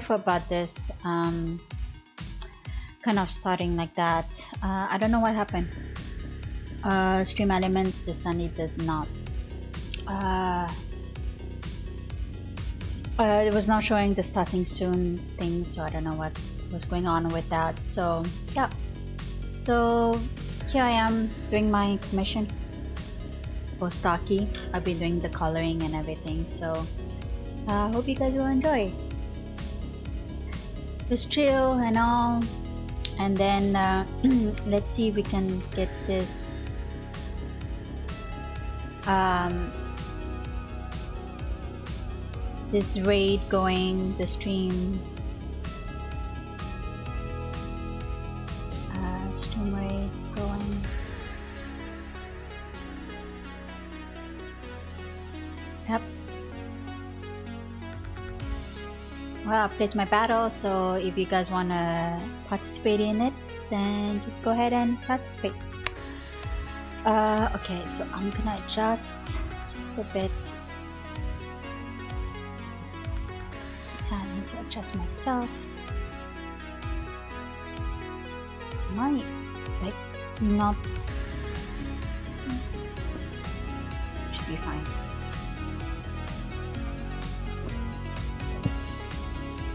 For about this. Um, kind of starting like that. Uh, I don't know what happened. Uh, Stream Elements, the Sunny did not. Uh, uh, it was not showing the starting soon thing, so I don't know what was going on with that. So yeah. So here I am doing my commission for Starkey. I've been doing the coloring and everything. So I uh, hope you guys will enjoy. Just chill and all. And then uh, let's see if we can get this um, this raid going, the stream I my battle, so if you guys want to participate in it, then just go ahead and participate. Uh, okay, so I'm gonna adjust just a bit. I need to adjust myself. Might like not should be fine.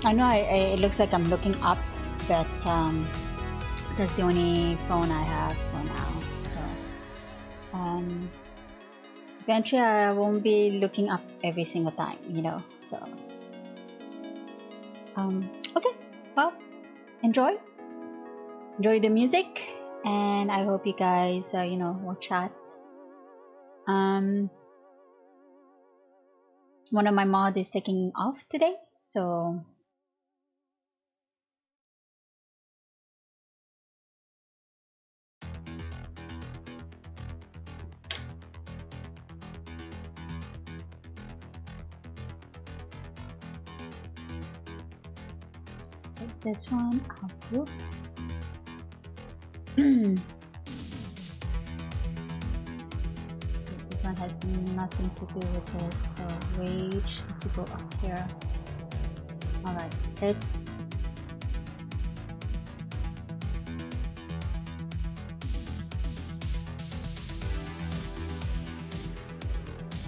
I know I, I, it looks like I'm looking up, but um, that's the only phone I have for now. So um, eventually I won't be looking up every single time, you know. So um, okay, well, enjoy, enjoy the music, and I hope you guys, uh, you know, will chat. Um, one of my mod is taking off today, so this one out. this one has nothing to do with this, so rage to go up here. Alright, let's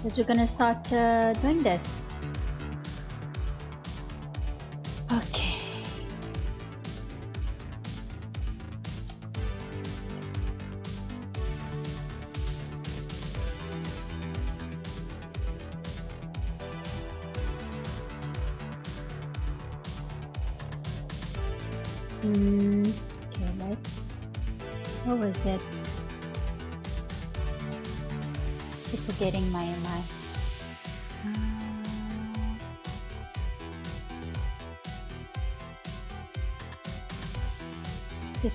Yes, we're gonna start uh, doing this.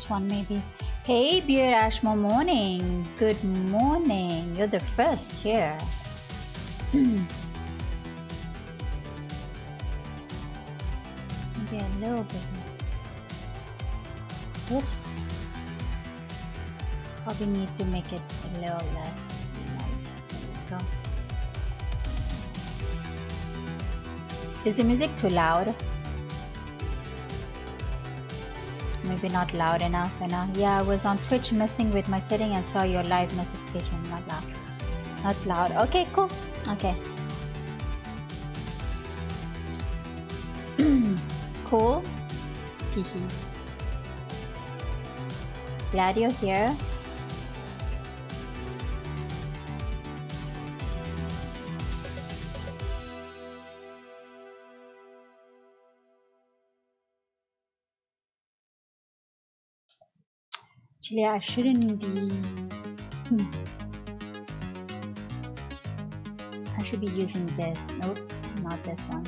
One maybe. Hey, Beard Ashmore morning. Good morning. You're the first here. Maybe a little bit more. Whoops. Probably need to make it a little less. Is the music too loud? Maybe not loud enough, you know? Yeah, I was on Twitch messing with my setting and saw your live notification. Not loud. Not loud. Okay, cool. Okay. cool. Teehee. Glad you're here. Actually, I shouldn't be. Hmm. I should be using this. Nope, not this one.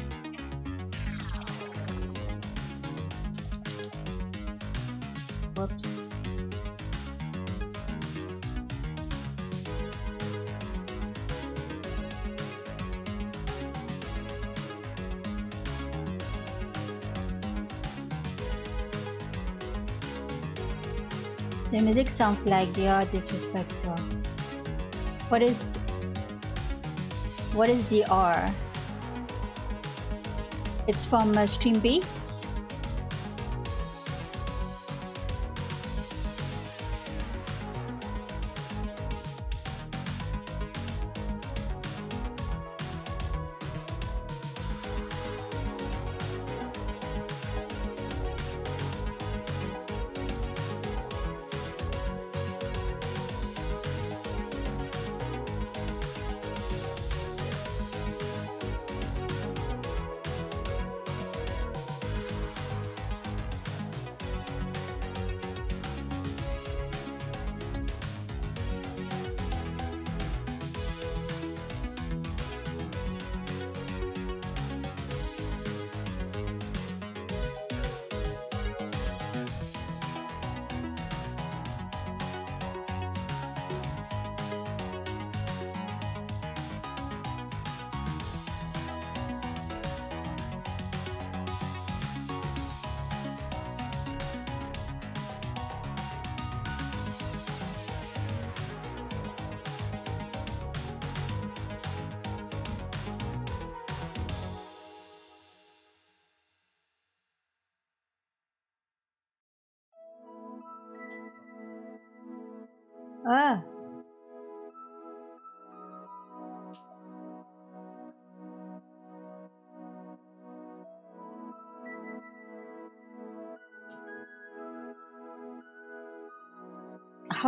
Music sounds like they are disrespectful. What is what is DR? It's from uh, Stream Beats.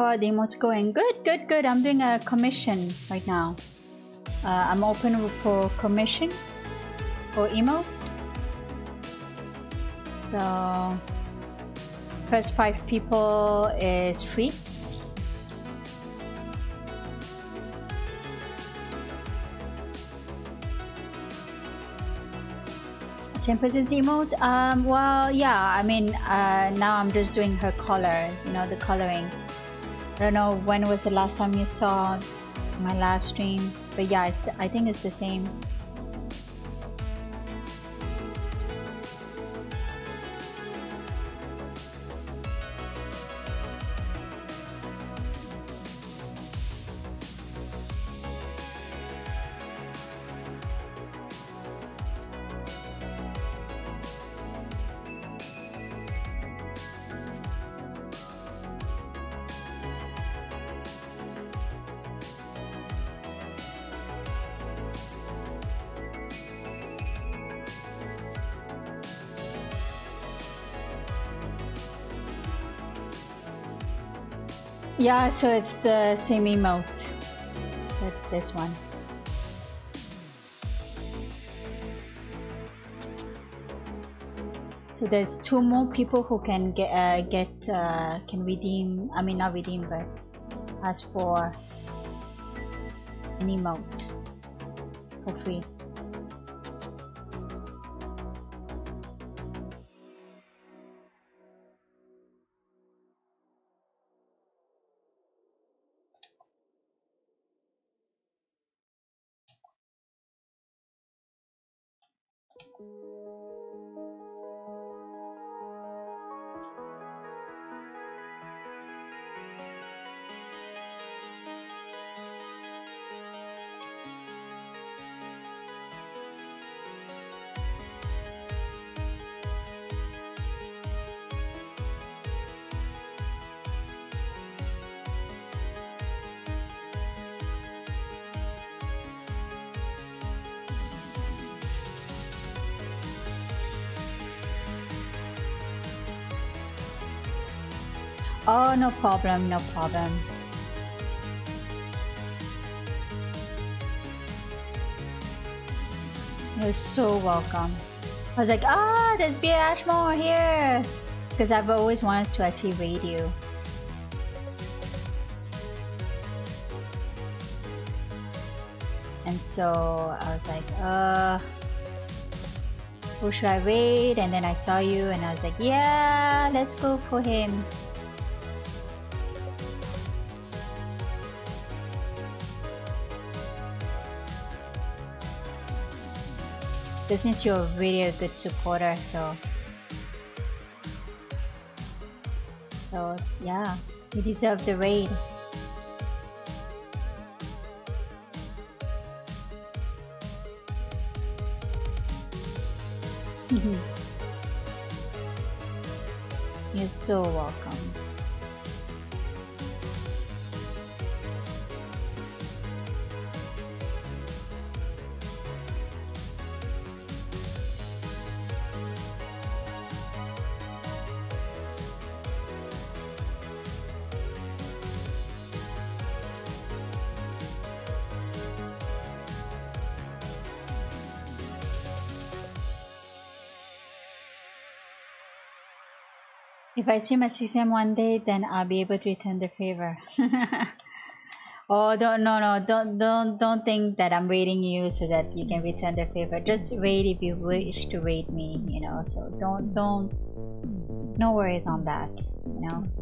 How are the emotes going? Good, good, good. I'm doing a commission right now. Uh, I'm open for commission for emotes. So, first five people is free. Same person's emote? Um, well, yeah, I mean, uh, now I'm just doing her color, you know, the coloring. I don't know when was the last time you saw my last stream, but yeah, it's the, I think it's the same. Yeah, so it's the same emote. So it's this one. So there's two more people who can get uh, get uh, can redeem. I mean not redeem, but ask for an emote for free. No problem, no problem. You're so welcome. I was like, ah, there's Beer Ashmore here! Because I've always wanted to actually raid you. And so I was like, uh, who should I raid? And then I saw you and I was like, yeah, let's go for him. Since you're really a good supporter, so so yeah, you deserve the raid. You're so welcome. I stream at 6 one day, then I'll be able to return the favor. oh, don't no no don't don't don't think that I'm waiting you so that you can return the favor. Just wait if you wish to wait me, you know. So don't don't no worries on that, you know.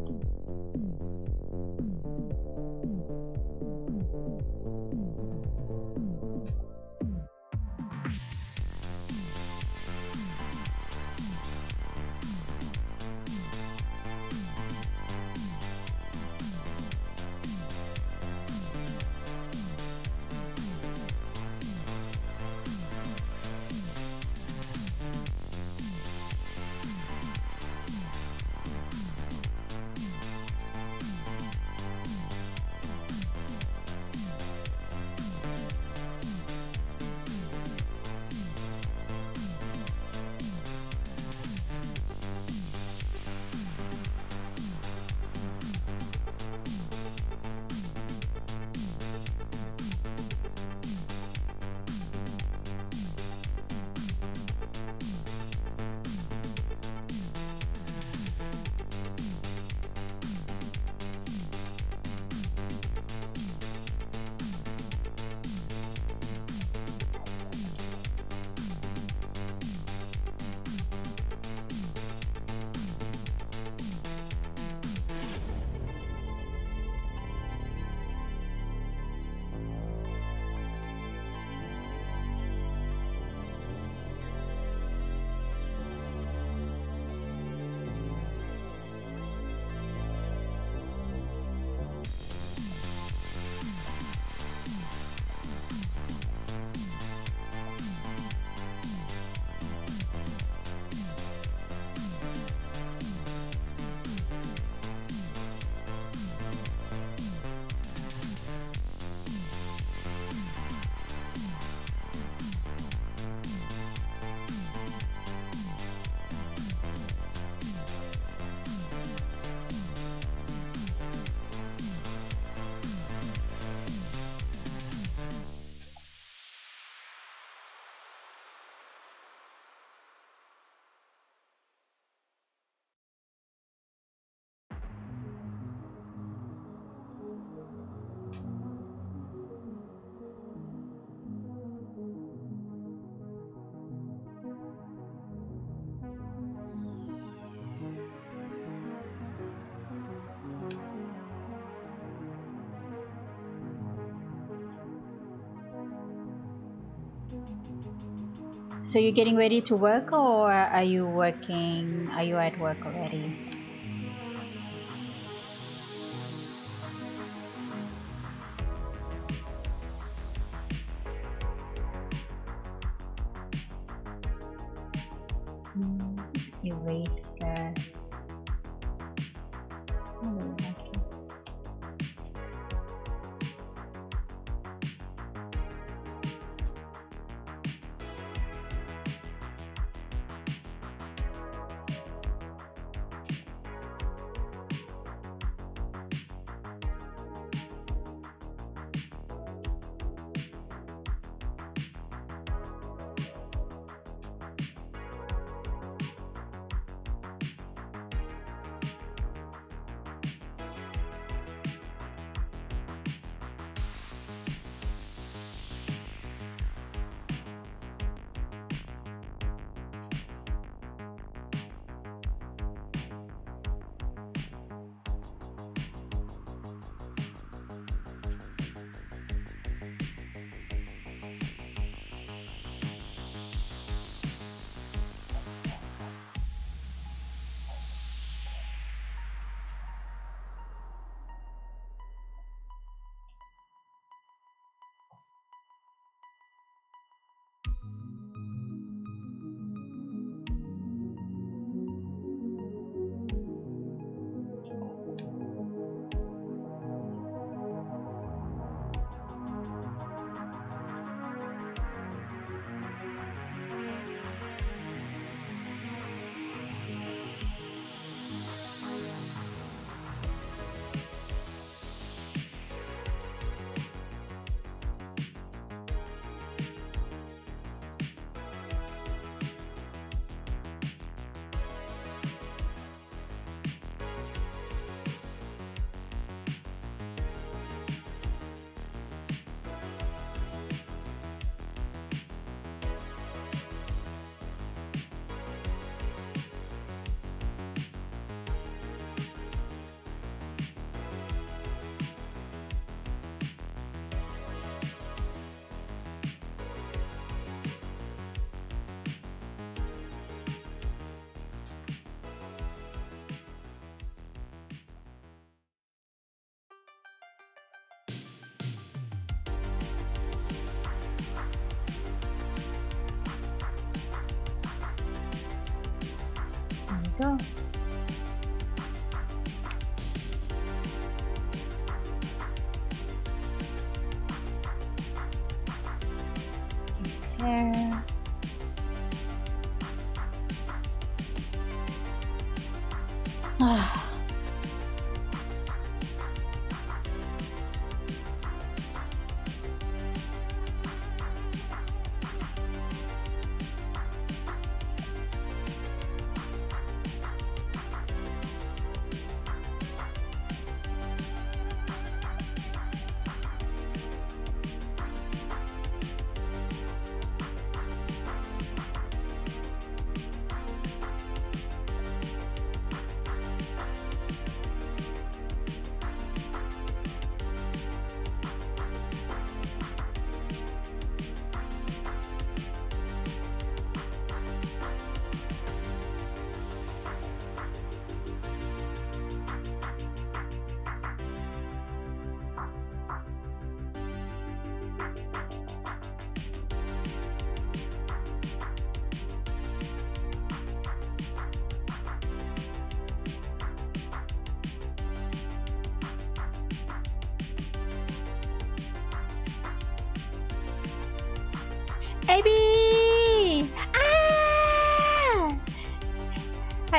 So you're getting ready to work or are you working, are you at work already?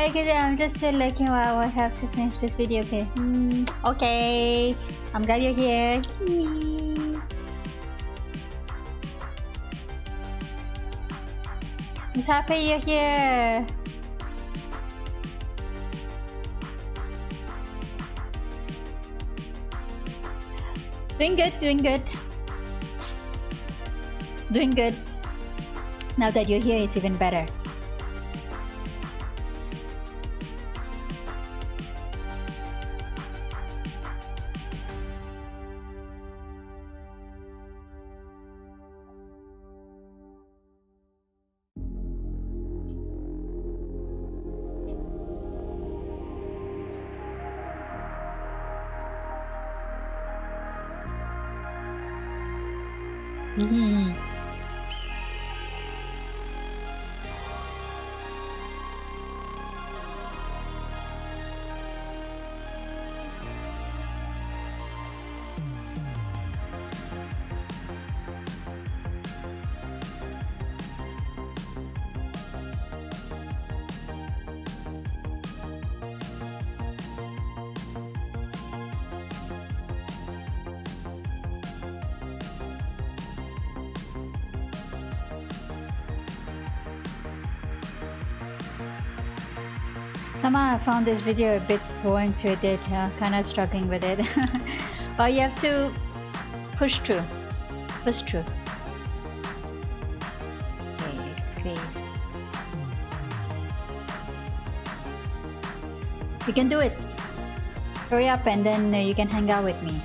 Hi, good I'm just still looking while I have to finish this video, okay? Mm, okay. I'm glad you're here. Mm. I'm happy you're here. Doing good, doing good. Doing good. Now that you're here, it's even better. Somehow I found this video a bit boring to edit, yeah, kinda struggling with it. but you have to push through. Push through. Okay, face. You can do it. Hurry up and then uh, you can hang out with me.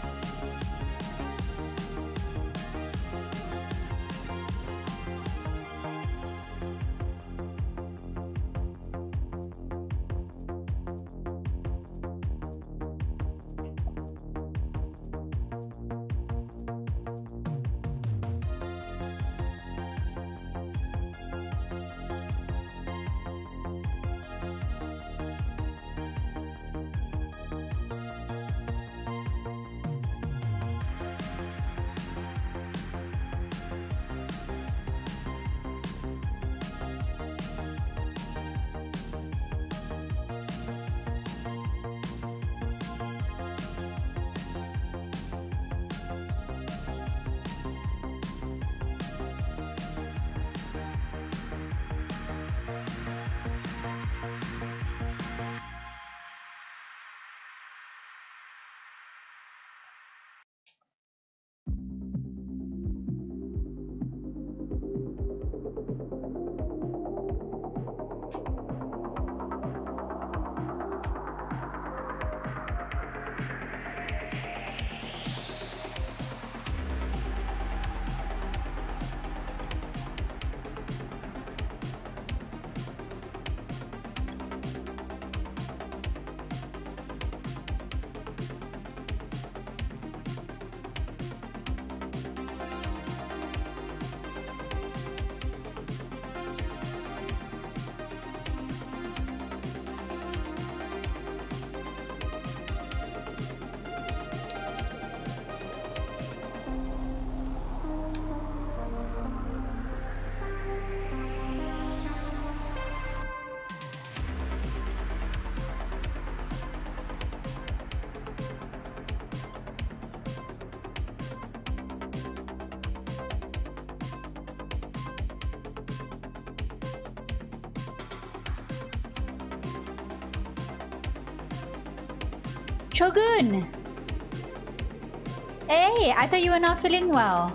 I thought you were not feeling well.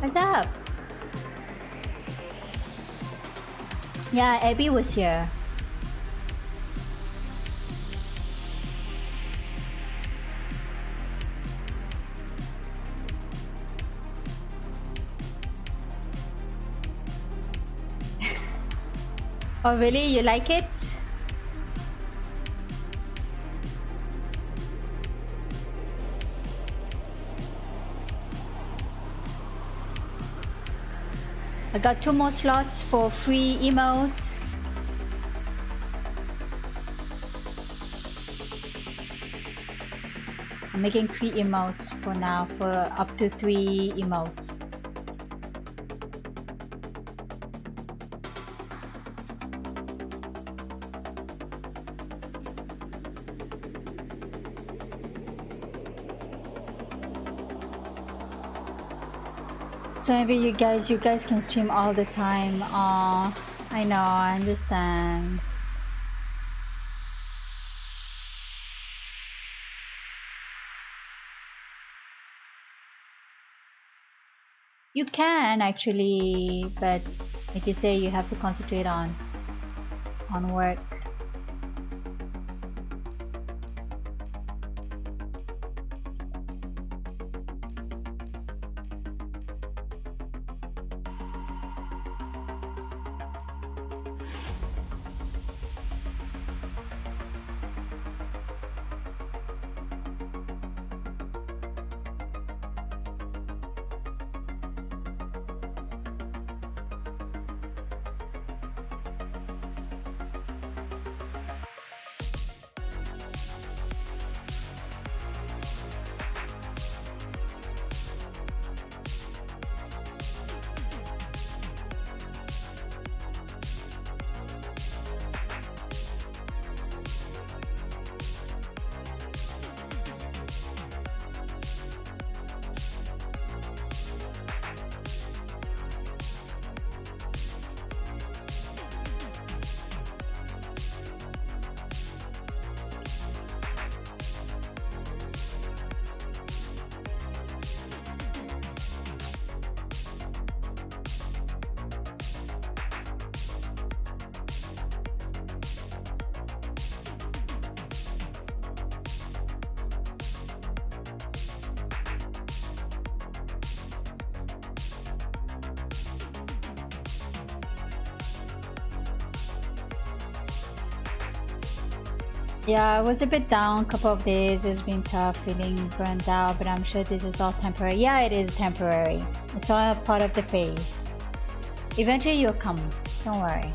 What's up? Yeah, Abby was here. oh really? You like it? I got two more slots for free emotes. I'm making three emotes for now for up to three emotes. Maybe you guys, you guys can stream all the time. Oh, I know, I understand. You can actually, but like you say, you have to concentrate on on work. Was a bit down a couple of days. It's been tough, feeling burnt out, but I'm sure this is all temporary. Yeah, it is temporary. It's all part of the phase. Eventually you'll come. Don't worry.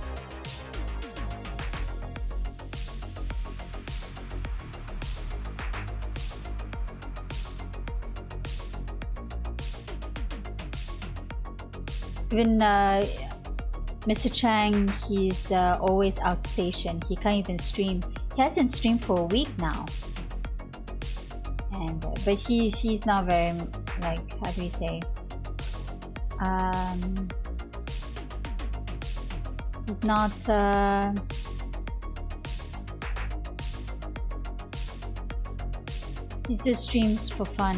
Even uh, Mr. Chang, he's uh, always outstation. He can't even stream he hasn't streamed for a week now. And uh, but he he's not very like how do we say? Um he's not uh he just streams for fun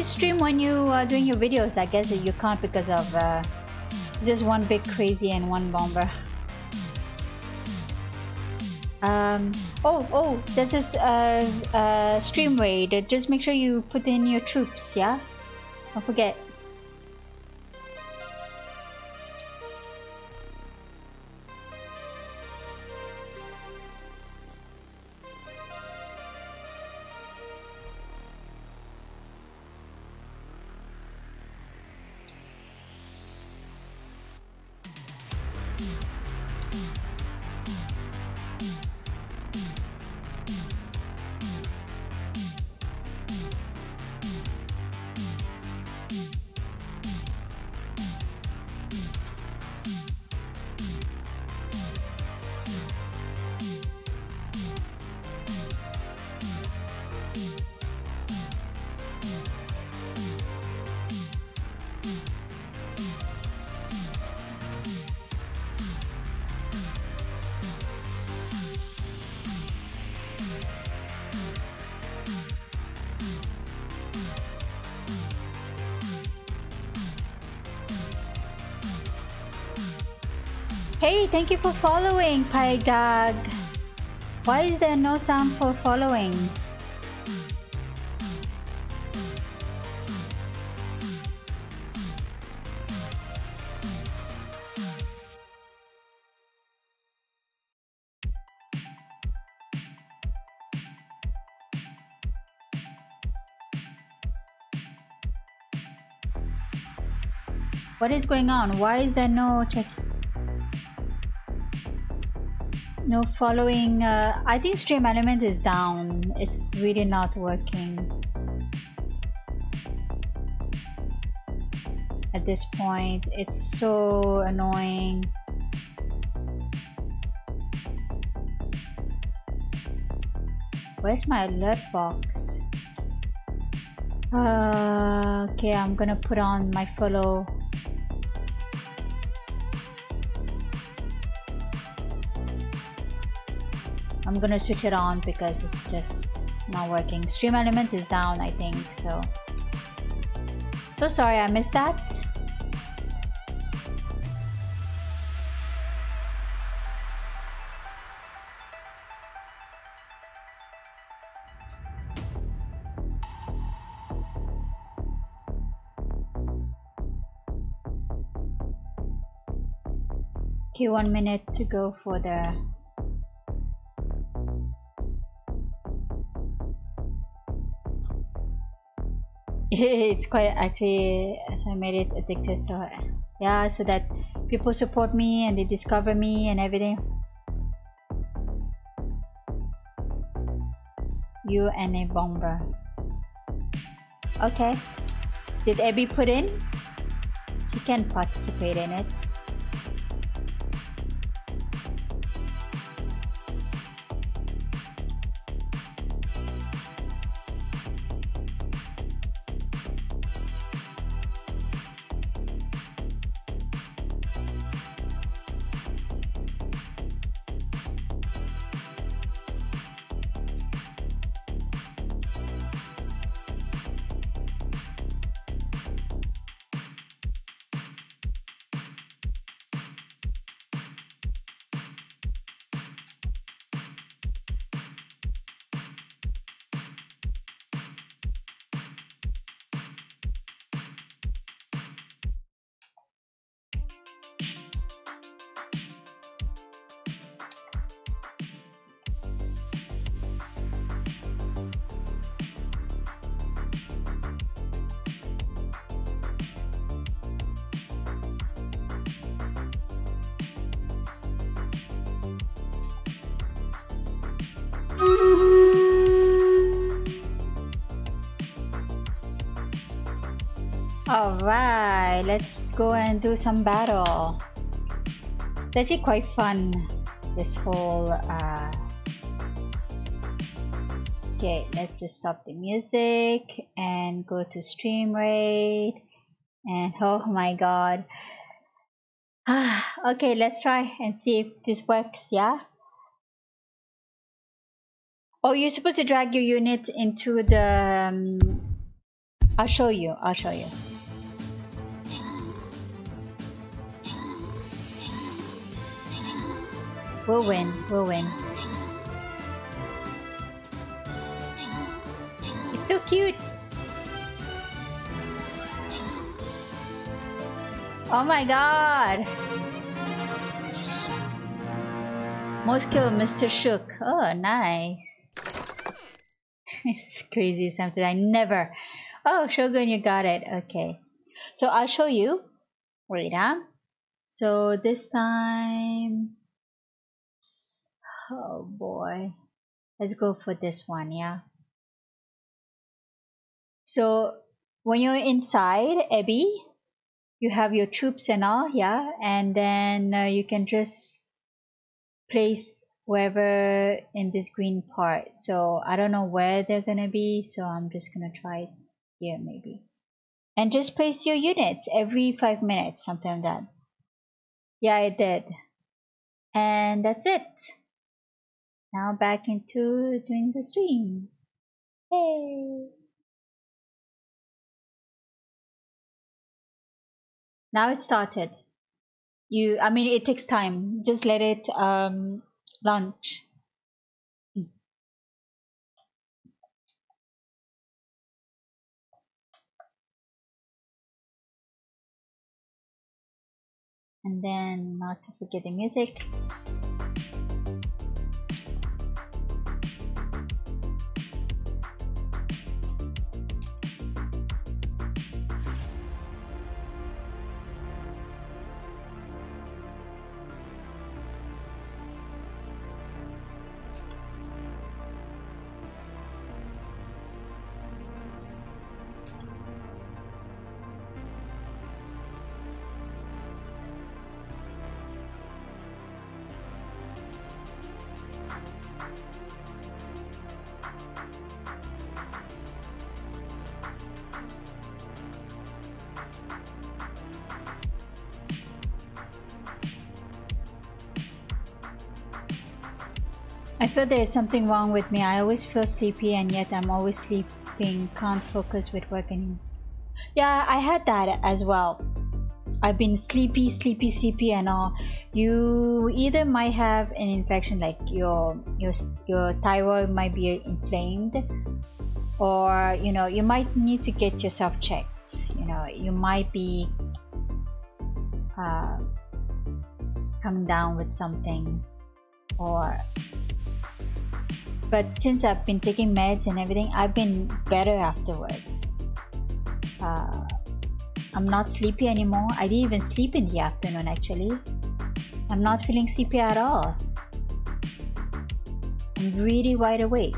you stream when you are doing your videos? I guess you can't because of uh, just one big crazy and one bomber. Um, oh, oh, there's this uh, uh, stream raid. Just make sure you put in your troops, yeah? Don't forget. Hey, thank you for following, Pygag. Why is there no sound for following? What is going on? Why is there no check? No following. Uh, I think stream element is down. It's really not working. At this point, it's so annoying. Where's my alert box? Uh, okay, I'm gonna put on my follow gonna switch it on because it's just not working. Stream Elements is down, I think, so. So sorry I missed that. Okay, one minute to go for the it's quite actually as I made it addicted so yeah so that people support me and they discover me and everything. You and a bomber okay. Did Abby put in? She can participate in it Alright, let's go and do some battle. It's actually quite fun, this whole... Uh... Okay, let's just stop the music and go to stream rate. And oh my god. okay, let's try and see if this works, yeah? Oh, you're supposed to drag your unit into the... Um... I'll show you, I'll show you. We'll win. We'll win. It's so cute. Oh my god. Most kill Mr. Shook. Oh, nice. it's crazy something I never. Oh, Shogun, you got it. Okay. So I'll show you. Wait, huh? So this time Oh boy. Let's go for this one, yeah. So when you're inside Abby, you have your troops and all, yeah, and then uh, you can just place wherever in this green part. So I don't know where they're gonna be, so I'm just gonna try here maybe. And just place your units every five minutes, something like that. Yeah, I did. And that's it. Now back into doing the stream. Hey! Now it started. you i mean it takes time just let it um launch and then not to forget the music feel there is something wrong with me. I always feel sleepy and yet I'm always sleeping. Can't focus with work anymore. Yeah, I had that as well. I've been sleepy, sleepy, sleepy and all. You either might have an infection like your your your thyroid might be inflamed or you know you might need to get yourself checked. You know, you might be uh, coming down with something or but since I've been taking meds and everything, I've been better afterwards. Uh, I'm not sleepy anymore. I didn't even sleep in the afternoon actually. I'm not feeling sleepy at all. I'm really wide awake.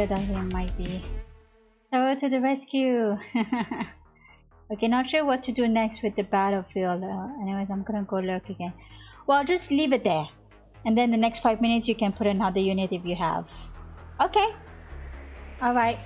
It as it might be. Hello to the rescue! okay, not sure what to do next with the battlefield. Uh, anyways, I'm gonna go lurk again. Well, just leave it there. And then the next 5 minutes you can put another unit if you have. Okay. Alright.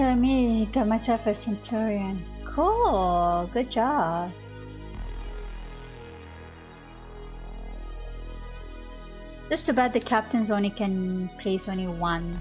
Me got myself a Centurion. Cool, good job. Just too bad the captains only can place only one.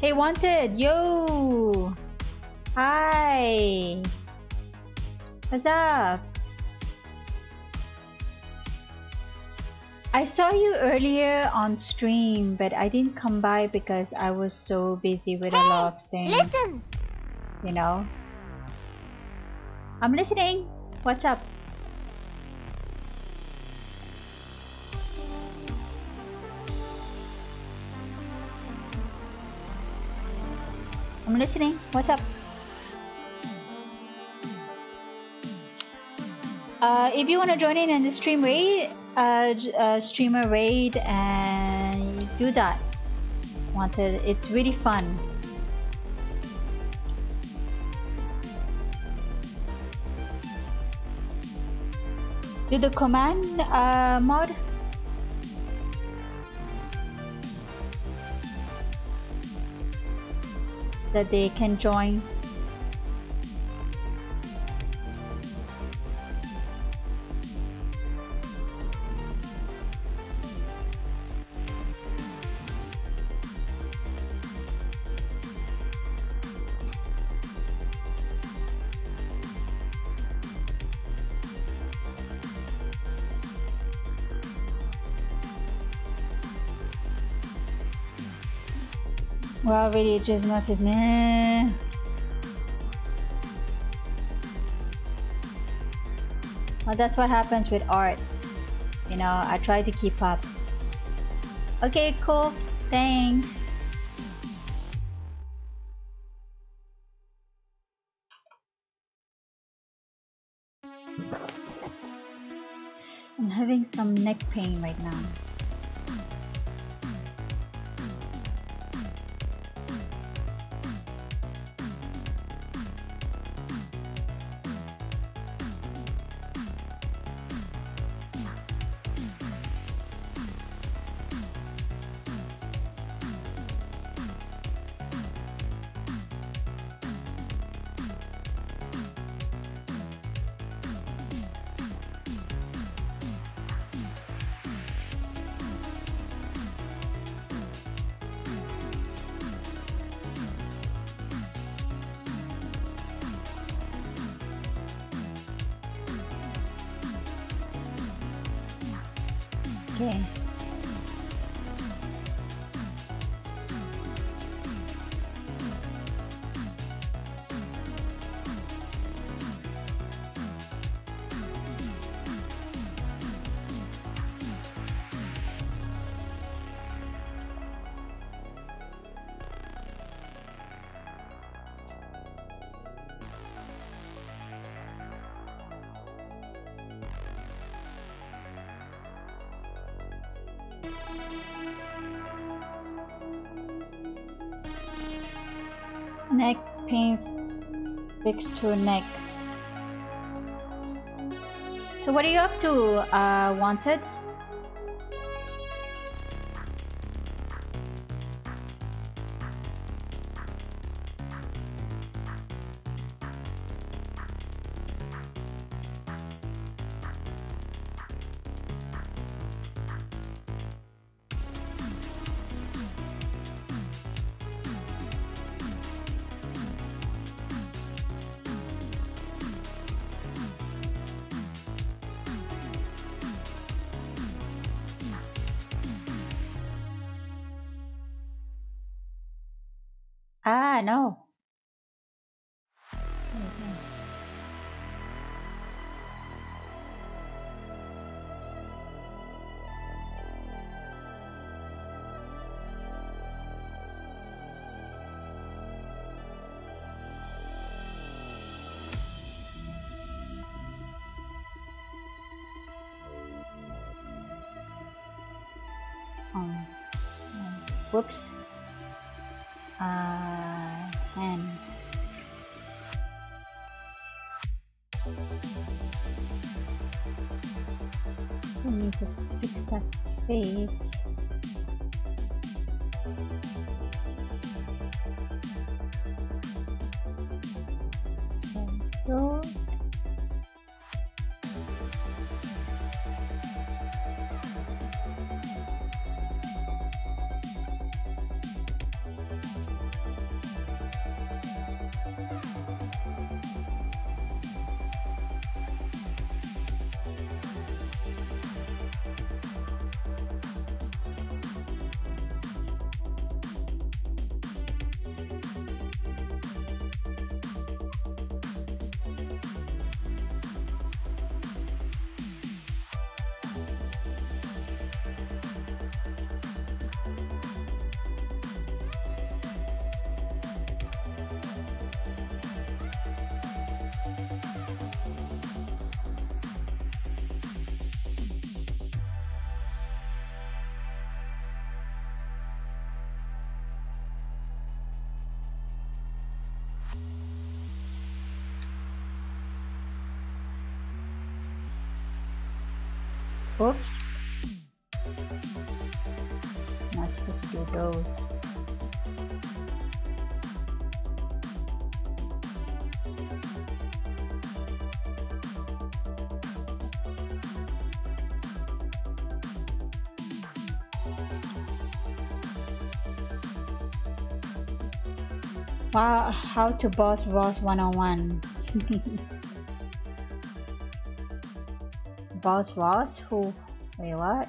Hey Wanted! Yo! Hi! What's up? I saw you earlier on stream, but I didn't come by because I was so busy with hey, a lot of things. Listen! You know? I'm listening! What's up? Listening. What's up? Uh, if you want to join in in the stream raid, uh, uh, streamer raid, and do that. Wanted, it's really fun. Do the command uh, mod that they can join Well, really, just not it. Nah. Well, that's what happens with art. You know, I try to keep up. Okay, cool. Thanks. I'm having some neck pain right now. Neck fixed to neck. So what are you up to, uh, Wanted? Oops. Not supposed to do those. Wow, how to boss boss 101. Boss Ross? Who? Wait, what?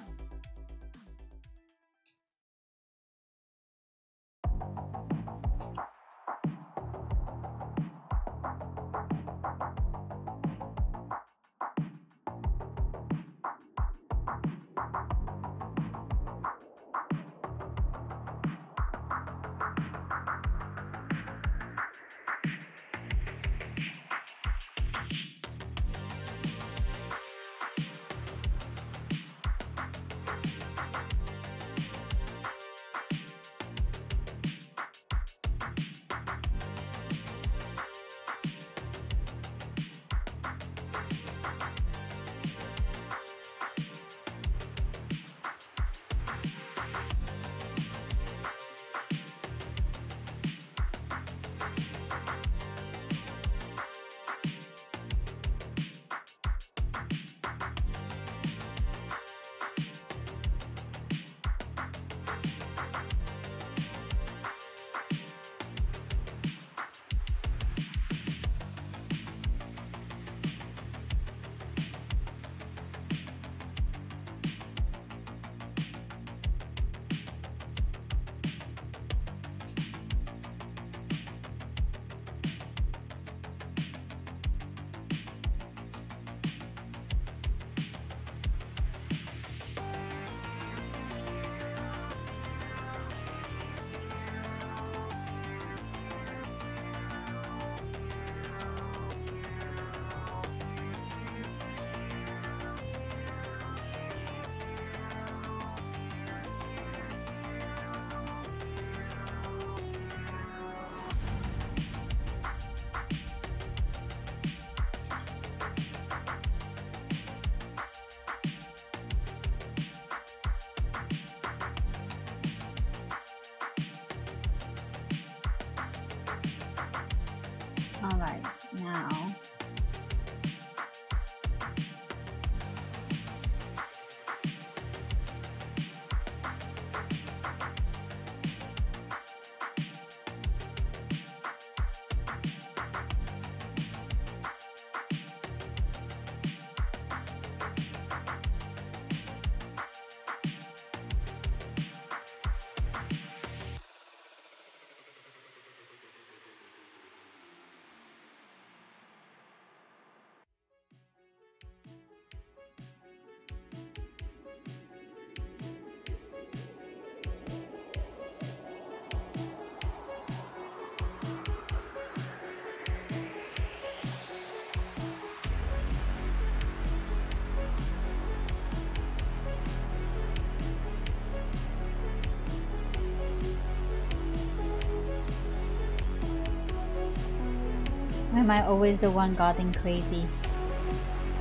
Always the one getting crazy?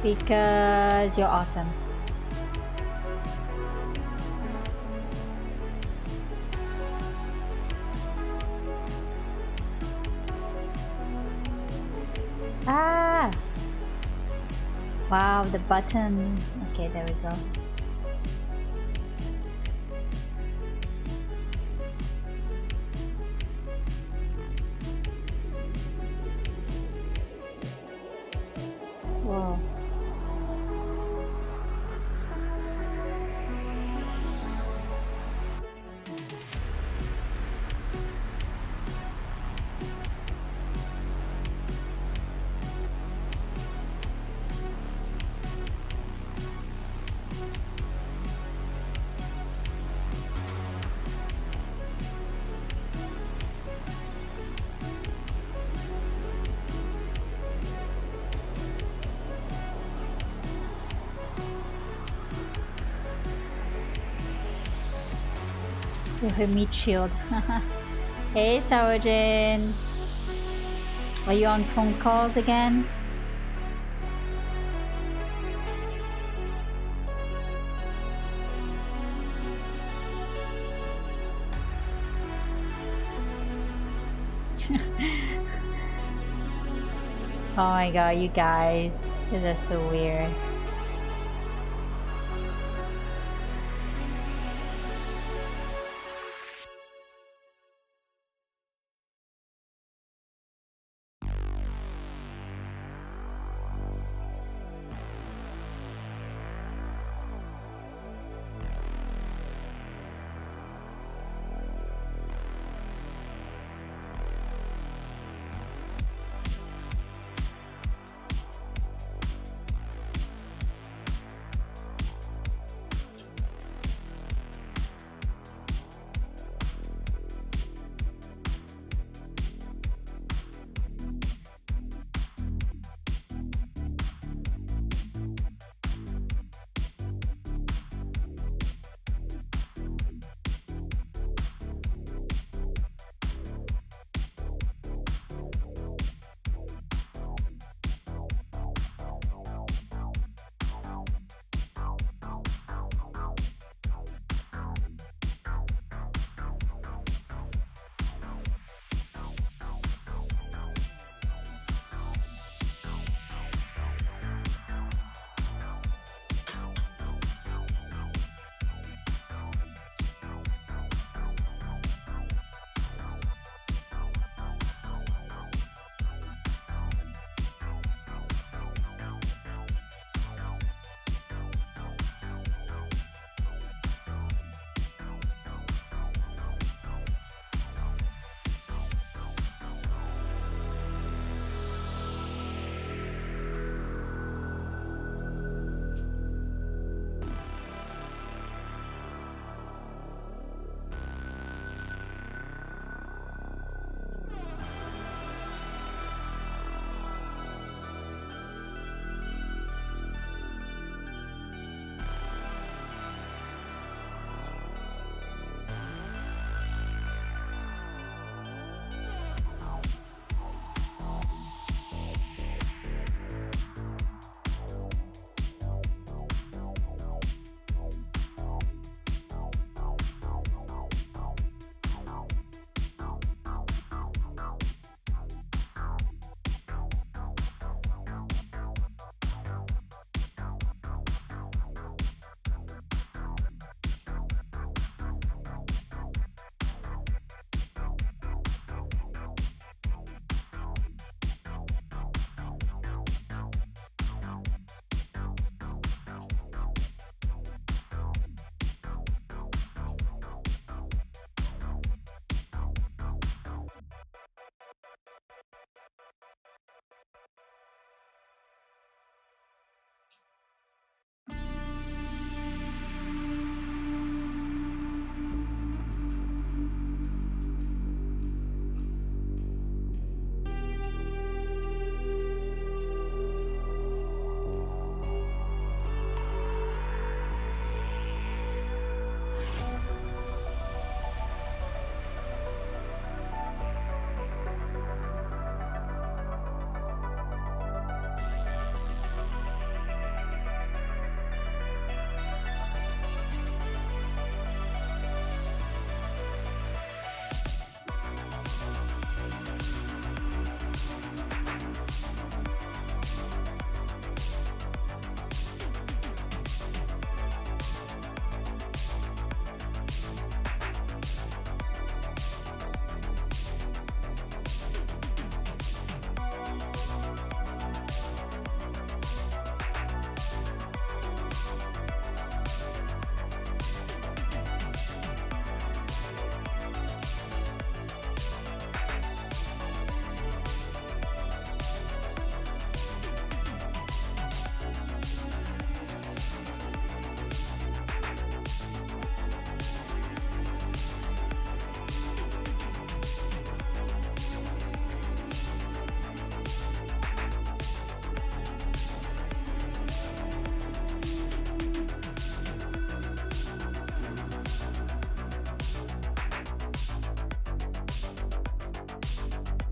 Because you're awesome. Ah! Wow, the button. Okay, there we go. Her meat shield. hey, Saojin. Are you on phone calls again? oh my god, you guys. This is so weird.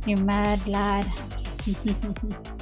You're mad, lad.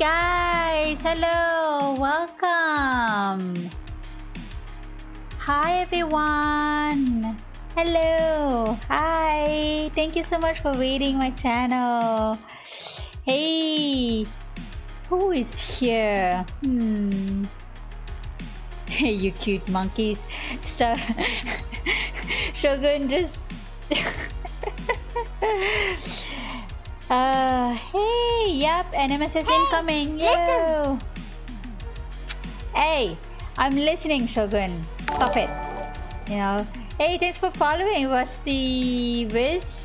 guys, hello, welcome. Hi everyone. Hello, hi. Thank you so much for waiting my channel. Hey, who is here? Hmm. Hey, you cute monkeys. So, Shogun just. uh, yep, NMS is hey, incoming. Yo. Hey, I'm listening, Shogun. Stop it. You know. Hey, thanks for following. What's the Wiz?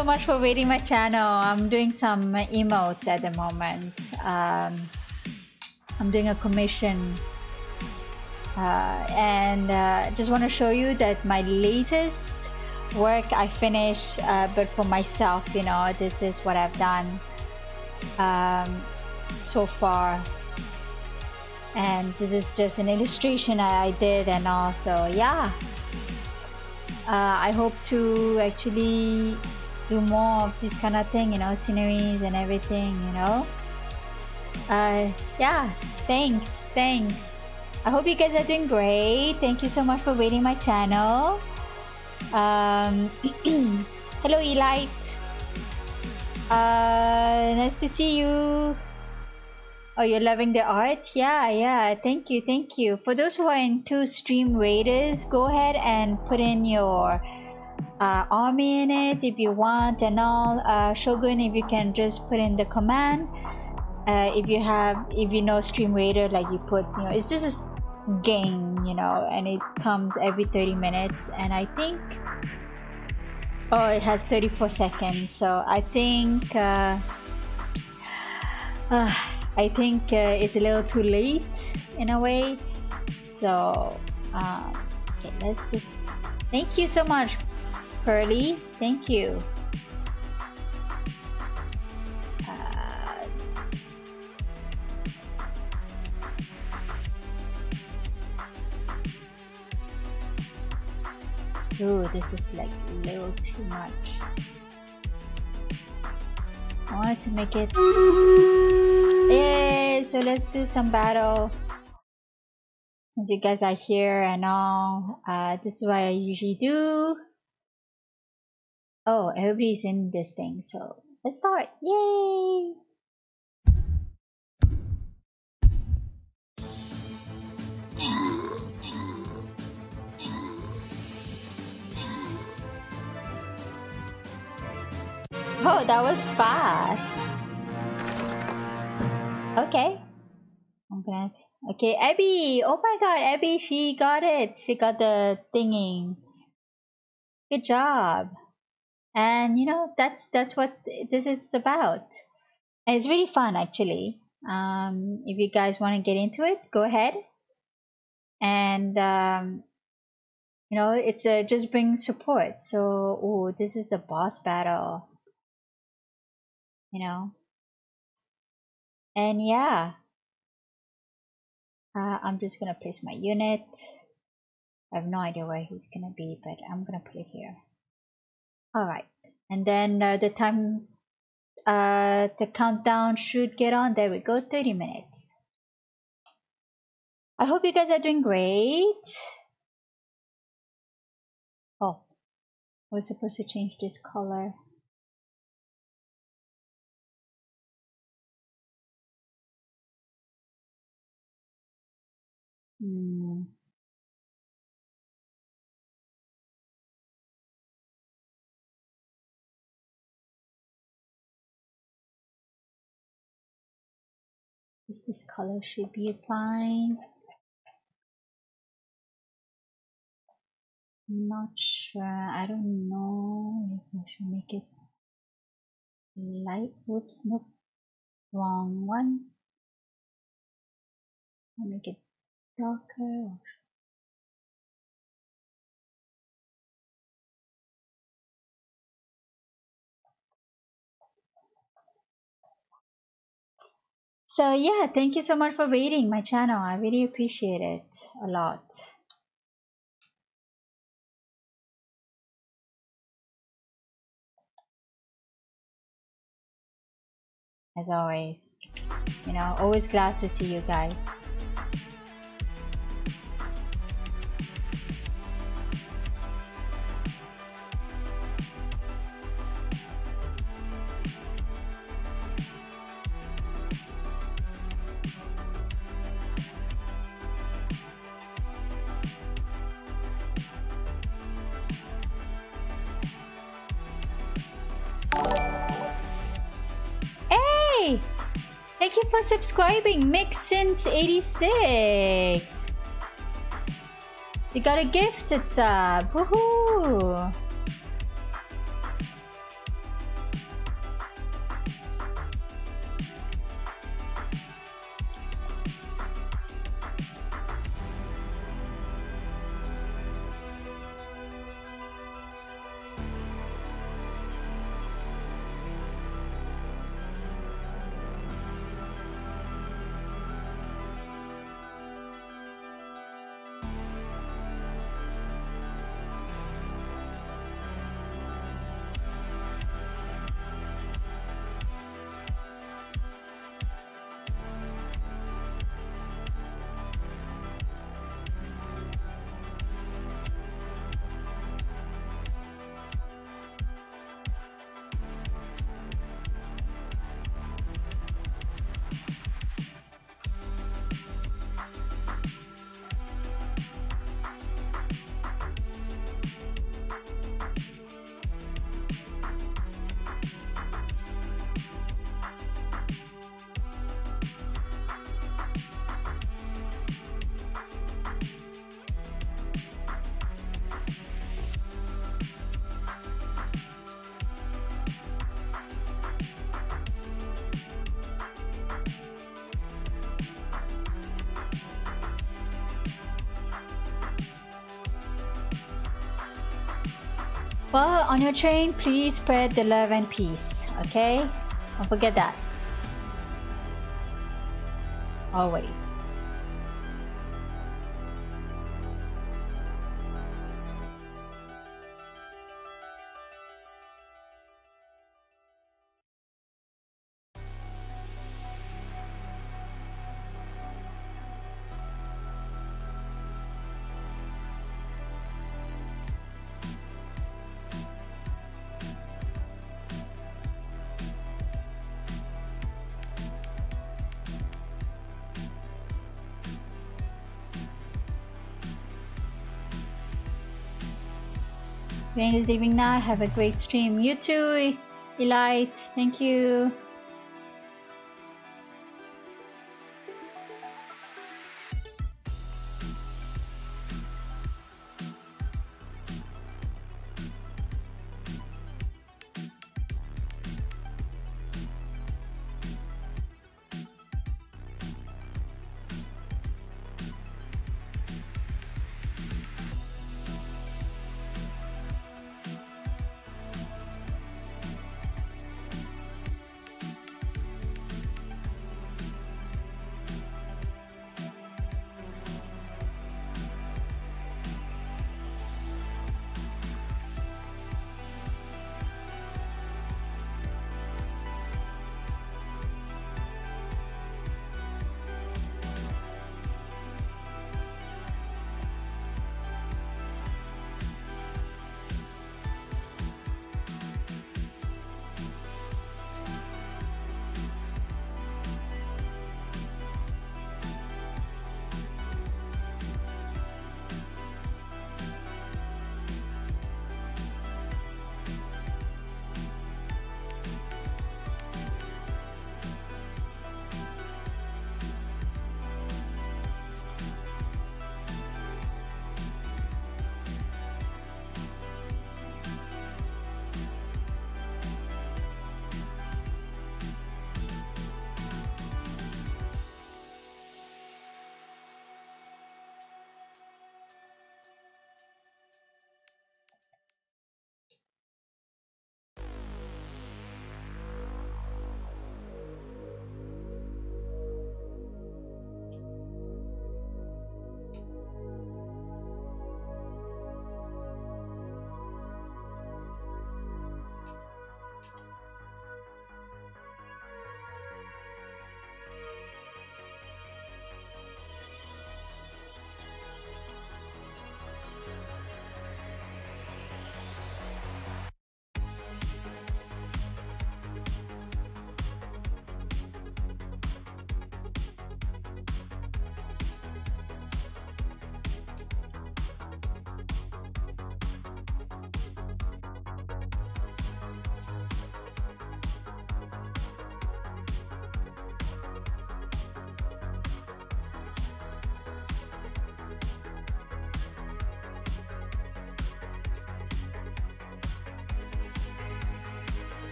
So much for waiting my channel. I'm doing some emotes at the moment. Um, I'm doing a commission uh, and uh, just want to show you that my latest work I finished uh, but for myself you know this is what I've done um, so far and this is just an illustration I did and also yeah uh, I hope to actually do more of this kind of thing you know sceneries and everything you know uh, yeah thanks thanks I hope you guys are doing great. Thank you so much for waiting my channel. Um, hello, Elite. Uh, nice to see you. Oh, you're loving the art? Yeah, yeah. Thank you, thank you. For those who are into Stream Raiders, go ahead and put in your uh, army in it if you want and all. Uh, Shogun, if you can just put in the command. Uh, if you have, if you know Stream Raider, like you put, you know, it's just a game you know and it comes every 30 minutes and I think oh it has 34 seconds so I think uh, uh, I think uh, it's a little too late in a way so um, okay let's just thank you so much Pearly thank you Ooh, this is like a little too much. I wanted to make it... Yay! So let's do some battle. Since you guys are here and all, uh, this is what I usually do. Oh, everybody's in this thing, so let's start. Yay! Oh, that was fast. Okay. Glad. Okay, Abby. Oh my god, Abby, she got it. She got the thinging. Good job. And you know, that's that's what this is about. And it's really fun actually. Um, if you guys want to get into it, go ahead. And um, you know, it's a just bring support. So, oh, this is a boss battle you know. And yeah, uh, I'm just gonna place my unit. I have no idea where he's gonna be, but I'm gonna put it here. Alright, and then uh, the time, uh, the countdown should get on. There we go, 30 minutes. I hope you guys are doing great. Oh, I was supposed to change this color. Hmm. Is this color should be applying? Not sure. I don't know if I should make it light. Whoops, nope. Wrong one. I'll make it darker So yeah, thank you so much for waiting my channel. I really appreciate it a lot. As always, you know, always glad to see you guys. Subscribing, Mix since 86. You got a gifted sub. Woohoo! On your train, please spread the love and peace, okay? Don't forget that. Always. Rain is leaving now. Have a great stream. You too, Elite. Thank you.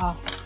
Oh.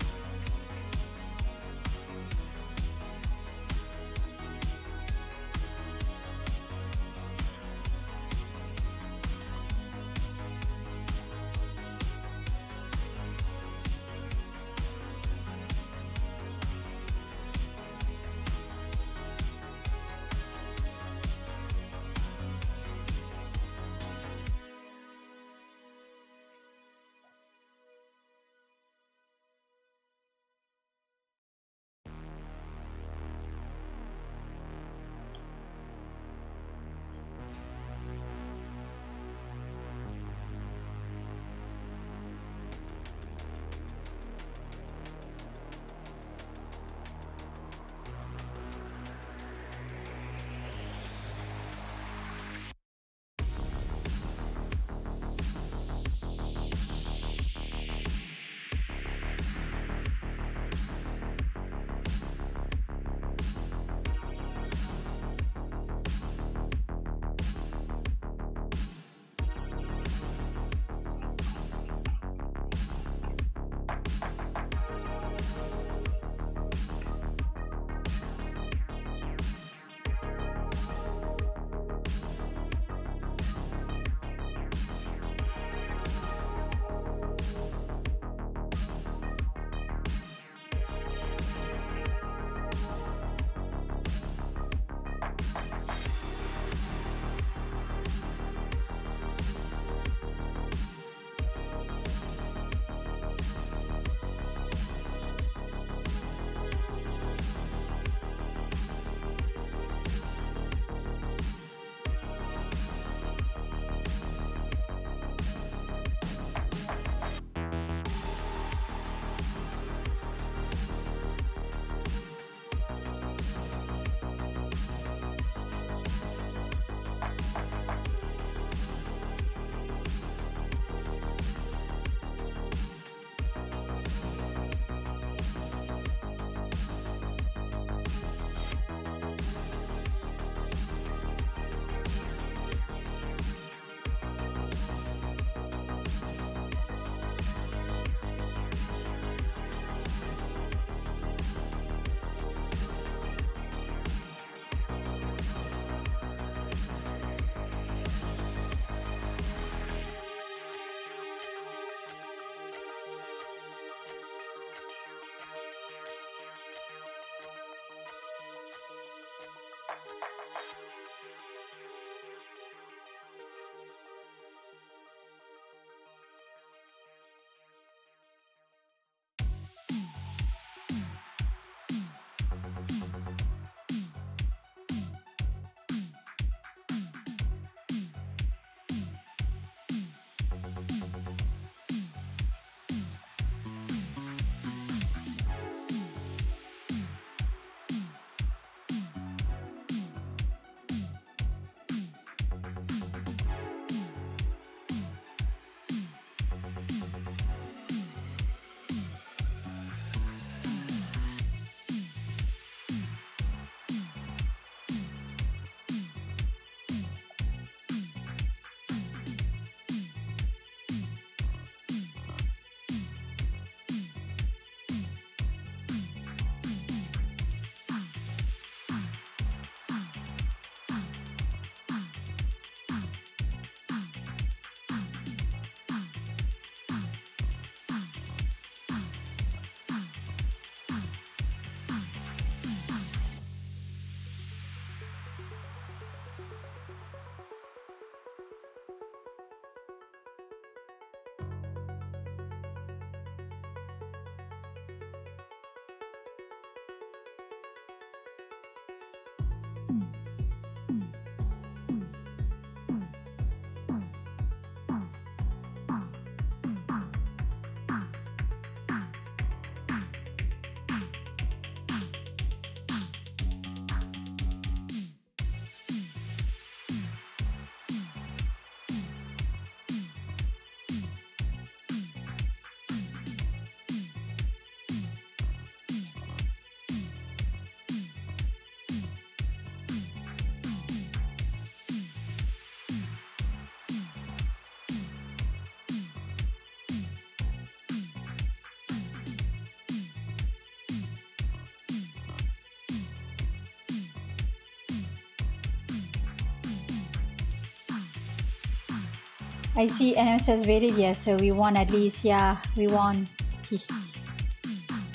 I see NMS rated, yes, so we won at least, yeah, we won.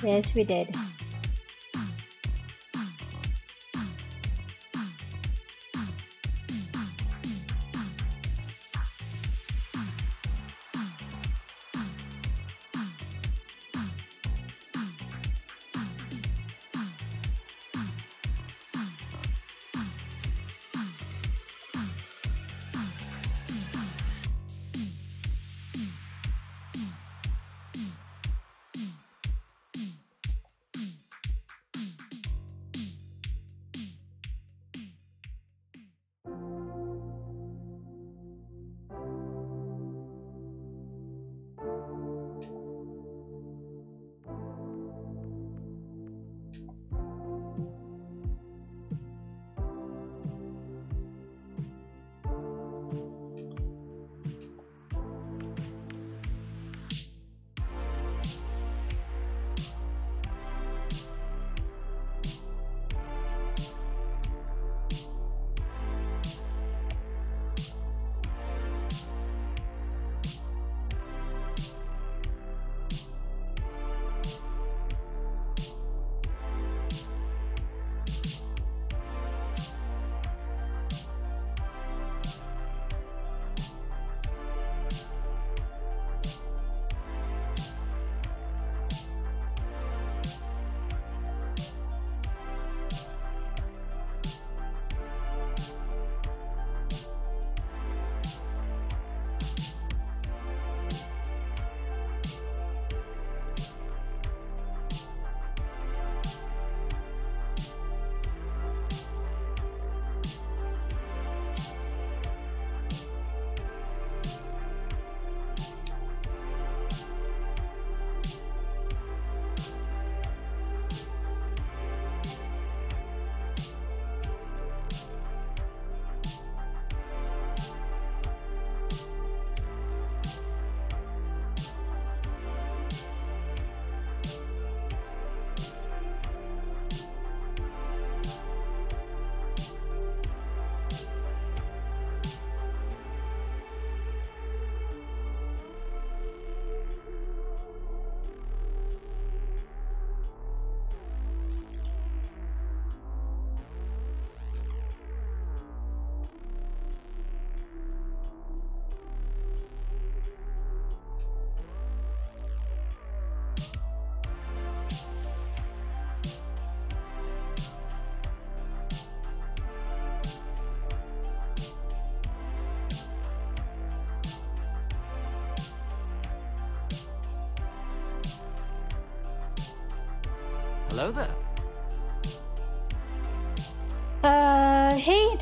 yes, we did.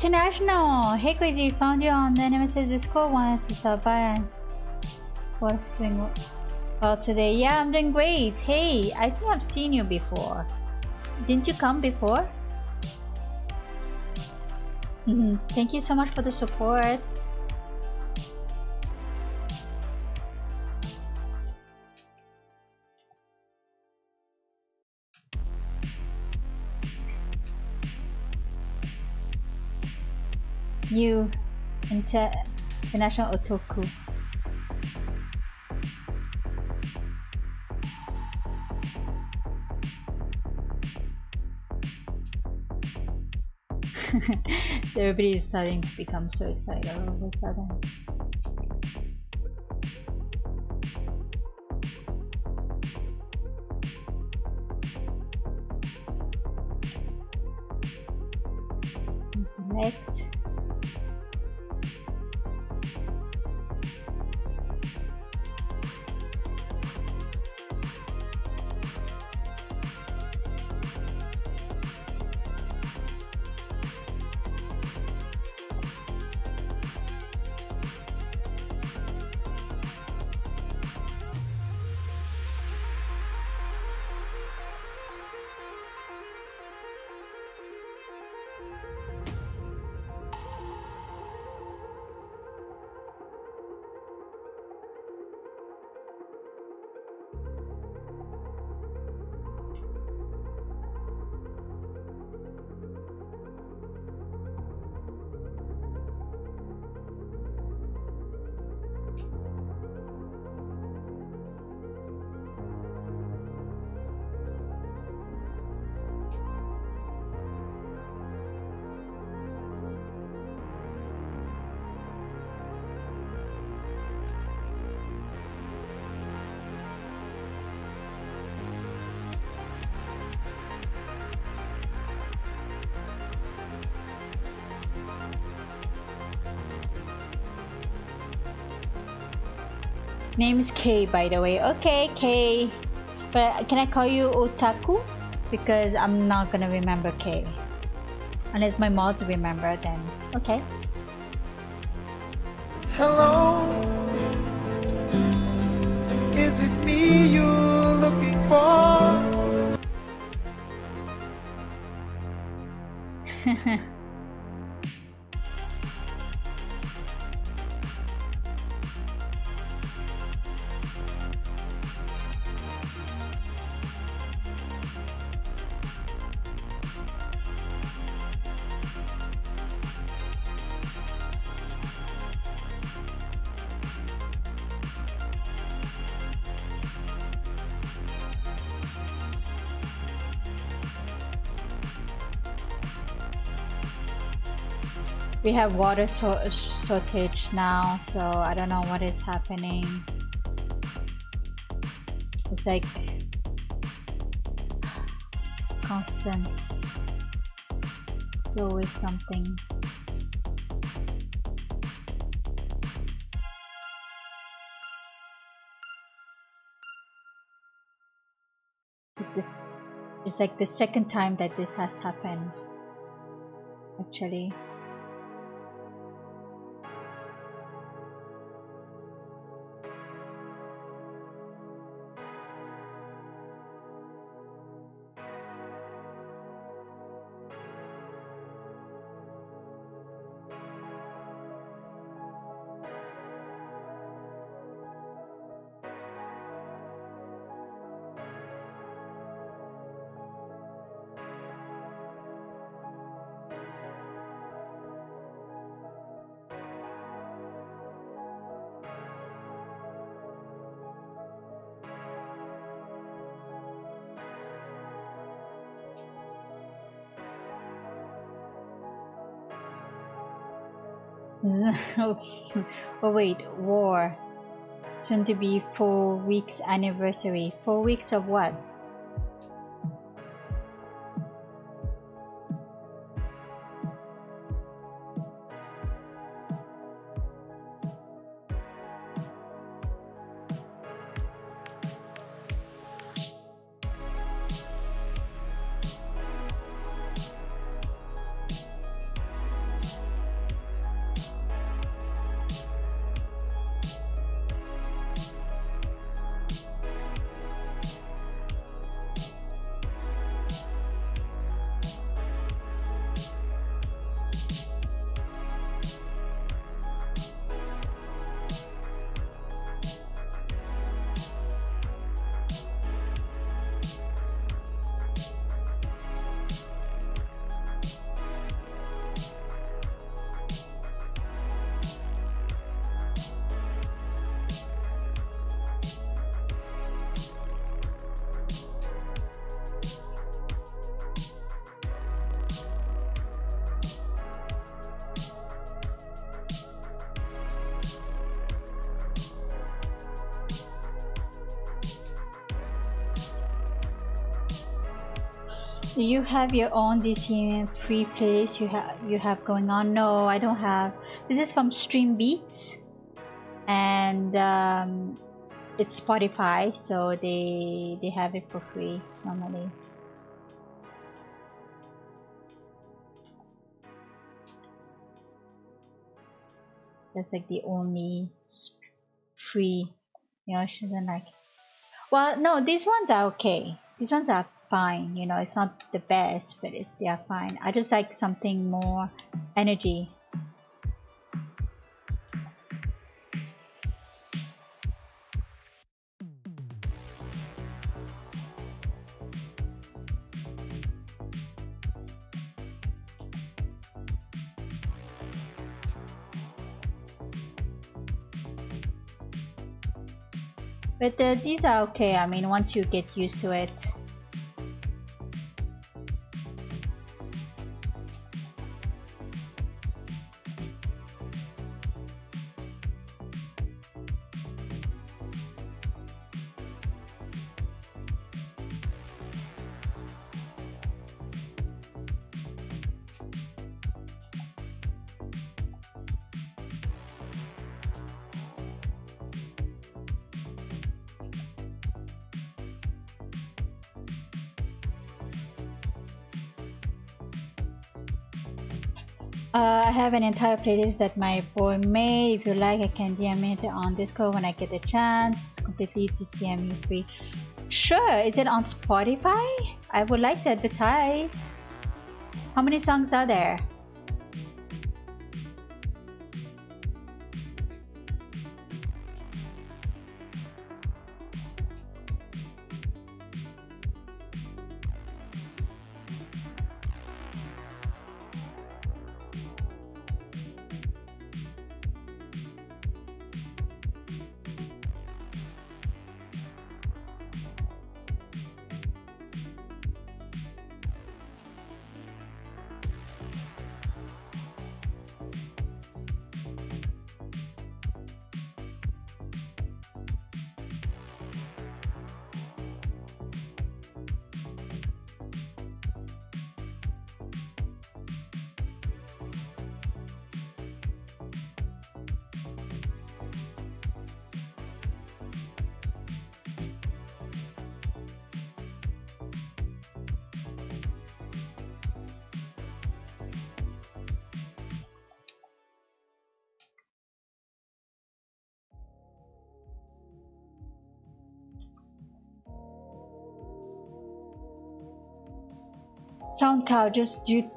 International! Hey, Crazy, found you on the Nemesis Discord. Wanted to stop by and what doing well today. Yeah, I'm doing great. Hey, I think I've seen you before. Didn't you come before? Mm -hmm. Thank you so much for the support. International otaku. Everybody is starting to become so excited all of a sudden. Nickname's K, by the way. Okay, K. But can I call you Otaku? Because I'm not gonna remember K. Unless my mods remember, then okay. We have water shortage now, so I don't know what is happening. It's like constant. There's always something. This it's like the second time that this has happened actually oh, wait, war. Soon to be four weeks anniversary. Four weeks of what? Do you have your own DMCA free place you have you have going on? No, I don't have. This is from Stream Beats, and um, it's Spotify, so they they have it for free normally. That's like the only free, you know. Shouldn't like. Well, no, these ones are okay. These ones are fine you know it's not the best but it, they are fine. I just like something more energy. But uh, these are okay, I mean once you get used to it have an entire playlist that my boy made. If you like, I can DM it on Discord when I get the chance. Completely DMCA free. Sure, is it on Spotify? I would like to advertise. How many songs are there? SoundCloud just due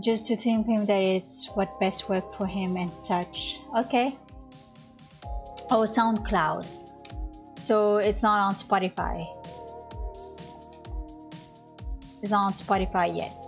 just to tell him that it's what best worked for him and such. Okay. Oh, SoundCloud. So it's not on Spotify. It's not on Spotify yet.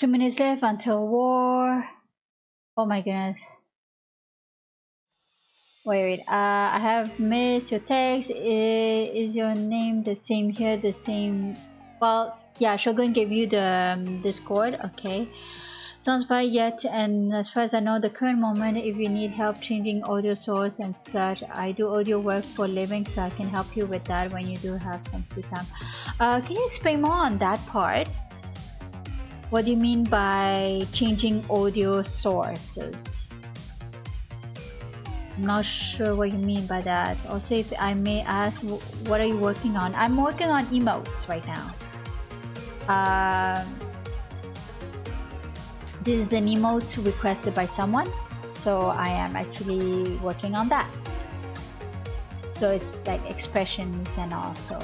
Two minutes left until war. Oh my goodness. Wait, wait. Uh, I have missed your text. Is, your name the same here? The same? Well, yeah. Shogun gave you the um, Discord. Okay. Sounds bad yet. And as far as I know, the current moment, if you need help changing audio source and such, I do audio work for living, so I can help you with that when you do have some free time. Uh, can you explain more on that part? What do you mean by changing audio sources? I'm not sure what you mean by that. Also, if I may ask, what are you working on? I'm working on emotes right now. Um, this is an emote requested by someone, so I am actually working on that. So it's like expressions and also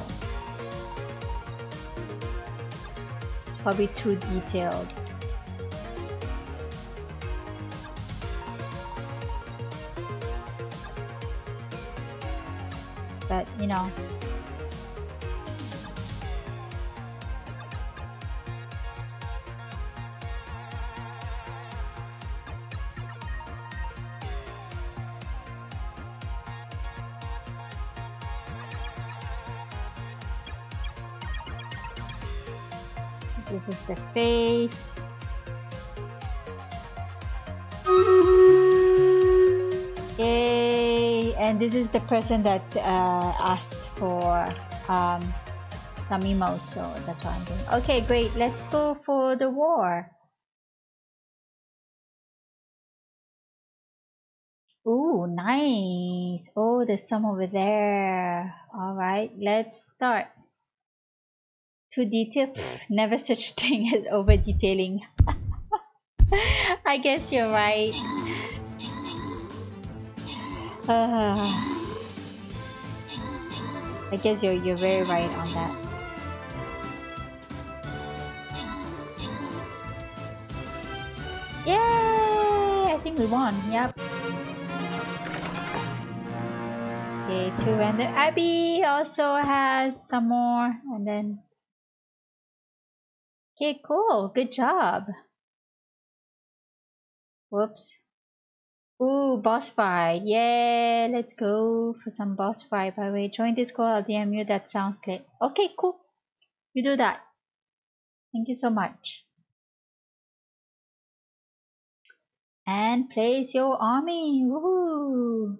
probably too detailed. But you know. The person that uh, asked for um, some emotes, so that's what I'm doing. Okay, great. Let's go for the war. Ooh, nice. Oh, there's some over there. All right, let's start. Too detailed? never such thing as over detailing. I guess you're right. Uh, I guess you're you're very right on that. Yay! I think we won. Yep. Okay, two random. Abby also has some more, and then. Okay, cool. Good job. Whoops. Ooh, boss fight. Yeah, let's go for some boss fight. By the way, join this call. I'll DM you that sound clip. Okay, cool. You do that. Thank you so much. And place your army. Woohoo!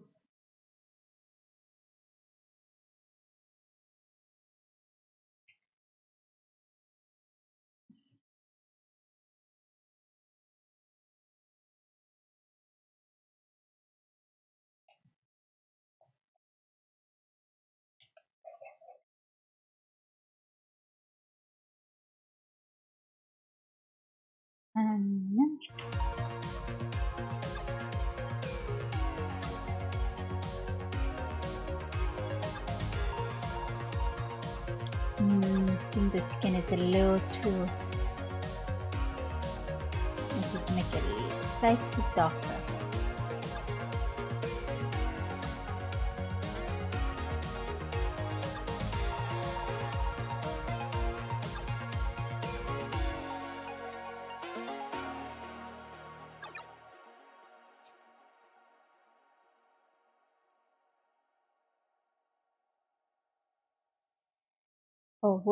Hmm, I think the skin is a little too. Let's just make it slightly darker.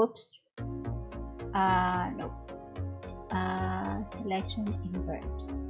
Whoops. Uh, no. Uh, selection invert.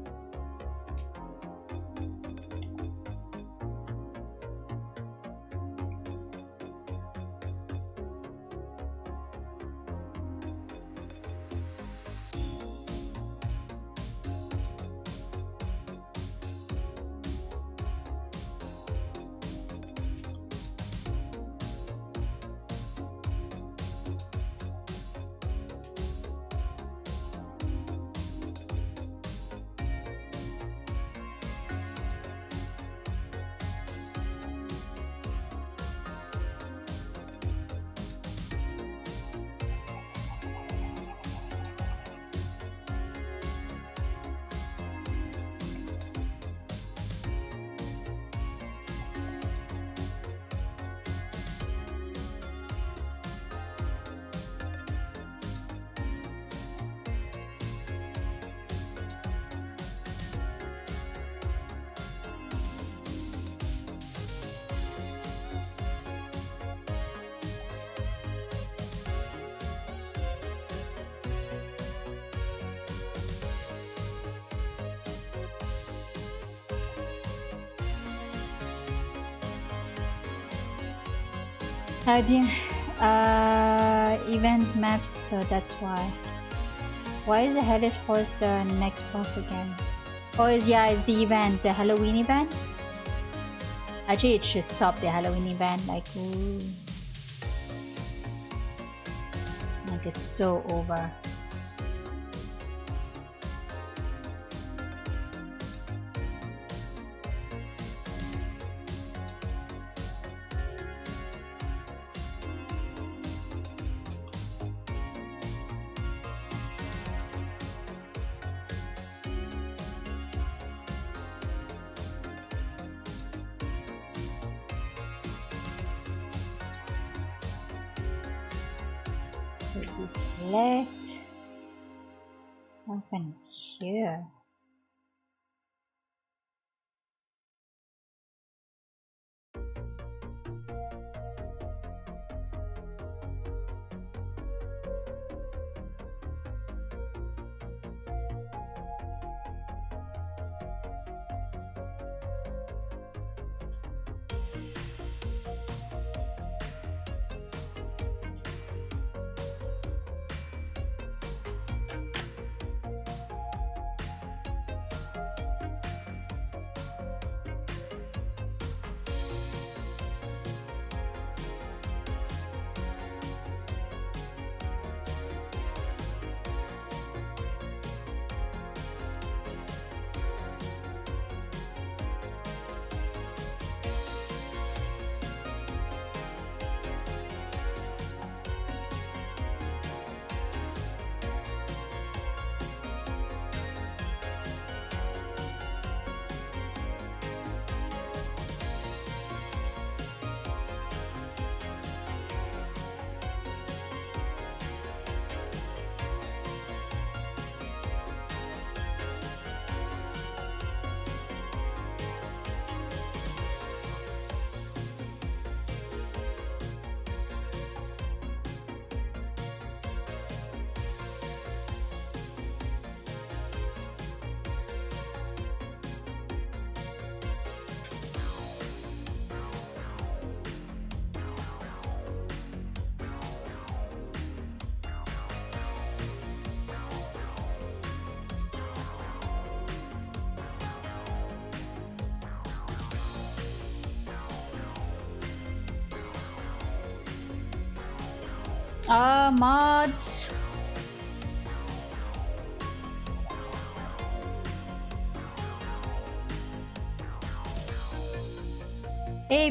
Uh, the, uh, event maps, so that's why. Why is the Headless Horse the next boss again? Oh, is yeah, it's the event, the Halloween event. Actually, it should stop the Halloween event. Like, ooh. like it's so over.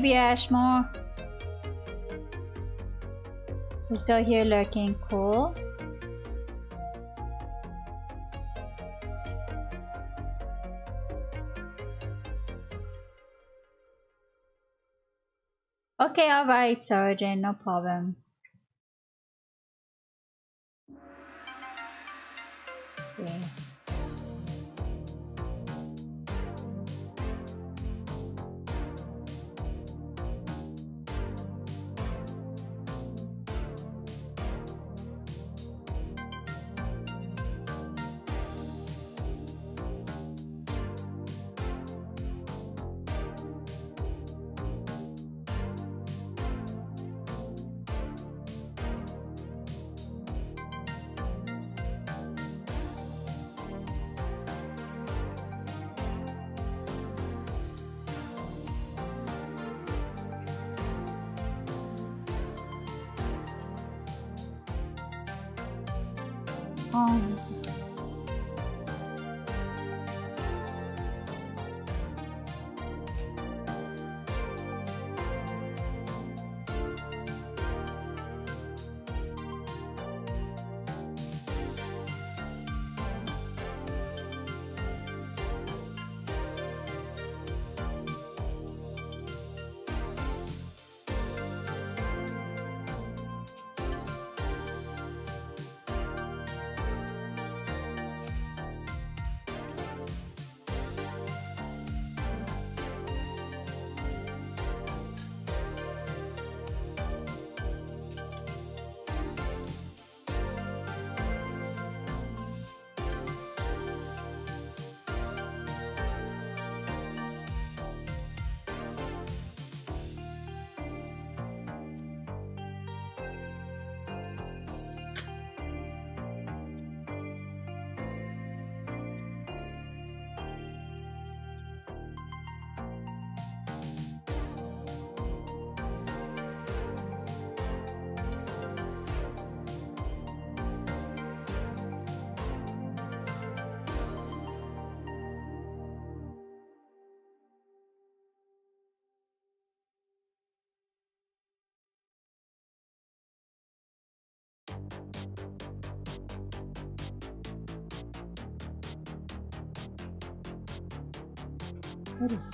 Baby Ashmore. You're still here lurking. Cool. Okay, alright, Sergeant, no problem.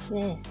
This?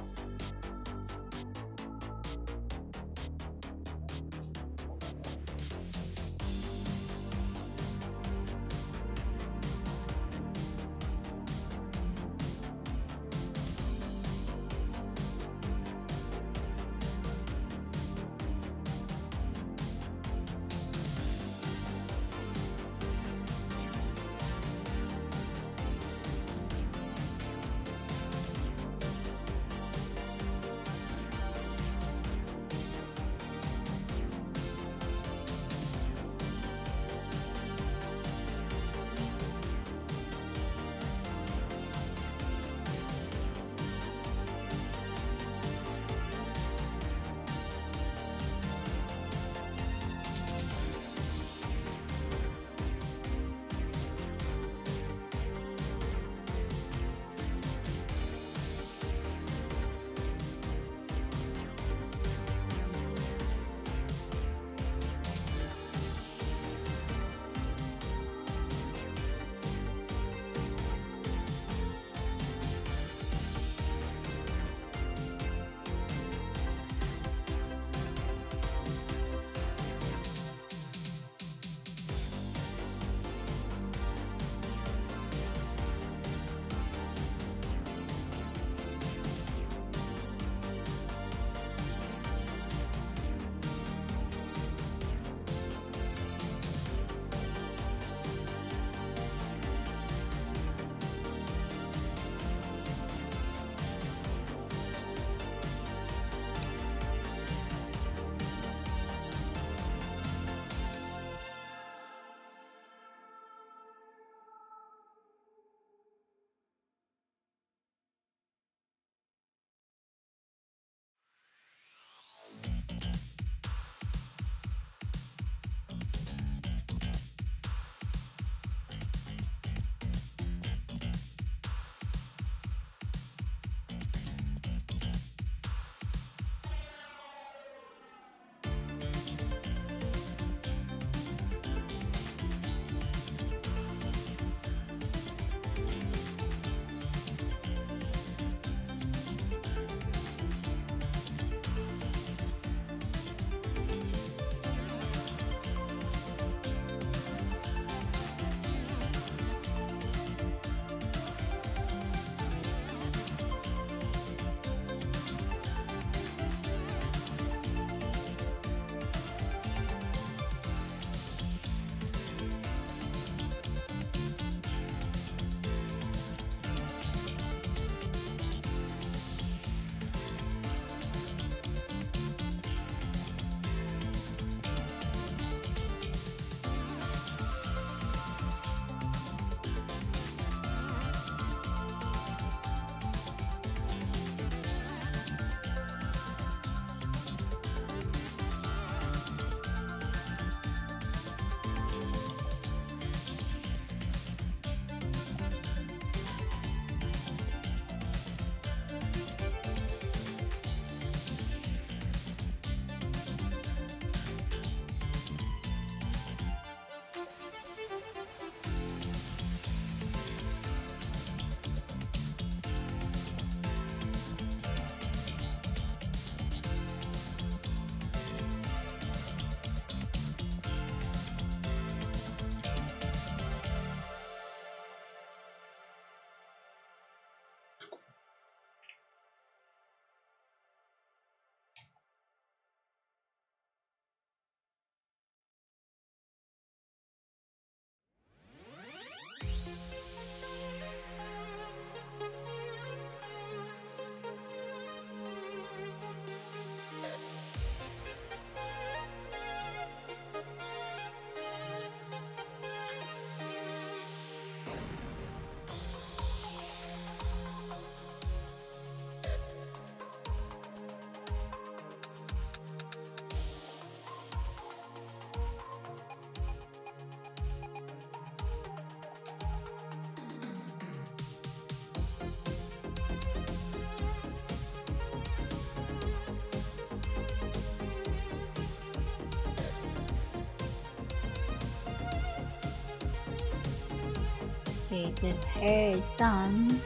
Okay, the hair is done.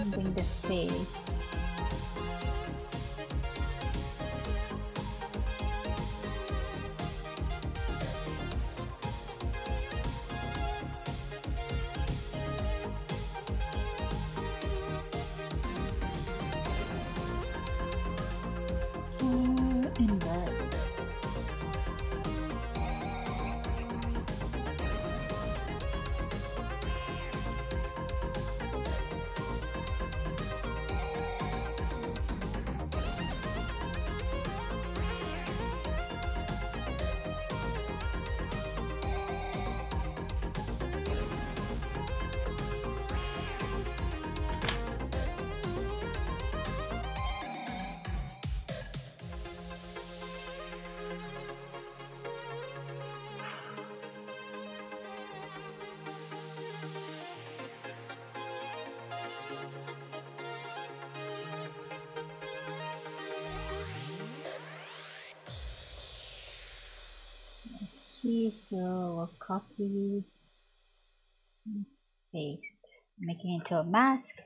I'm doing the face. A mask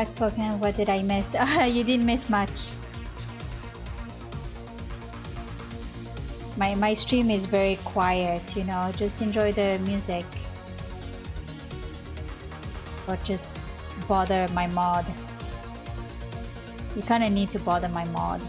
Back what did I miss? Ah, you didn't miss much. My, my stream is very quiet, you know, just enjoy the music. Or just bother my mod. You kinda need to bother my mod.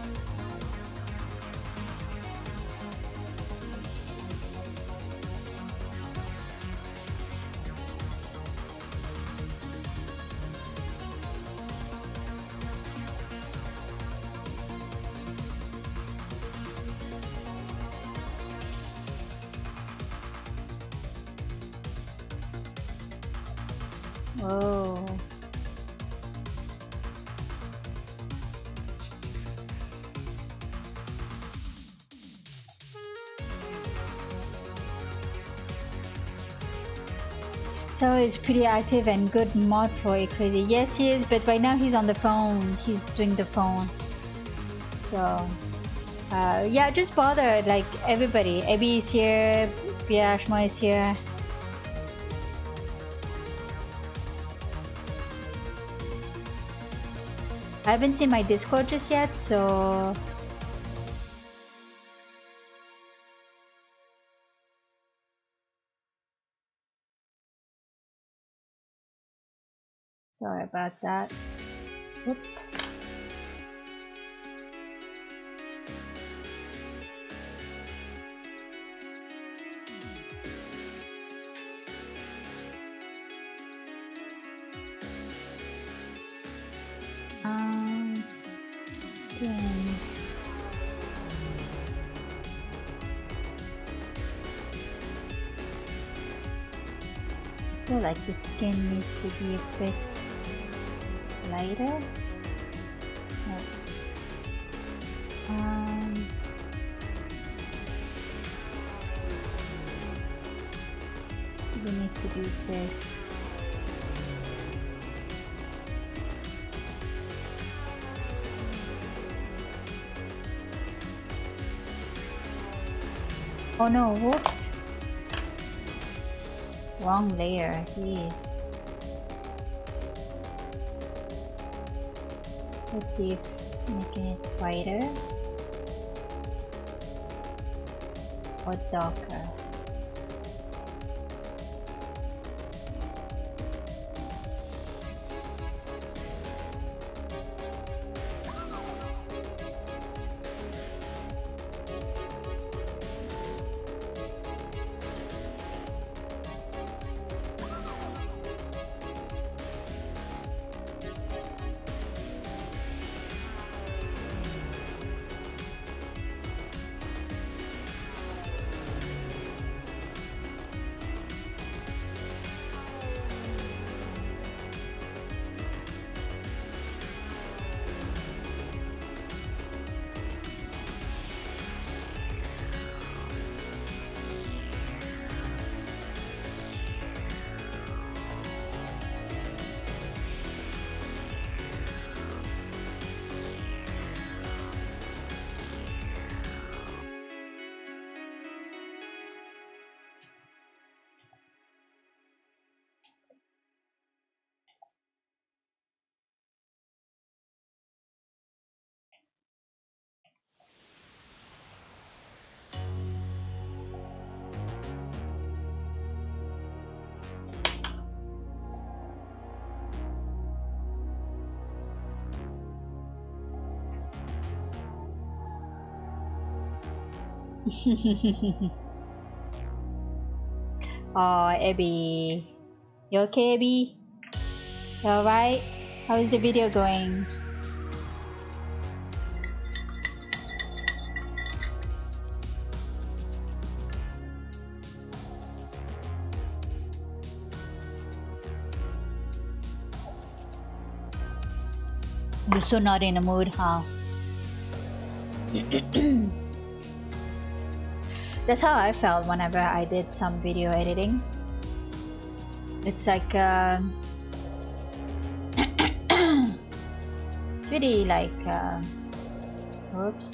Is pretty active and good mod for crazy. Yes, he is, but right now he's on the phone. He's doing the phone. So, uh, yeah, just bother like everybody. Abby is here, Biashmo is here. I haven't seen my Discord just yet, so the skin needs to be a bit lighter. Um, it needs to be this. Oh no, whoops. Wrong layer, jeez. Let's see if making it brighter or darker. oh, Abby. You okay, Abby? You alright? How is the video going? You're so not in a mood, huh? That's how I felt whenever I did some video editing. It's like uh, it's really like uh, oops.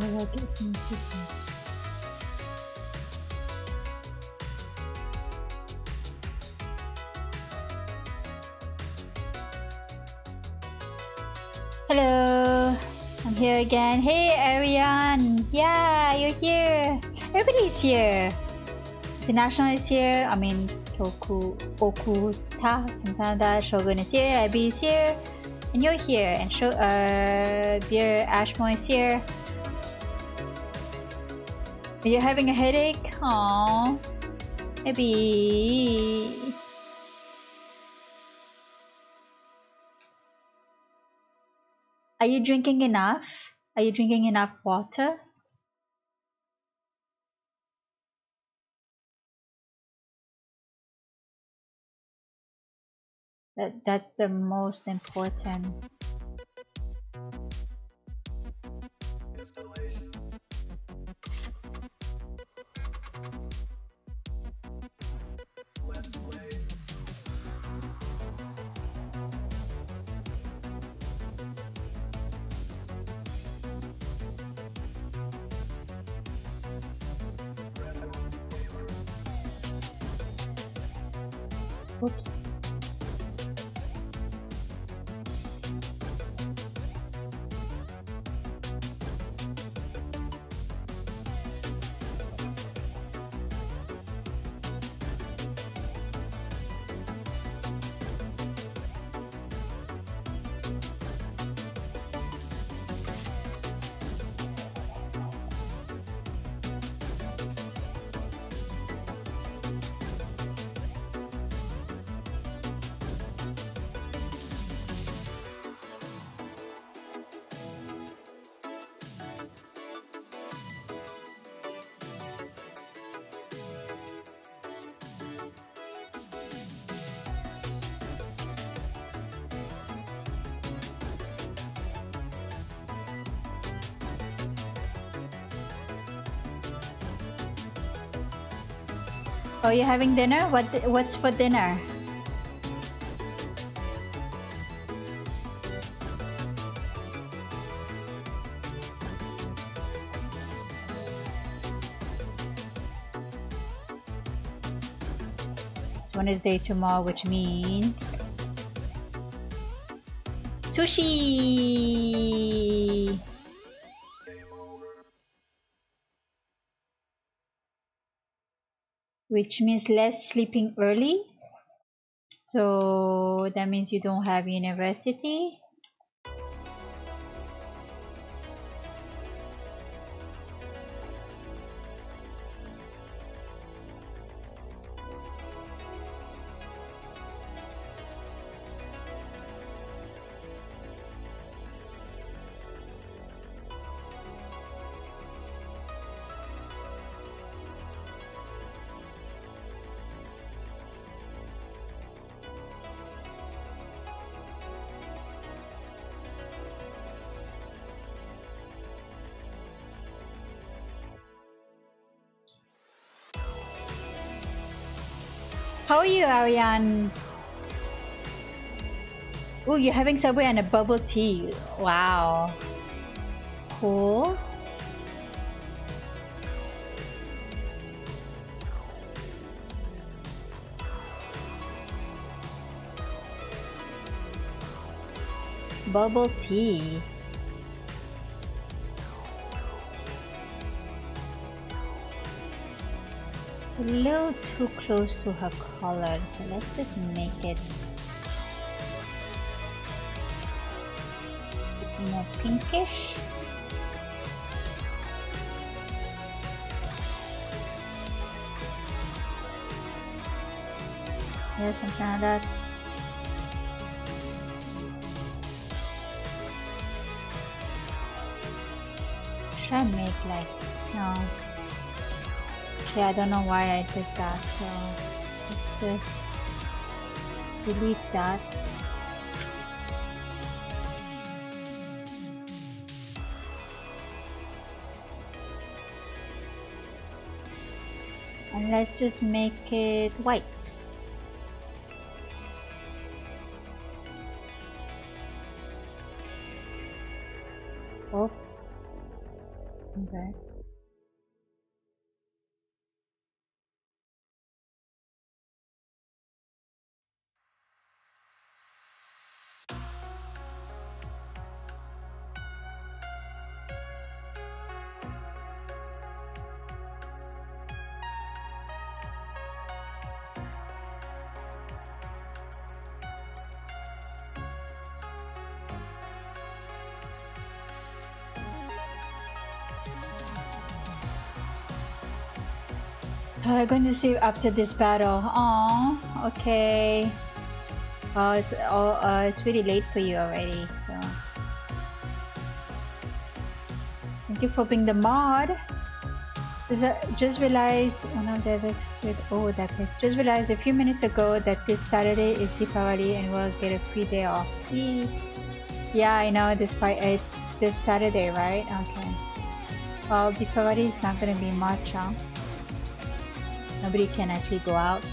like it. Hello, I'm here again. Hey, Ariane. Yeah, you're here. Everybody's here. The National is here. I mean, Toku, Okuta, Ta, like. Shogun is here. Abby is here. And you're here. And Sho uh, Beer Ashmo is here. Are you having a headache? Aww. Maybe. Are you drinking enough? Are you drinking enough water? That that's the most important. Oops. Oh, you having dinner? What What's for dinner? It's Wednesday tomorrow, which means sushi. Which means less sleeping early. So that means you don't have university. You, Ariane? Oh, you're having Subway and a bubble tea. Wow. Cool. Bubble tea. Little too close to her color, so let's just make it more pinkish. Yeah, something like that. Should I make like no? Actually, I don't know why I did that. So let's just delete that. And let's just make it white. I'm going to save after this battle. Oh, okay. Oh, it's oh, uh, it's really late for you already. So, thank you for being the mod. Just realized one of the with oh that place. Just realized a few minutes ago that this Saturday is Deepavali and we'll get a free day off. Yeah, I know this part. It's this Saturday, right? Okay. Well, Deepavali is not gonna be much, huh? Nobody can actually go out.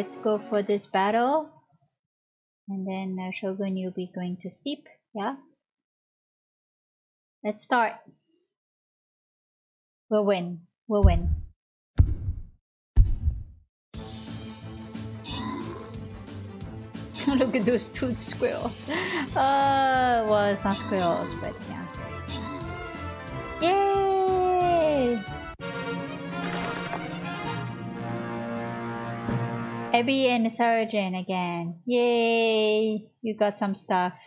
Let's go for this battle. And then uh, Shogun you'll be going to sleep yeah? Let's start. We'll win. We'll win. Look at those two squirrels. Uh well it's not squirrels but yeah Abby and Sarajin again. Yay! You got some stuff.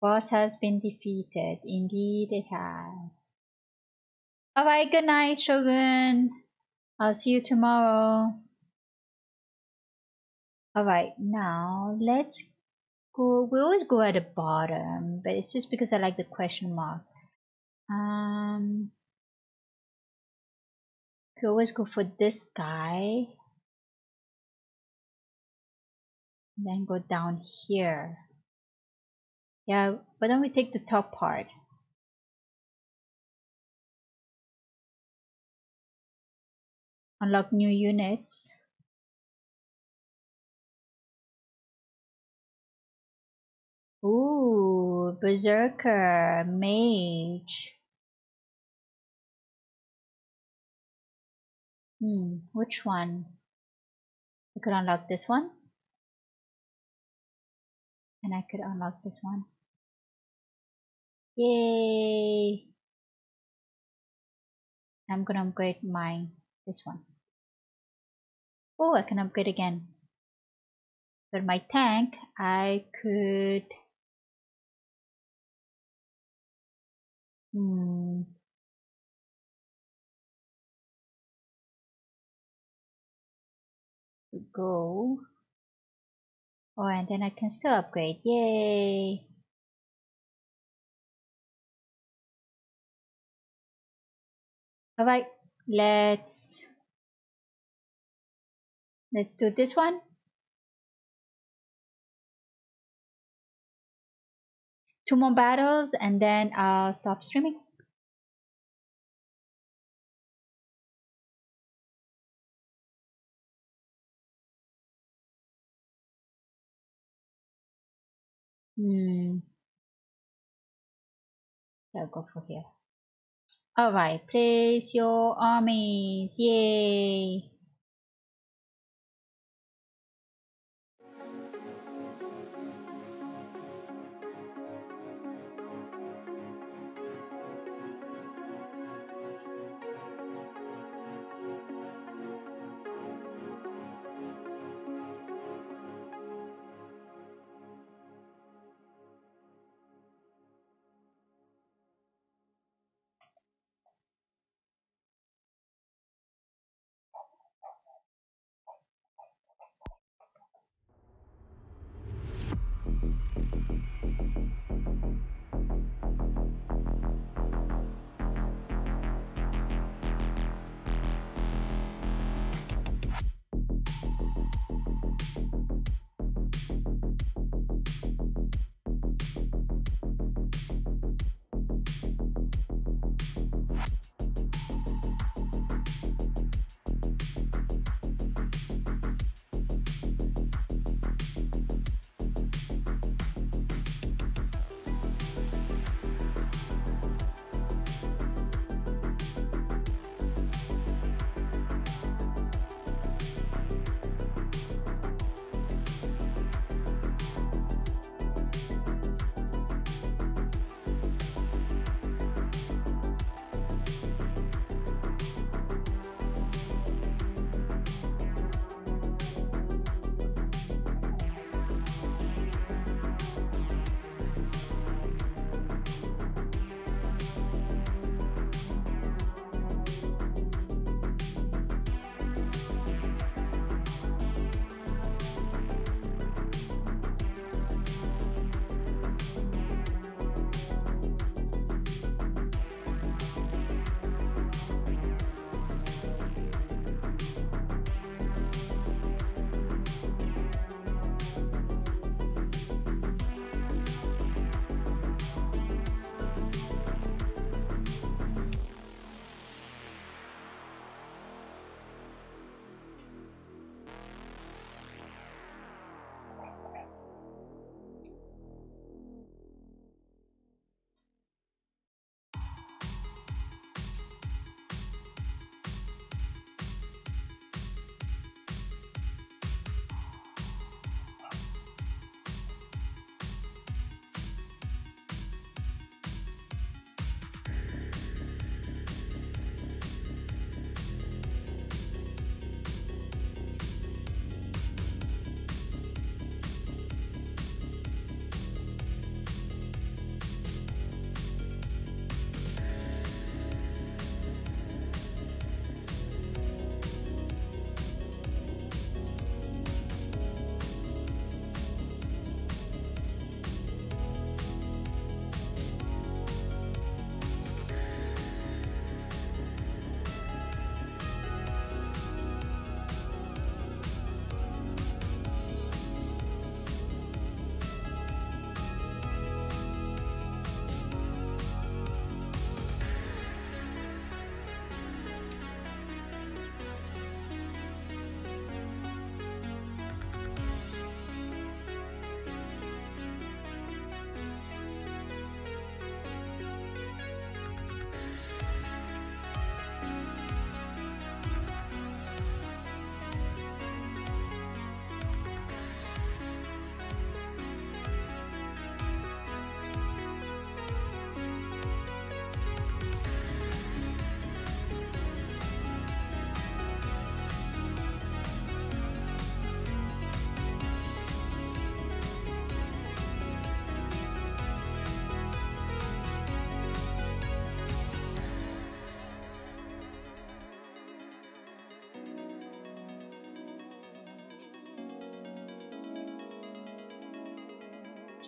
Boss has been defeated. Indeed it has. Alright, good night, Shogun. I'll see you tomorrow. Alright, now let's go. We always go at the bottom, but it's just because I like the question mark. Um, could always go for this guy. Then go down here. Yeah, why don't we take the top part? Unlock new units. Ooh, Berserker, Mage. Hmm, which one? I could unlock this one. And I could unlock this one. Yay! I'm gonna upgrade my this one. Oh, I can upgrade again. But my tank, I could. Hmm. Go. Oh, and then I can still upgrade. Yay! Alright, let's let's do this one. Two more battles and then I'll stop streaming. Hmm. I'll go for here. Alright, place your armies. Yay!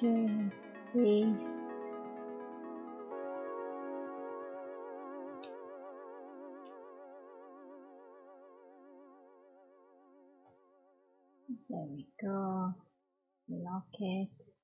To base there we go. Lock it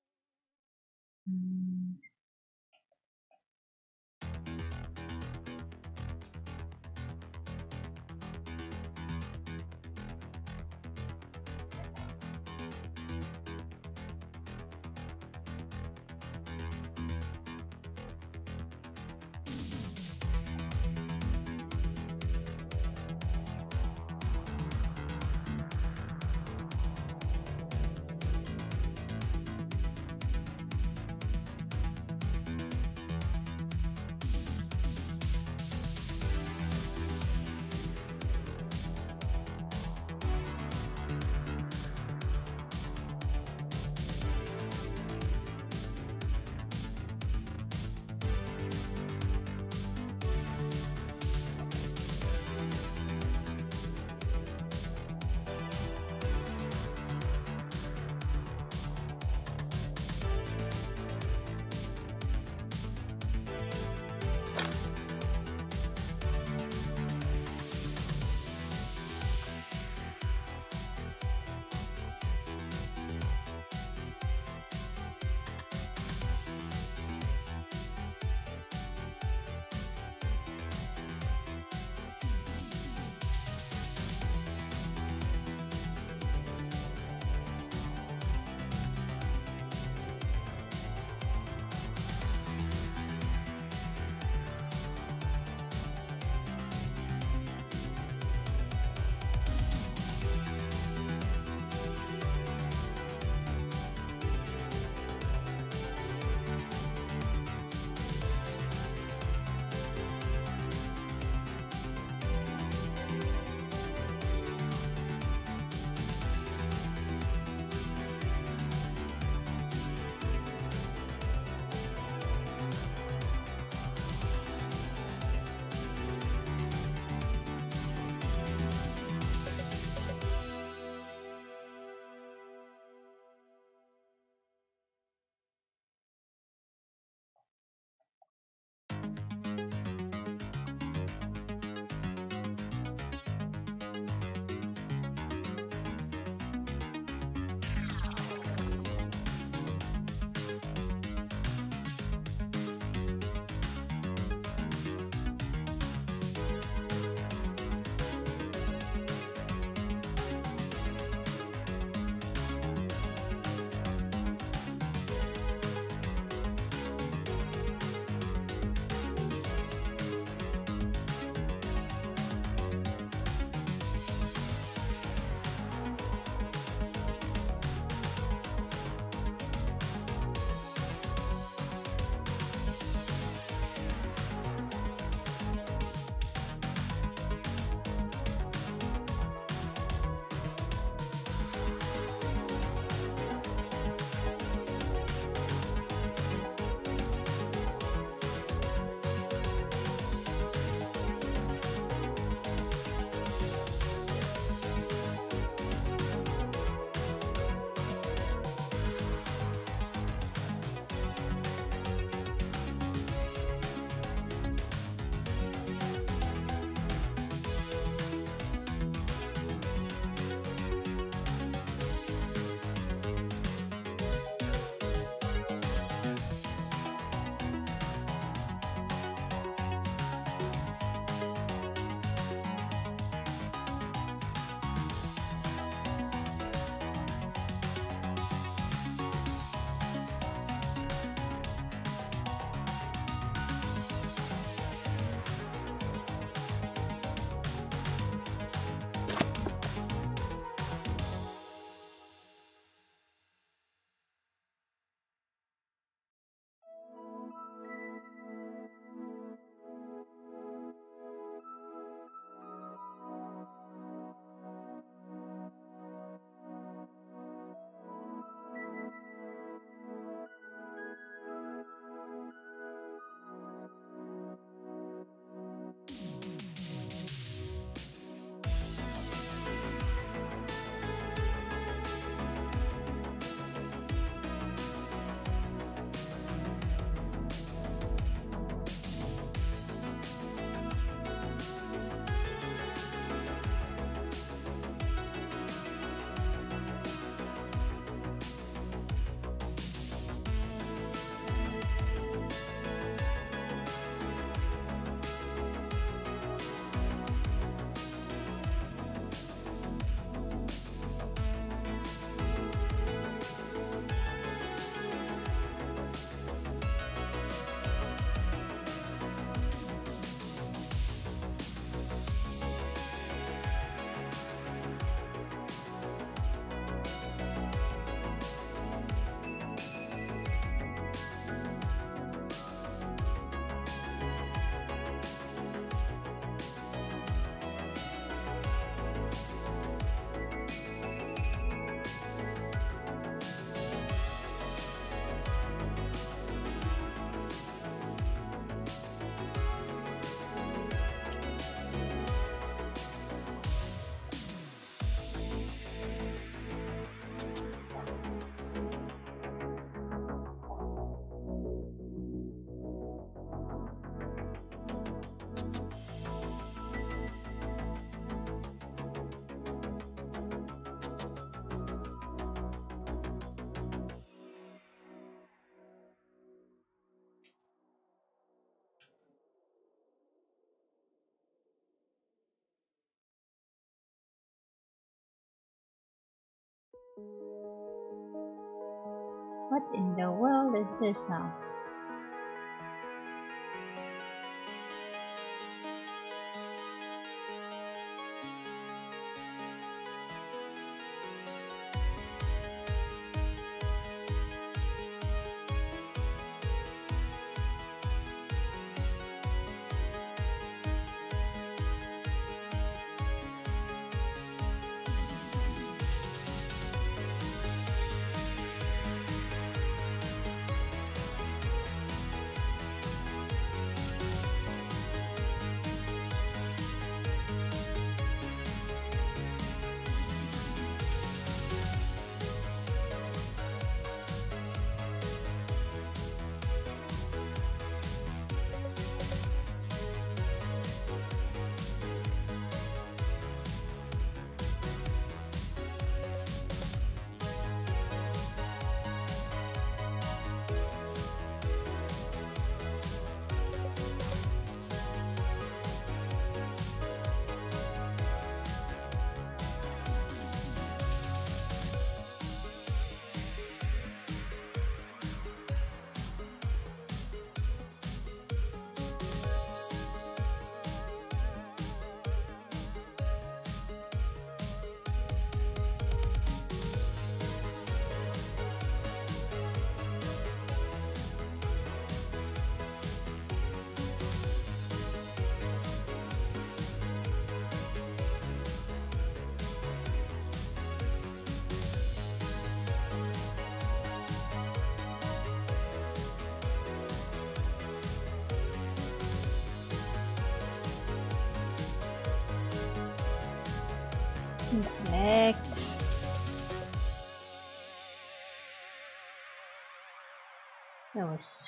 What in the world is this now?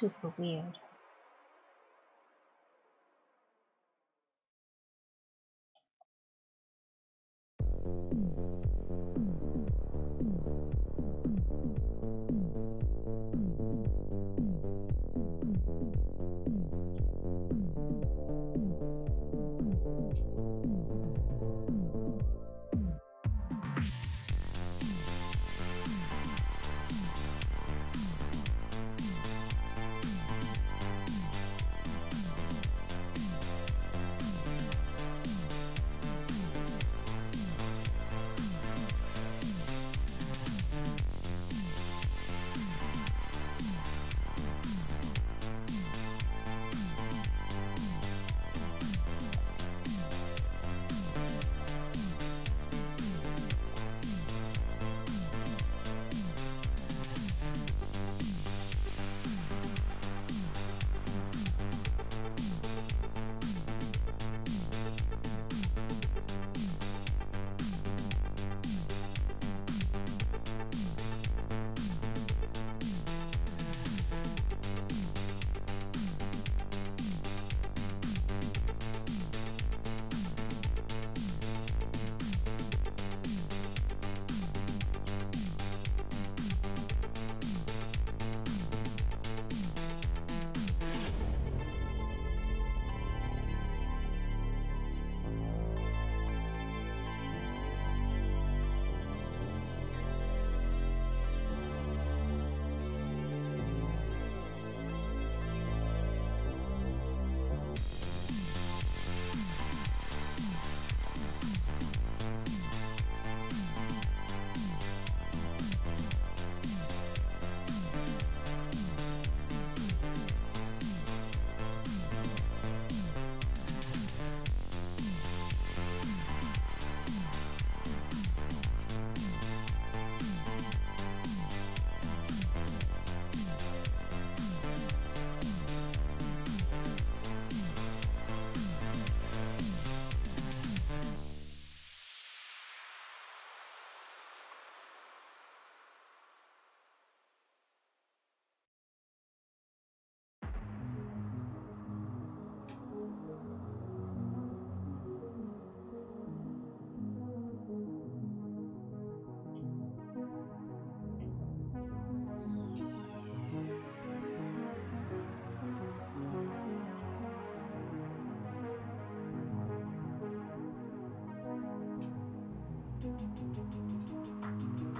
Super weird. Thank you.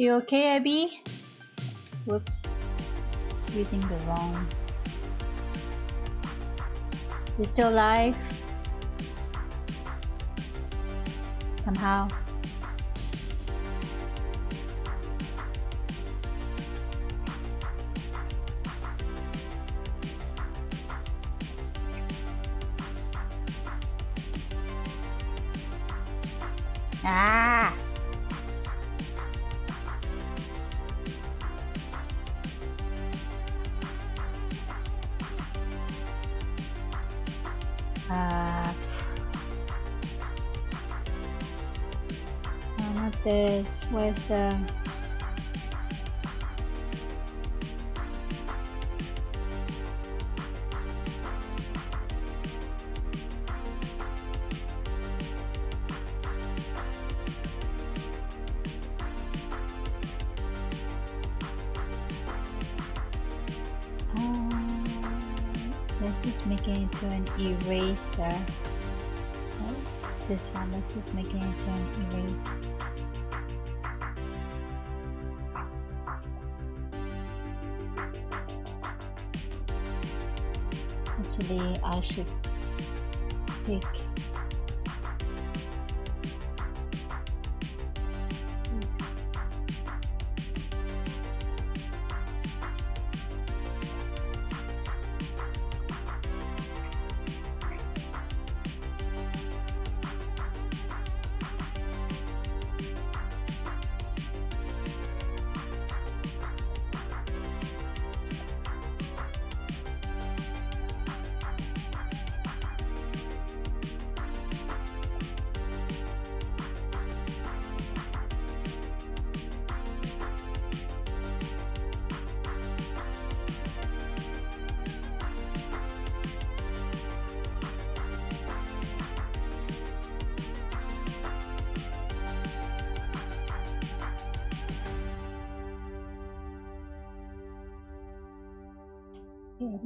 You okay, Abby? Whoops. Using the wrong. You still alive? Somehow. Oh, this. Where's the... Let's just make it into an eraser. Oh, this one, let's just make it into an erase. Actually, I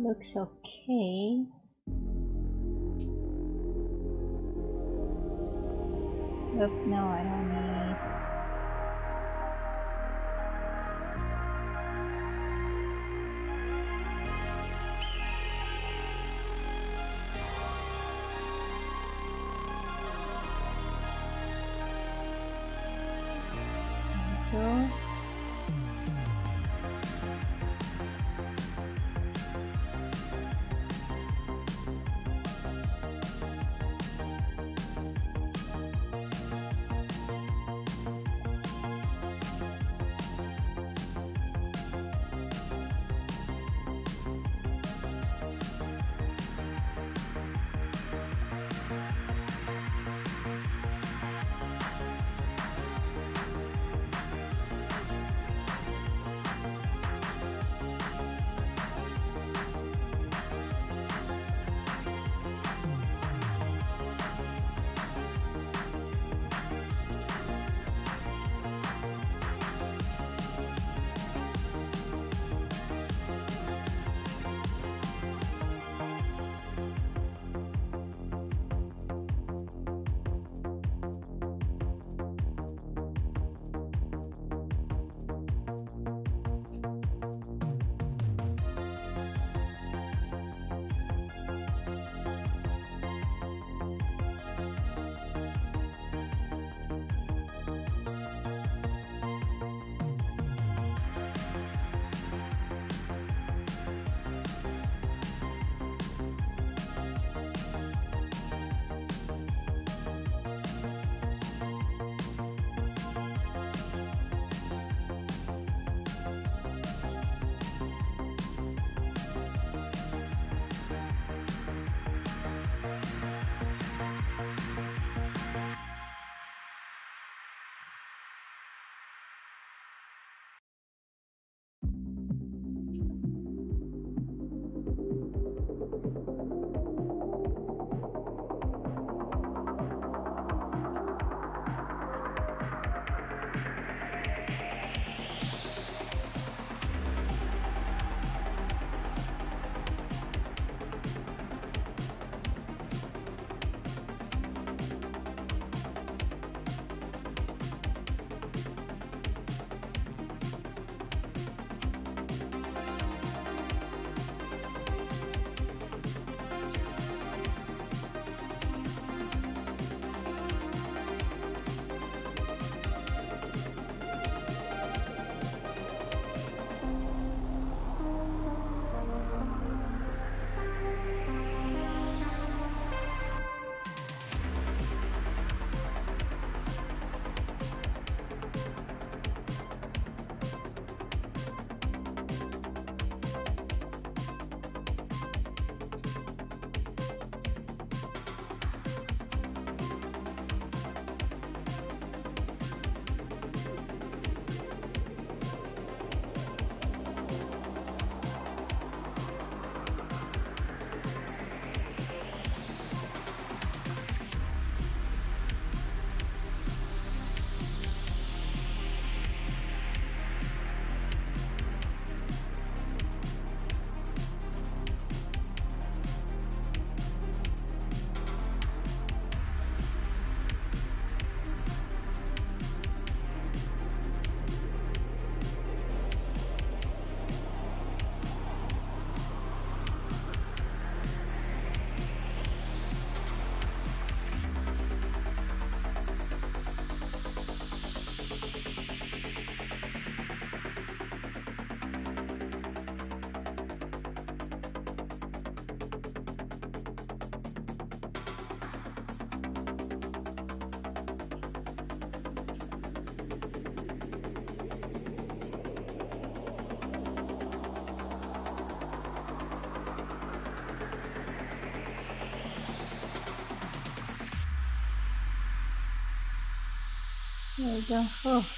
looks okay. There we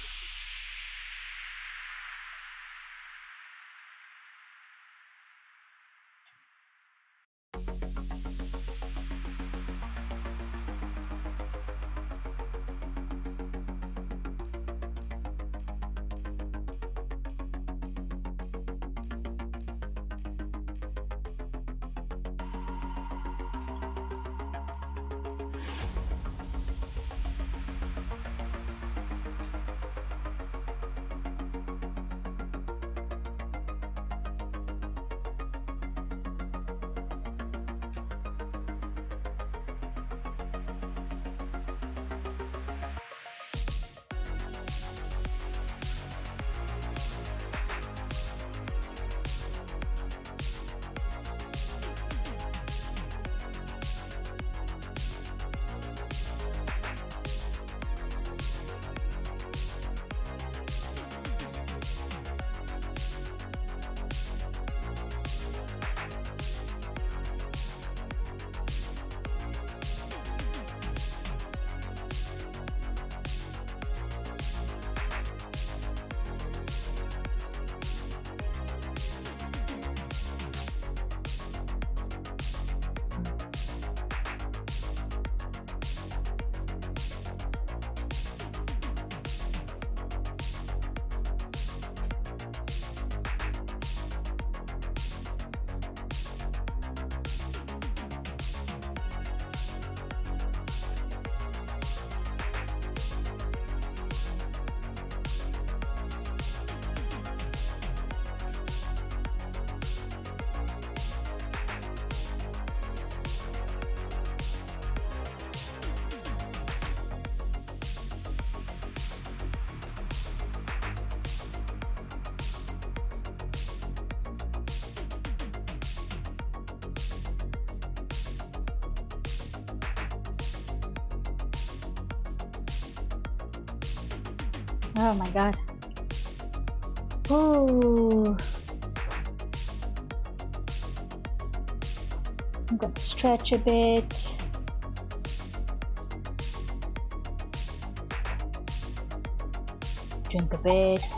Oh. My god. Ooh. I'm gonna stretch a bit. Drink a bit.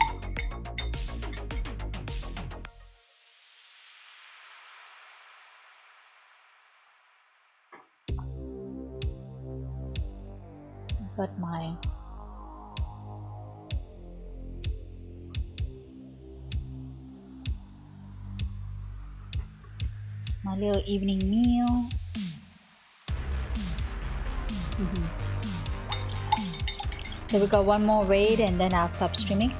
Evening meal. Mhm. So we got one more raid and then I'll stop streaming.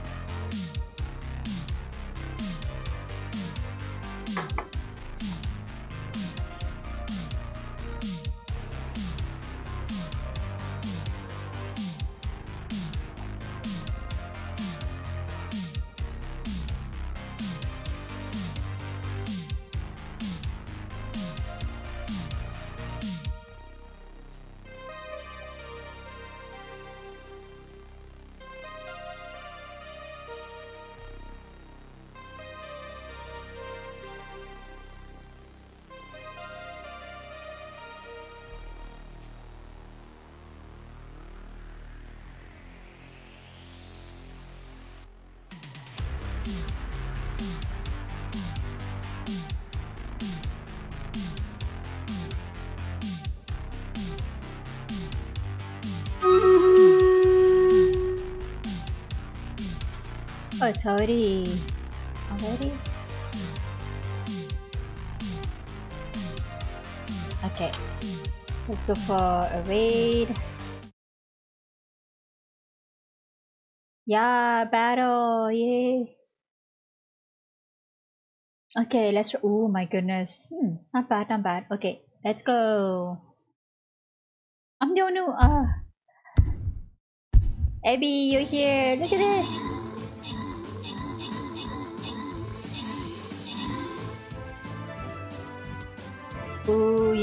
It's already already. Okay, let's go for a raid. Yeah, battle! Yay! Okay, let's. Oh my goodness. Hmm, not bad, not bad. Okay, let's go. I'm the only. Uh, Abby, you're here. Look at this.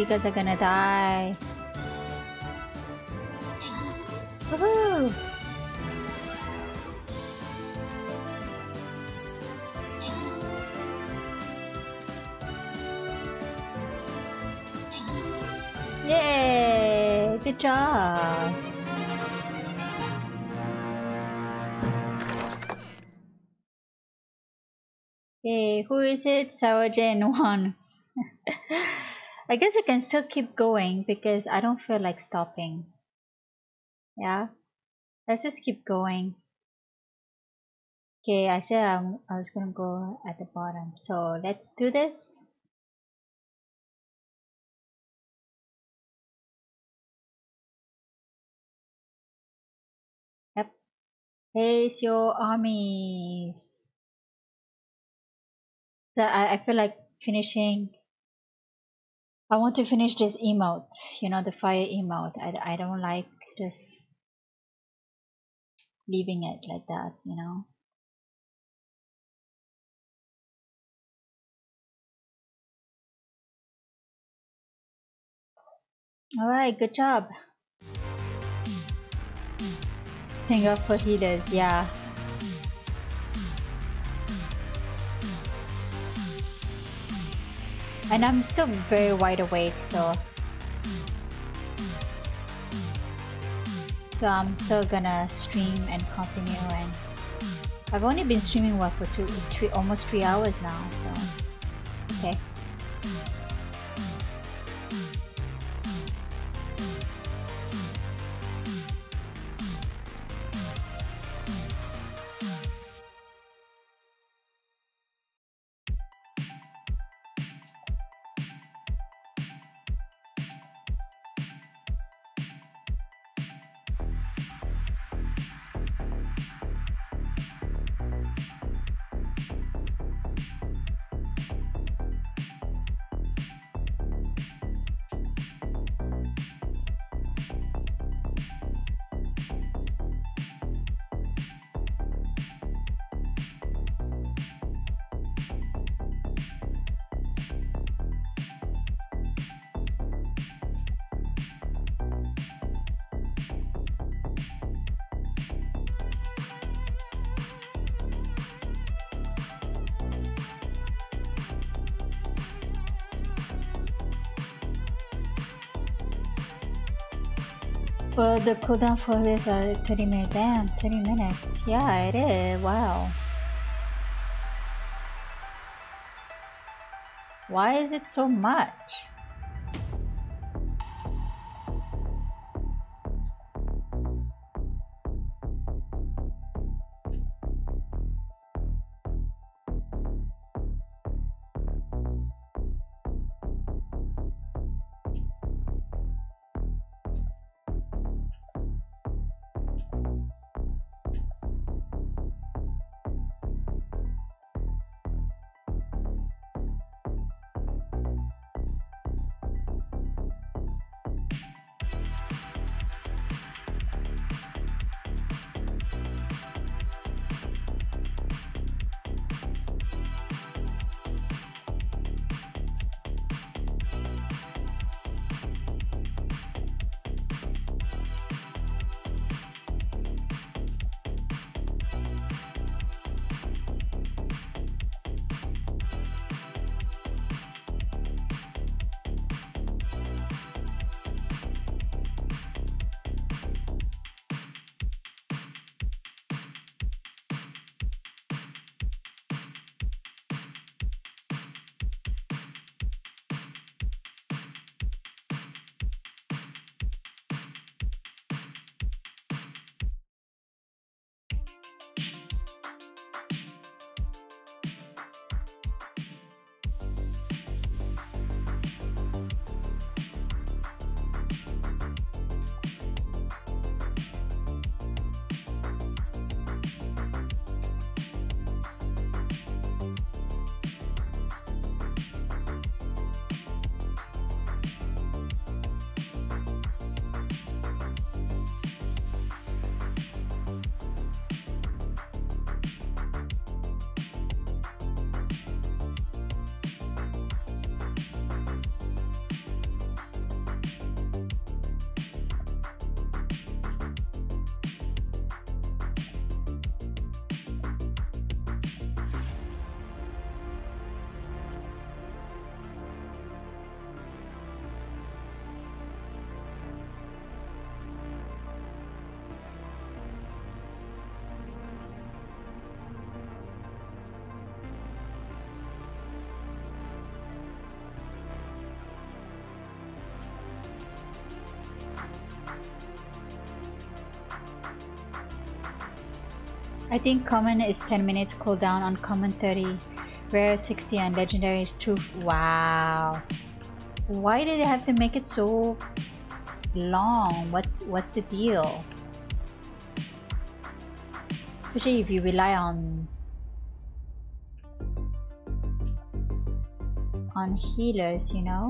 guys are gonna die. Woohoo! Yay! Good job! Yay, who is it? Sarah 1. I guess we can still keep going because I don't feel like stopping. Yeah, let's just keep going. Okay, I said I'm, I was gonna go at the bottom. So let's do this. Yep. Place your armies. So I, I feel like finishing. I want to finish this emote, you know, the fire emote. I, I don't like just leaving it like that, you know. Alright, good job. Thank God for healers, yeah. And I'm still very wide awake, so... So I'm still gonna stream and continue and... I've only been streaming what for two, three, almost three hours now, so... Okay. The cooldown for this uh, 30 minutes. Damn, 30 minutes. Yeah, it is. Wow. Why is it so much? I think common is 10 minutes cooldown on common 30, rare 60 and legendary is 2. Wow. Why did they have to make it so long? What's what's the deal? Especially if you rely on on healers, you know?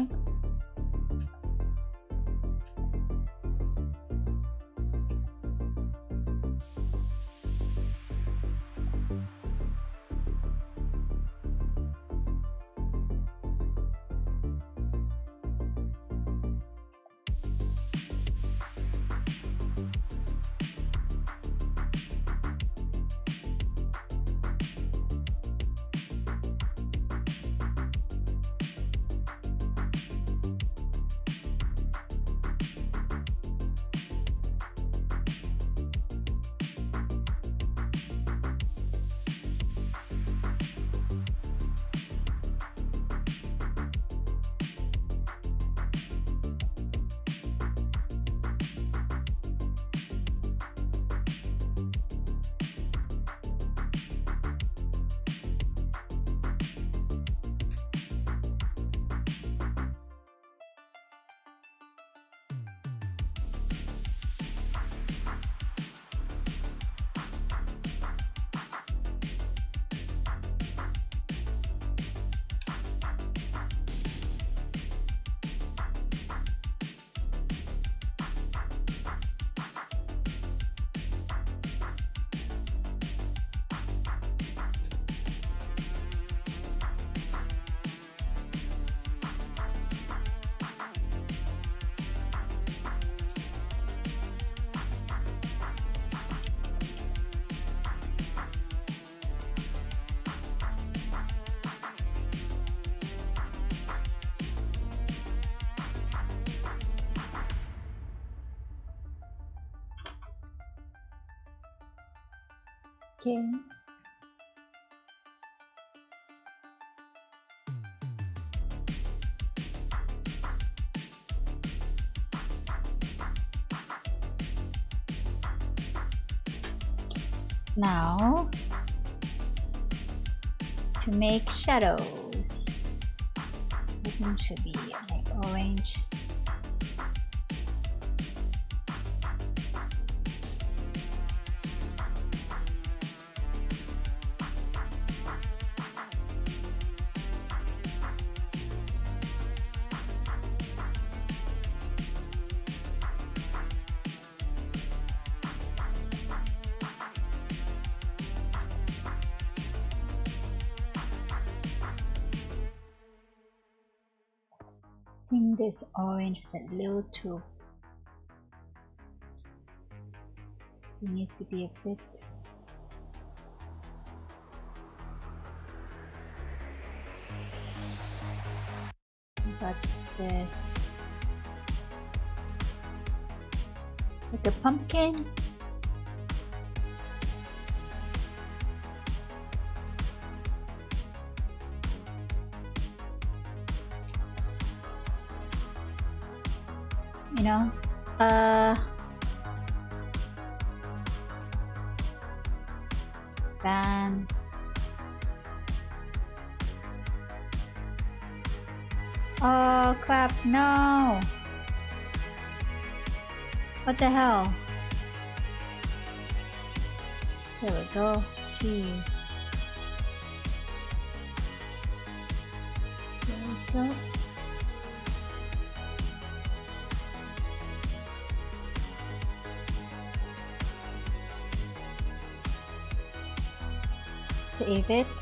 Make shadows, everything should be this orange is a little too it needs to be a bit got this. Like a pumpkin the hell? There we go. Jeez. Save it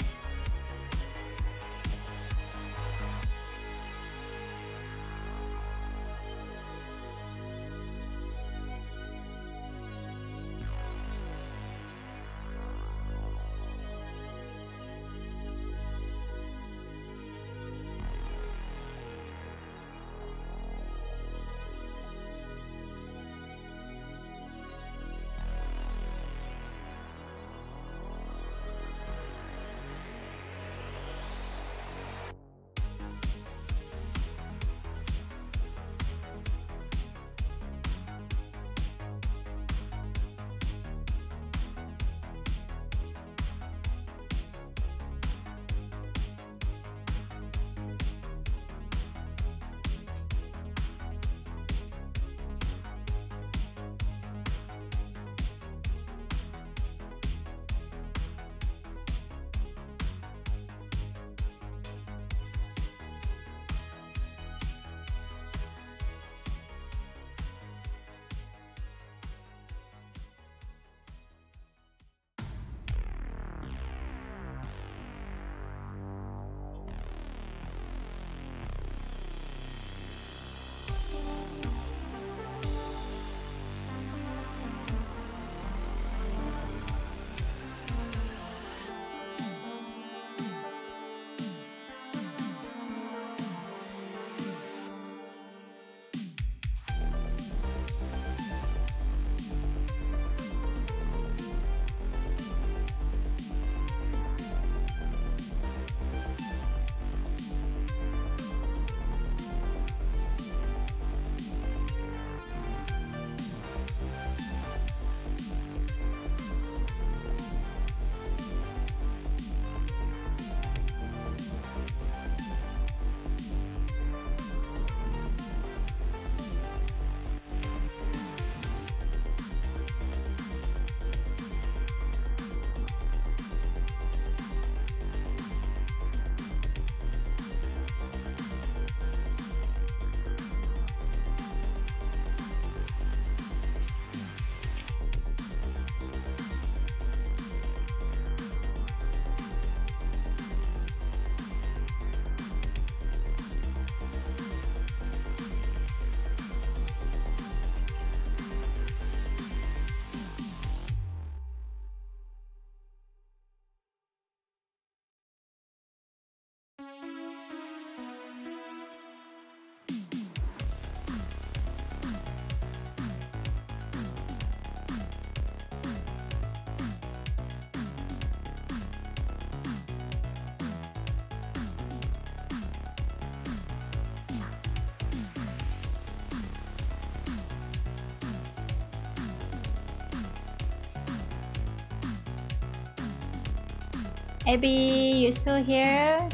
Abby, you still here?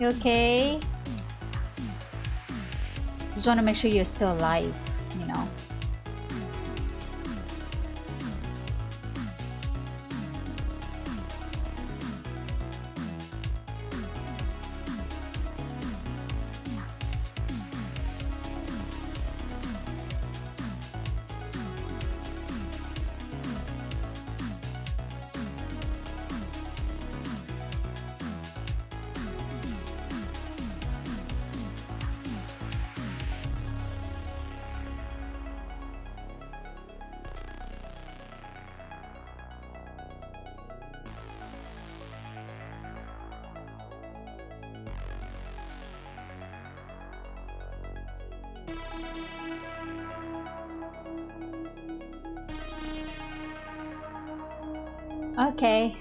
You okay? Just want to make sure you're still alive,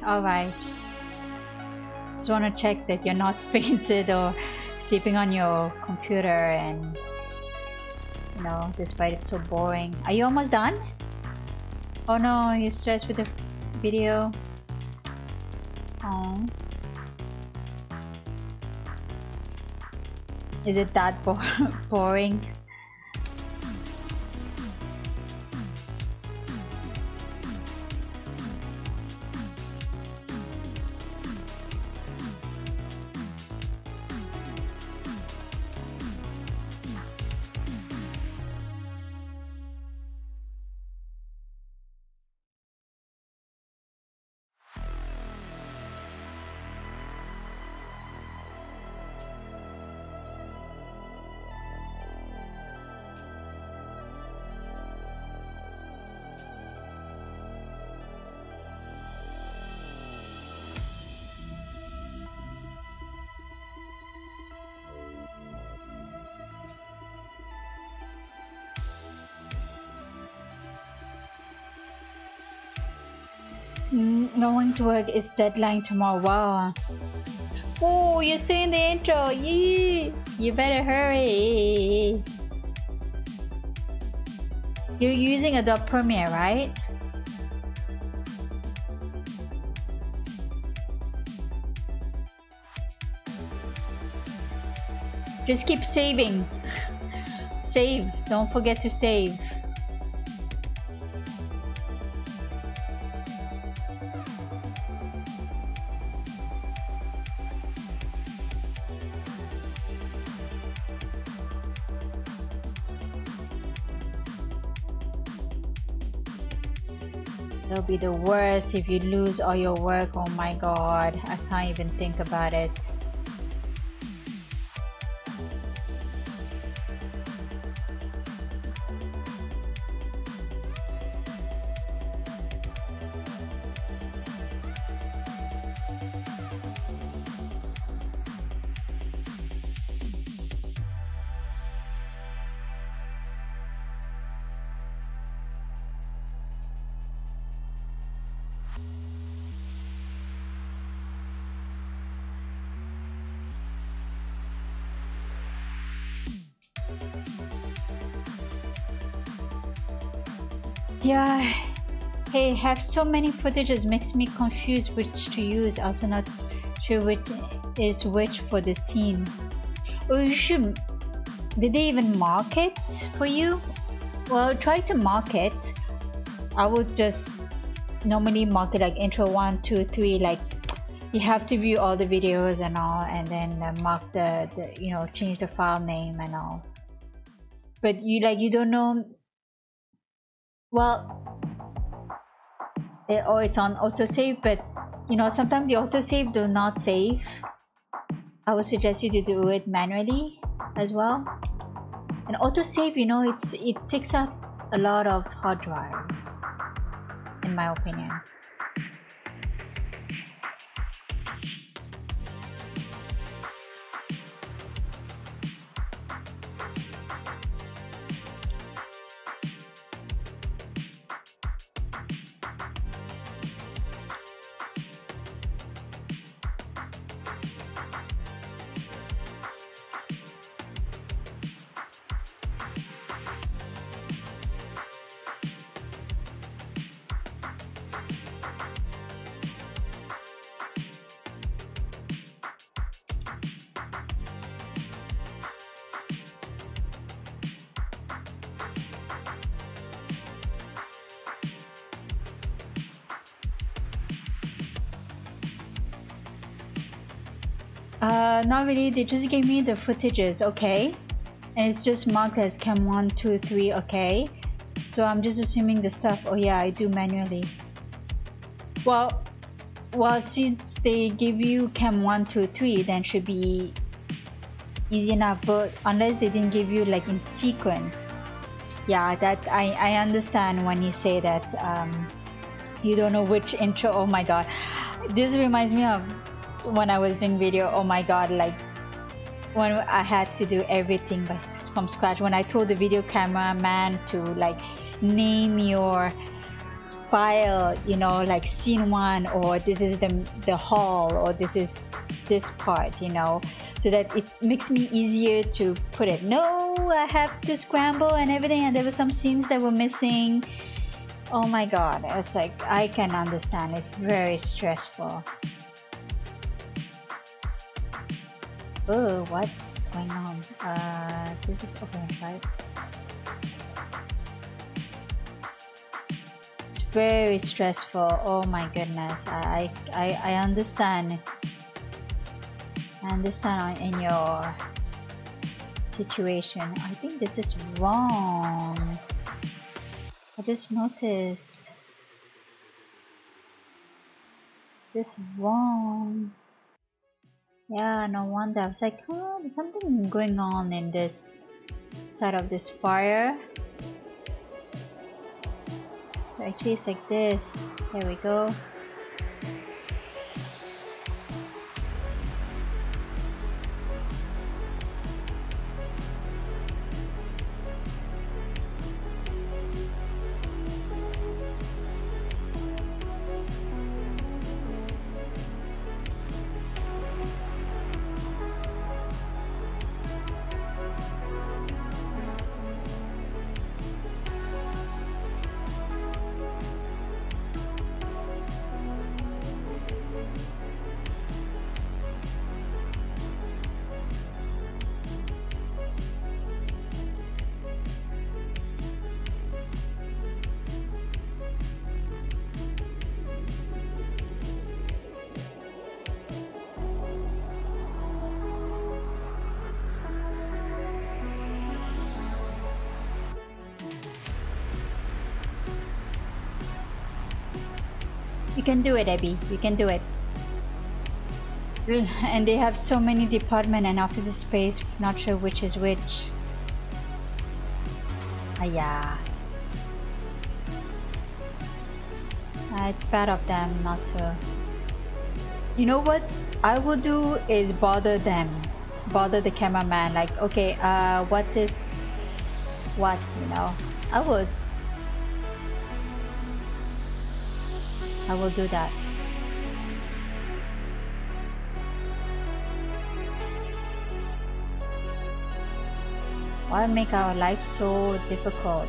alright. Just want to check that you're not fainted or sleeping on your computer and you know, despite it's so boring. Are you almost done? Oh no, you're stressed with the video. Oh. Is it that bo boring? Work is deadline tomorrow. Wow. Oh, you're still in the intro. Yee. You better hurry. You're using Adobe Premiere, right? Just keep saving. save. Don't forget to save. Be the worst if you lose all your work. Oh my god, I can't even think about it. Have so many footages makes me confused which to use. Also not sure which is which for the scene. Oh, you should. Did they even mark it for you? Well, try to mark it. I would just normally mark it like intro one, two, three. Like you have to view all the videos and all, and then uh, mark the, the you know change the file name and all. But you like you don't know well it, or oh, it's on autosave but you know sometimes the autosave do not save. I would suggest you to do it manually as well. And autosave you know it's it takes up a lot of hard drive in my opinion not really. They just gave me the footages, okay? And it's just marked as cam 1, 2, 3, okay? So I'm just assuming the stuff, oh yeah, I do manually. Well, well, since they give you cam 1, 2, 3, then should be easy enough. But unless they didn't give you like in sequence. Yeah, that I, I understand when you say that um, you don't know which intro. Oh my god. This reminds me of when I was doing video. Oh my god, like when I had to do everything by, from scratch. When I told the video cameraman to like name your file, you know, like scene one, or this is the the hall, or this is this part, you know, so that it makes me easier to put it. No, I have to scramble and everything, and there were some scenes that were missing. Oh my god, it's like I can understand. It's very stressful. Oh, what's going on? Uh, this is open, right? It's very stressful. Oh my goodness. I I I understand. I understand in your situation. I think this is wrong. I just noticed. This wrong. Yeah, no wonder. I was like, oh, there's something going on in this side of this fire. So actually it's like this. There we go. Can do it, Abby. You can do it. And they have so many department and office space, not sure which is which. Ah, yeah. Uh, it's bad of them not to. You know what I will do is bother them, bother the cameraman. Like, okay, uh, what is what? You know, I would. I will do that. Why make our life so difficult?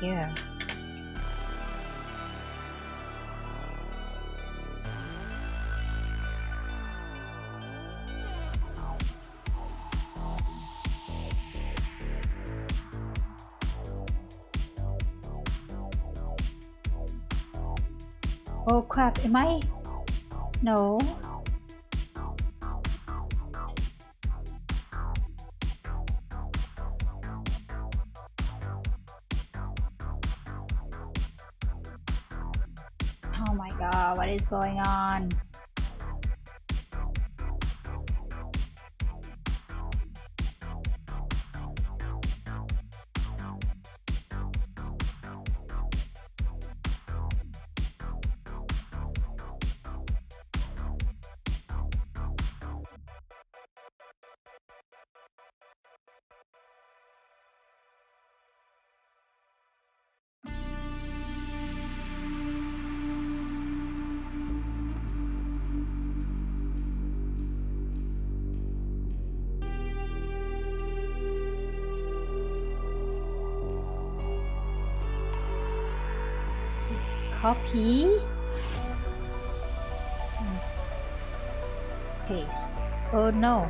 Here? Oh crap, am I? No. Going on? Oh no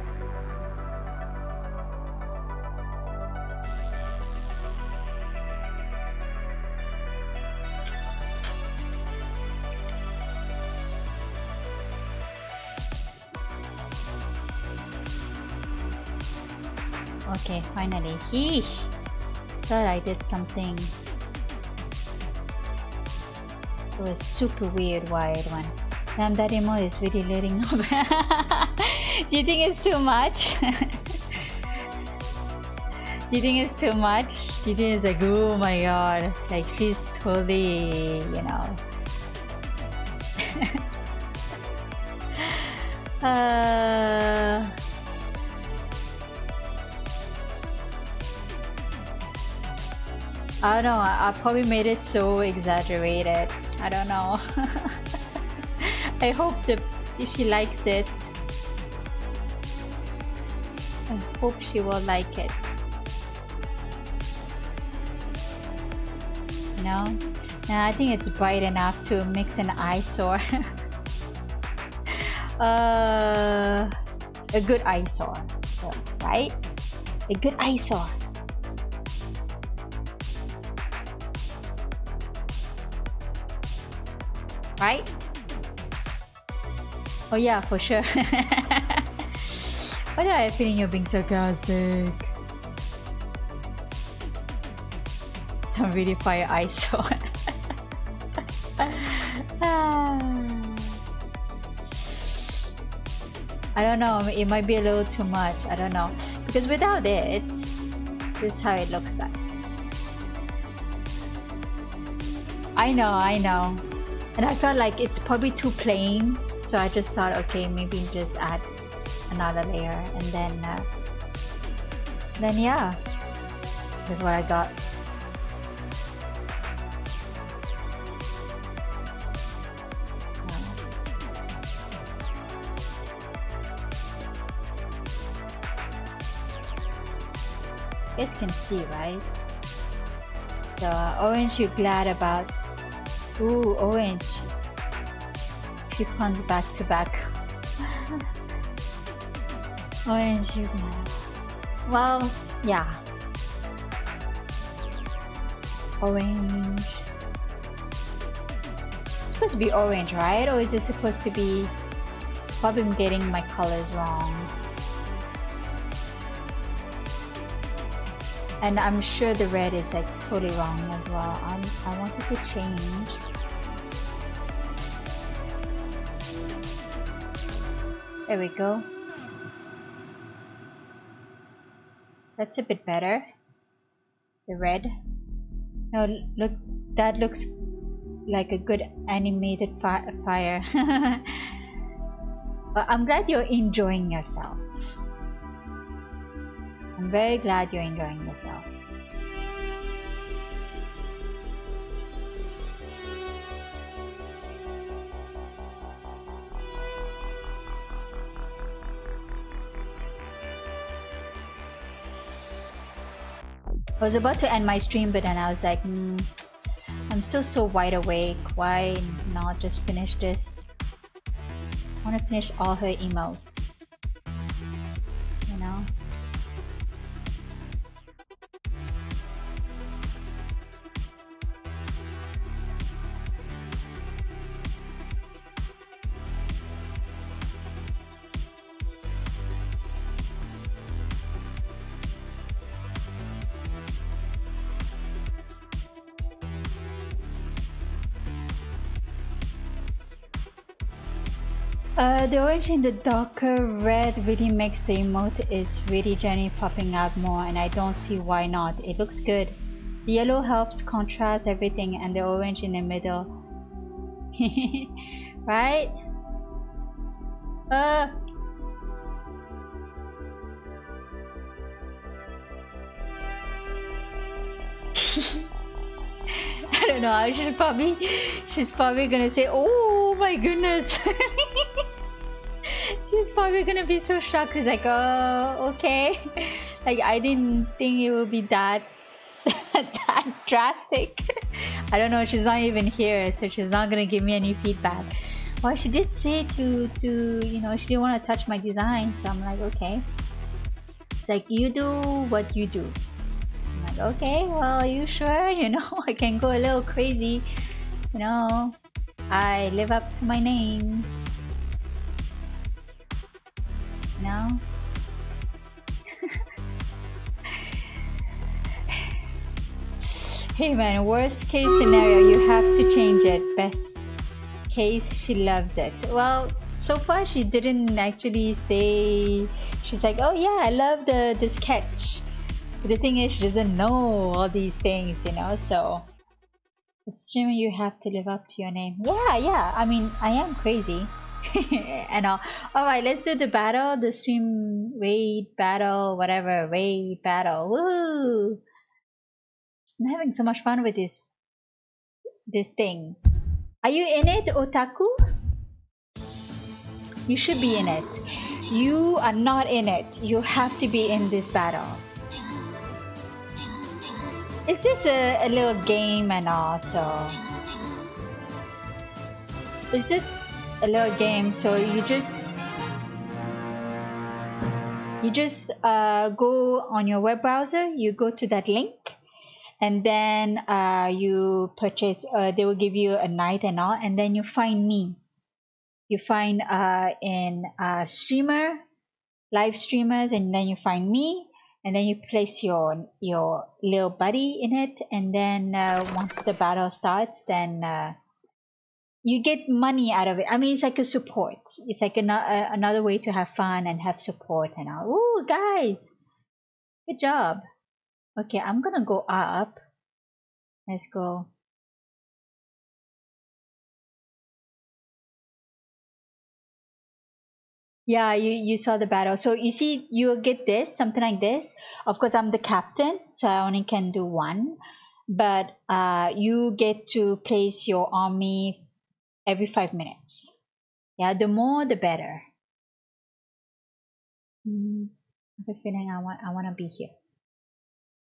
okay finally he thought I did something it was super weird wired one. Damn, that emote is really letting up. You think it's too much? You think it's too much? You think it's like, oh my god, like she's totally, you know. uh, I don't know, I, I probably made it so exaggerated. I don't know. I hope that she likes it. Hope she will like it. No? Nah, I think it's bright enough to mix an eyesore. uh, a good eyesore, right? A good eyesore. right? Oh yeah, for sure. I have feeling you're being sarcastic? Some really fire eyes on. I don't know, it might be a little too much, I don't know. Because without it, this is how it looks like. I know, I know. And I felt like it's probably too plain, so I just thought, okay, maybe just add another layer, and then, uh, then yeah, that's what I got. You guys can see, right? The orange you're glad about Ooh, orange. She puns back to back. orange, Well, yeah. Orange. It's supposed to be orange, right? Or is it supposed to be... Probably I'm getting my colors wrong. And I'm sure the red is like totally wrong as well. I'm, I wanted to change. There we go. That's a bit better. The red. No, look, that looks like a good animated fi fire. I'm glad you're enjoying yourself. I'm very glad you're enjoying yourself. I was about to end my stream, but then I was like, mm, I'm still so wide awake. Why not just finish this? I want to finish all her emotes. Uh, the orange in the darker red really makes the emote is really gently popping out more and I don't see why not. It looks good. The yellow helps contrast everything and the orange in the middle. right? Uh, I don't know. She's probably she's probably gonna say, "Oh my goodness." she's probably gonna be so shocked. She's like, "Oh, okay." Like I didn't think it would be that that drastic. I don't know. She's not even here, so she's not gonna give me any feedback. Well, she did say to to you know she didn't want to touch my design, so I'm like, okay. It's like you do what you do like, okay, well, are you sure? You know, I can go a little crazy. You know, I live up to my name. You know? hey man, worst case scenario, you have to change it. Best case, she loves it. Well, so far she didn't actually say she's like oh yeah i love the the sketch the thing is, she doesn't know all these things, you know, so assuming you have to live up to your name. Yeah, yeah, I mean, I am crazy. and all. Alright, let's do the battle, the stream raid battle, whatever, raid battle. I'm having so much fun with this this thing. Are you in it, Otaku? You should be in it. You are not in it. You have to be in this battle it's just a, a little game and all, so it's just a little game. So you just you just uh, go on your web browser. You go to that link, and then uh, you purchase. Uh, they will give you a night and all, and then you find me. You find uh, in uh, streamer, live streamers, and then you find me and then you place your your little buddy in it and then uh, once the battle starts then uh, you get money out of it. I mean it's like a support. It's like an, uh, another way to have fun and have support and all. Ooh, guys! Good job. Okay i'm gonna go up. Let's go Yeah, you, you saw the battle. So you see, you get this, something like this. Of course, I'm the captain, so I only can do one. But uh, you get to place your army every five minutes. Yeah, the more, the better. Mm, I have a feeling I want, I want to be here.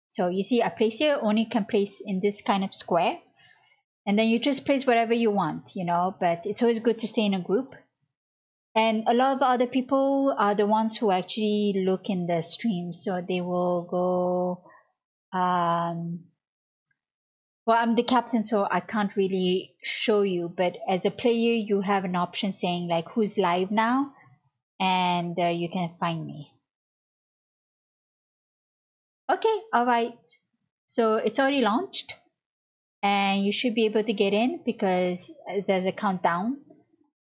So you see, I place here, only can place in this kind of square. And then you just place whatever you want, you know, but it's always good to stay in a group and a lot of other people are the ones who actually look in the stream. So they will go um well i'm the captain so i can't really show you. But as a player you have an option saying like who's live now? And uh, you can find me. Okay all right. So it's already launched. And you should be able to get in because there's a countdown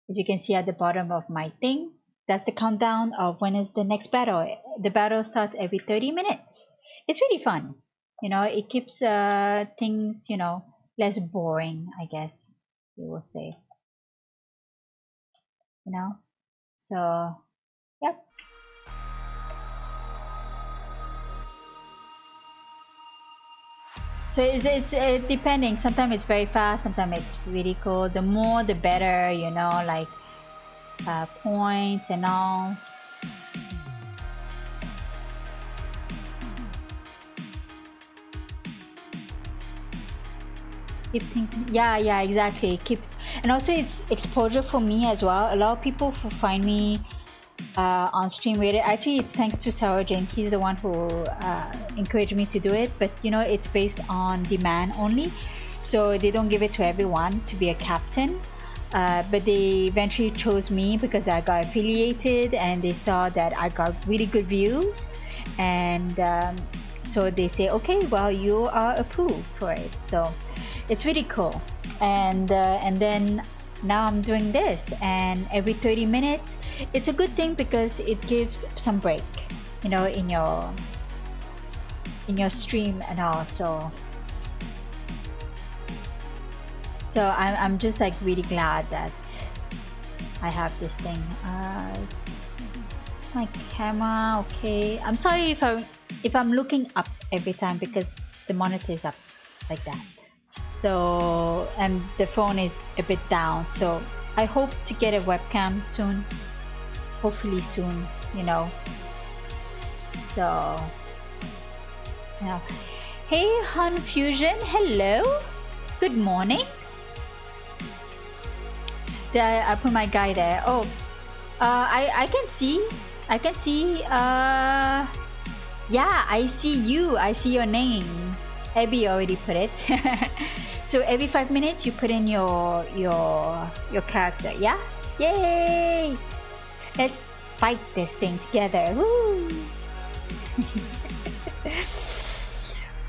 as you can see at the bottom of my thing, that's the countdown of when is the next battle. The battle starts every 30 minutes. It's really fun. You know, it keeps uh, things, you know, less boring, I guess you will say. You know? So, yep. So it's, it's it depending. Sometimes it's very fast. Sometimes it's really cool. The more, the better. You know, like uh, points and all. Keep things. Yeah, yeah, exactly. It keeps and also it's exposure for me as well. A lot of people who find me uh, on stream it. Actually it's thanks to Jane he's the one who uh, encouraged me to do it. But you know it's based on demand only. So they don't give it to everyone to be a captain. Uh, but they eventually chose me because I got affiliated and they saw that I got really good views. And um, so they say okay well you are approved for it. So it's really cool. And uh, and then now I'm doing this and every 30 minutes it's a good thing because it gives some break you know in your in your stream and all so. So I'm, I'm just like really glad that I have this thing. Uh, my camera okay. I'm sorry if I if I'm looking up every time because the monitor is up like that so and the phone is a bit down. So I hope to get a webcam soon. Hopefully soon you know. So yeah. Hey Hun Fusion hello. Good morning. Did I, I put my guy there? Oh uh, I, I can see I can see uh yeah I see you. I see your name Abby already put it. So every five minutes you put in your your your character. Yeah? Yay! Let's fight this thing together. Woo!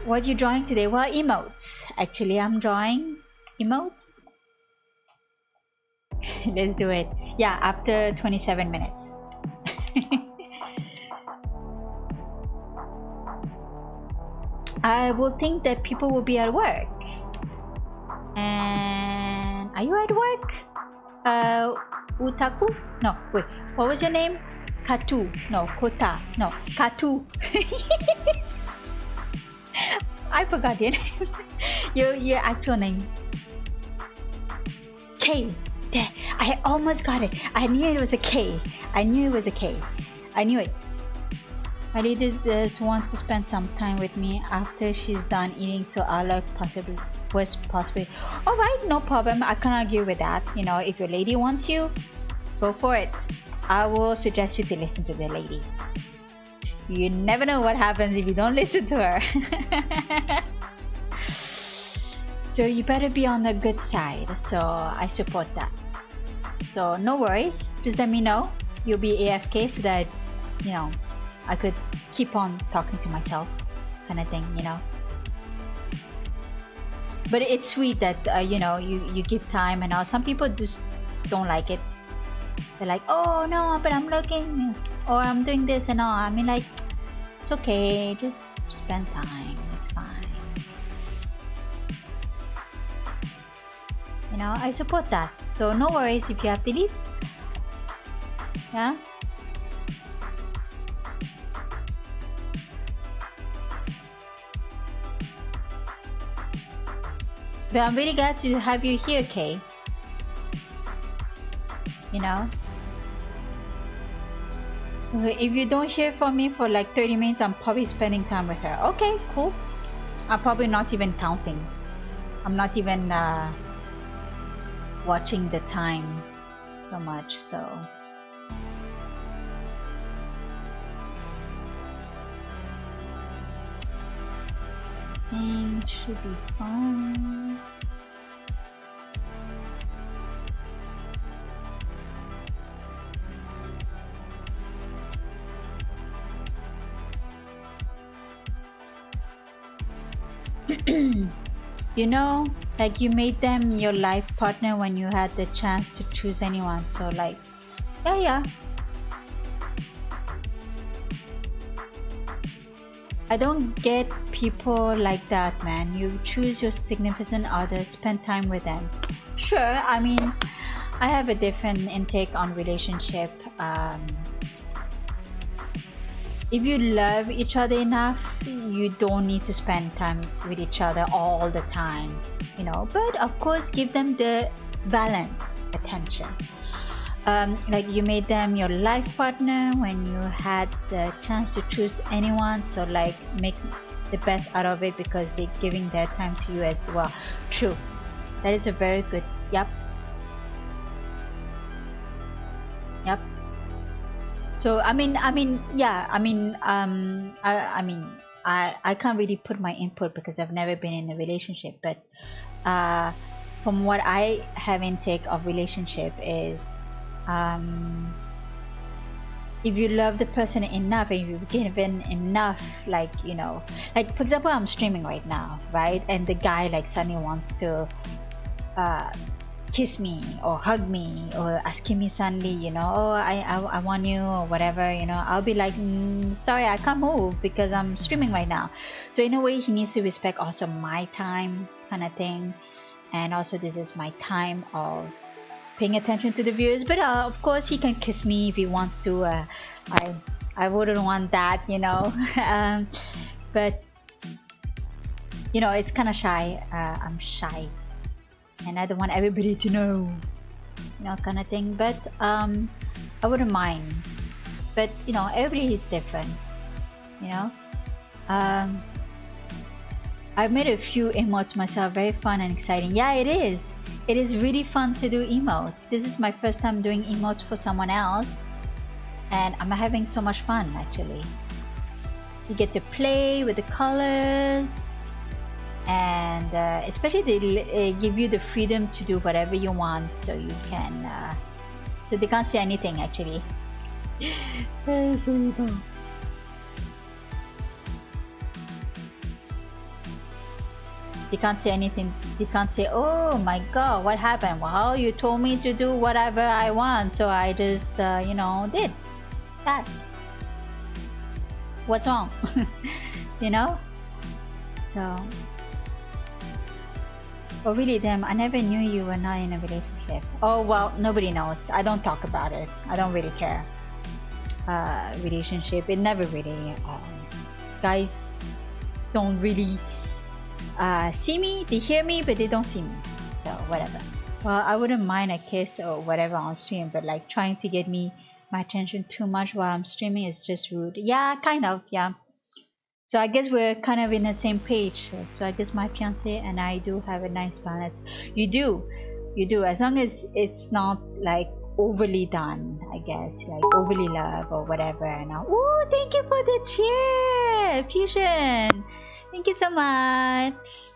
what are you drawing today? Well emotes. Actually I'm drawing emotes. Let's do it. Yeah after 27 minutes I will think that people will be at work. And are you at work? Uh, Utaku? No, wait. What was your name? Katu. No, Kota. No, Katu. I forgot your name. your your actual name. K. I almost got it. I knew it was a K. I knew it was a K. I knew it. My lady just wants to spend some time with me after she's done eating, so I'll like possibly worst possibly. Alright, no problem. I can't argue with that. You know, if your lady wants you, go for it. I will suggest you to listen to the lady. You never know what happens if you don't listen to her. so you better be on the good side. So I support that. So no worries. Just let me know. You'll be AFK so that you know I could keep on talking to myself kind of thing, you know. But it's sweet that, uh, you know, you, you give time and all. Some people just don't like it. They're like, oh no, but I'm looking, or I'm doing this and all. I mean, like, it's okay, just spend time, it's fine. You know, I support that. So no worries if you have to leave. Yeah? But I'm really glad to have you here, Kay. You know? If you don't hear from me for like 30 minutes, I'm probably spending time with her. Okay, cool. I'm probably not even counting. I'm not even uh, watching the time so much, so... Things should be fine. you know, like you made them your life partner when you had the chance to choose anyone. So like, yeah, yeah. I don't get people like that, man. You choose your significant other, spend time with them. Sure, I mean, I have a different intake on relationship. Um, if you love each other enough you don't need to spend time with each other all the time you know but of course give them the balance attention um, like you made them your life partner when you had the chance to choose anyone so like make the best out of it because they're giving their time to you as well true That is a very good. Yep. Yep. So I mean, I mean, yeah, I mean, um, I, I mean, I, I can't really put my input because I've never been in a relationship, but uh, from what I have intake of relationship is, um, if you love the person enough and you've given enough like you know like for example i'm streaming right now right? And the guy like suddenly wants to uh, kiss me or hug me or asking me suddenly you know oh I, I, I want you or whatever you know. I'll be like mm, sorry i can't move because i'm streaming right now. So in a way he needs to respect also my time kind of thing. And also this is my time of paying attention to the viewers but uh, of course he can kiss me if he wants to uh, i i wouldn't want that you know. Um, but you know it's kind of shy uh, i'm shy. And i don't want everybody to know you know kind of thing. But um i wouldn't mind. But you know everybody is different you know. Um I've made a few emotes myself, very fun and exciting. Yeah, it is. It is really fun to do emotes. This is my first time doing emotes for someone else, and I'm having so much fun actually. You get to play with the colors, and uh, especially they uh, give you the freedom to do whatever you want, so you can. Uh, so they can't say anything actually. Sorry about. They can't say anything. They can't say, "Oh my God, what happened?" Well, you told me to do whatever I want, so I just, uh, you know, did that. What's wrong? you know? So, oh really, them? I never knew you were not in a relationship. Oh well, nobody knows. I don't talk about it. I don't really care. Uh, relationship. It never really. Um, guys don't really uh, see me, they hear me, but they don't see me. So whatever. Well, I wouldn't mind a kiss or whatever on stream, but like trying to get me my attention too much while I'm streaming is just rude. Yeah, kind of. Yeah. So I guess we're kind of in the same page. So I guess my fiance and I do have a nice balance. You do, you do. As long as it's not like overly done, I guess, like overly love or whatever. And oh, thank you for the cheer, fusion. Thank you so much.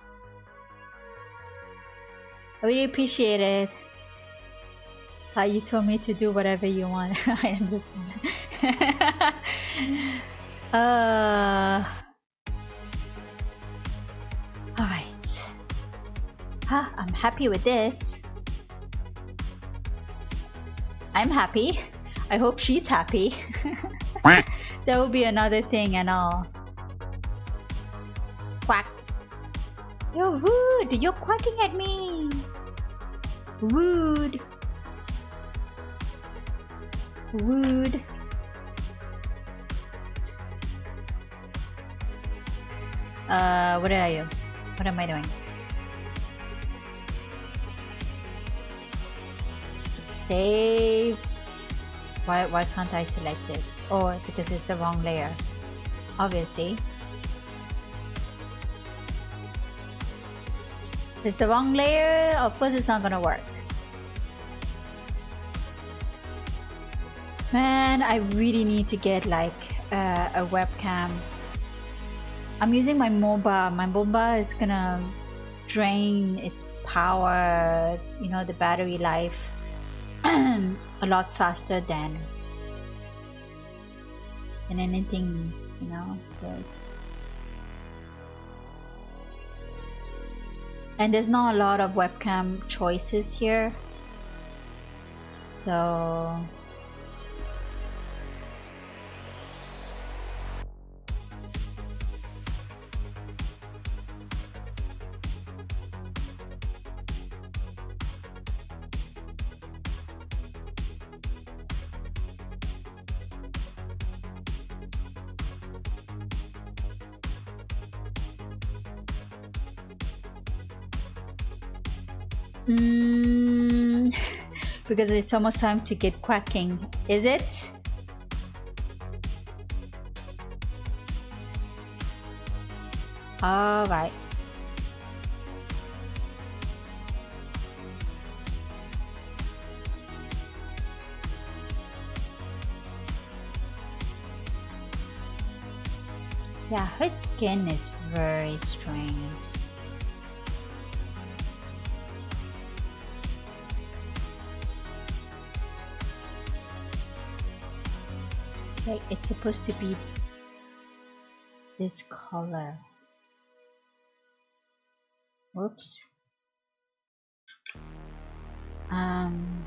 I really appreciate it. How you told me to do whatever you want. I understand. uh. Alright. Huh, I'm happy with this. I'm happy. I hope she's happy. that will be another thing and all. Quack. You're rude. You're quacking at me. Rude. Rude. Uh, what did I do? What am I doing? Save. Why, why can't I select this? Oh, because it's the wrong layer. Obviously. It's the wrong layer, of course it's not gonna work. Man, I really need to get like uh, a webcam. I'm using my MOBA. My MOBA is gonna drain its power, you know, the battery life a lot faster than than anything, you know. And there's not a lot of webcam choices here. So Mm, because it's almost time to get quacking, is it? All right. Yeah, her skin is very strange. It's supposed to be this color. Whoops. Um,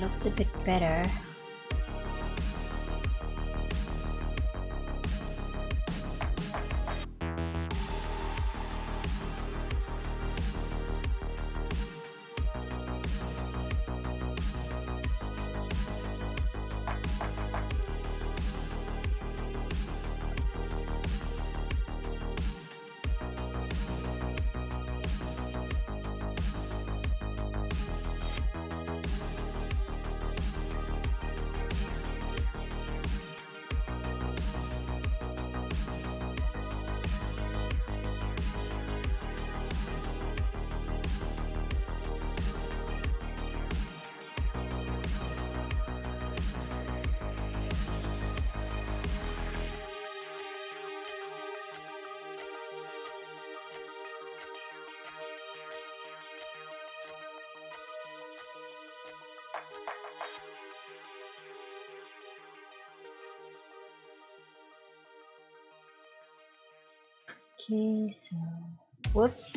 looks a bit better. Okay, so whoops.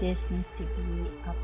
This needs to be up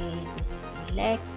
Okay, select.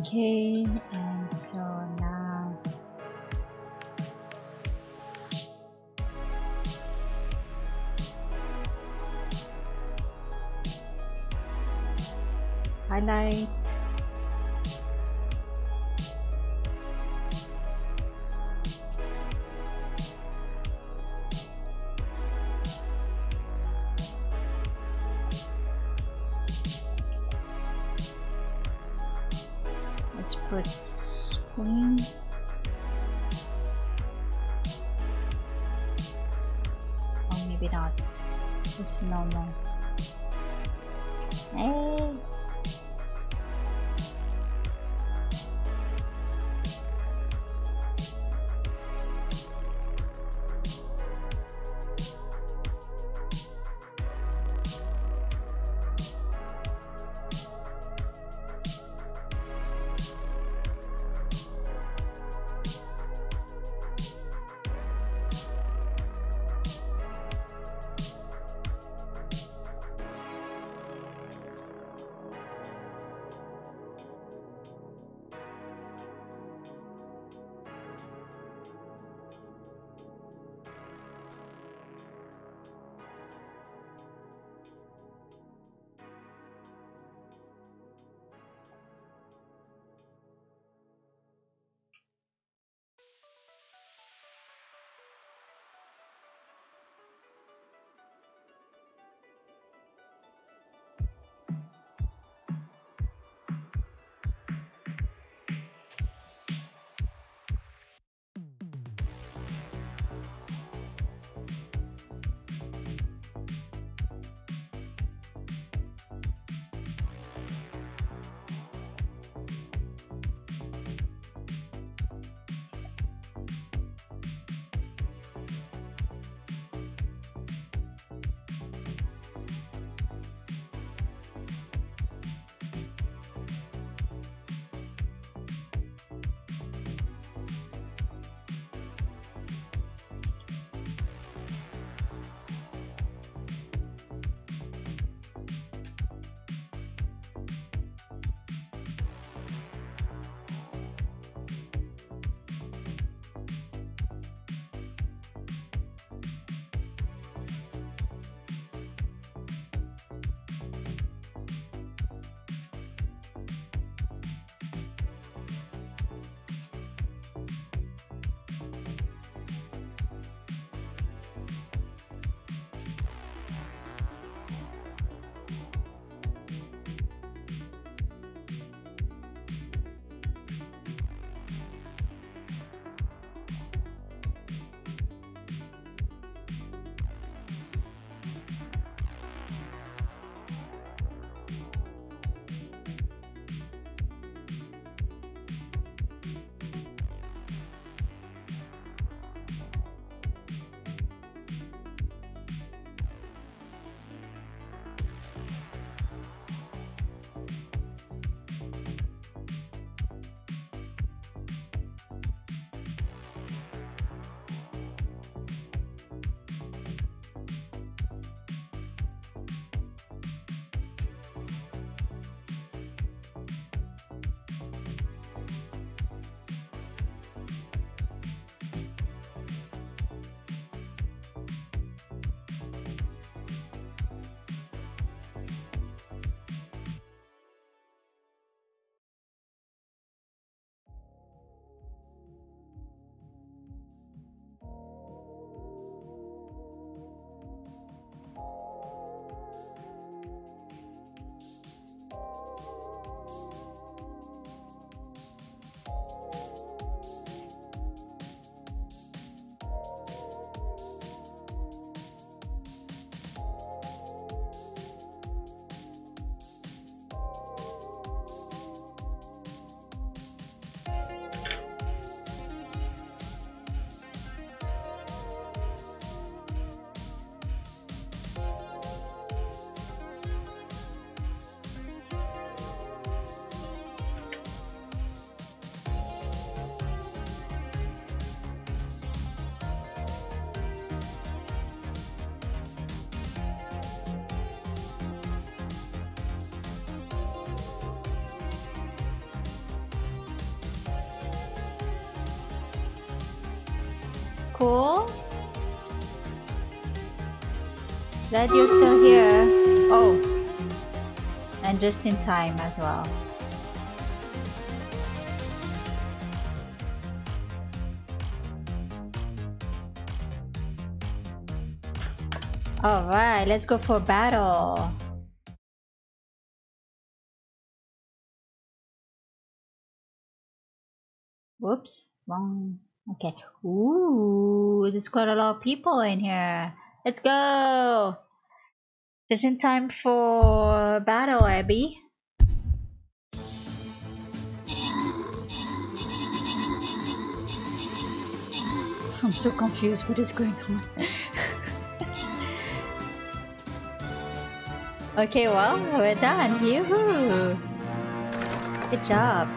Okay, and so now highlight just normal cool. Glad you're still here. Oh, and just in time as well. Alright, let's go for battle. Whoops, wrong. Okay. Ooh, there's quite a lot of people in here. Let's go! It's in time for battle, Abby. I'm so confused what is going on. okay, well, we're done. Yoo-hoo! Good job.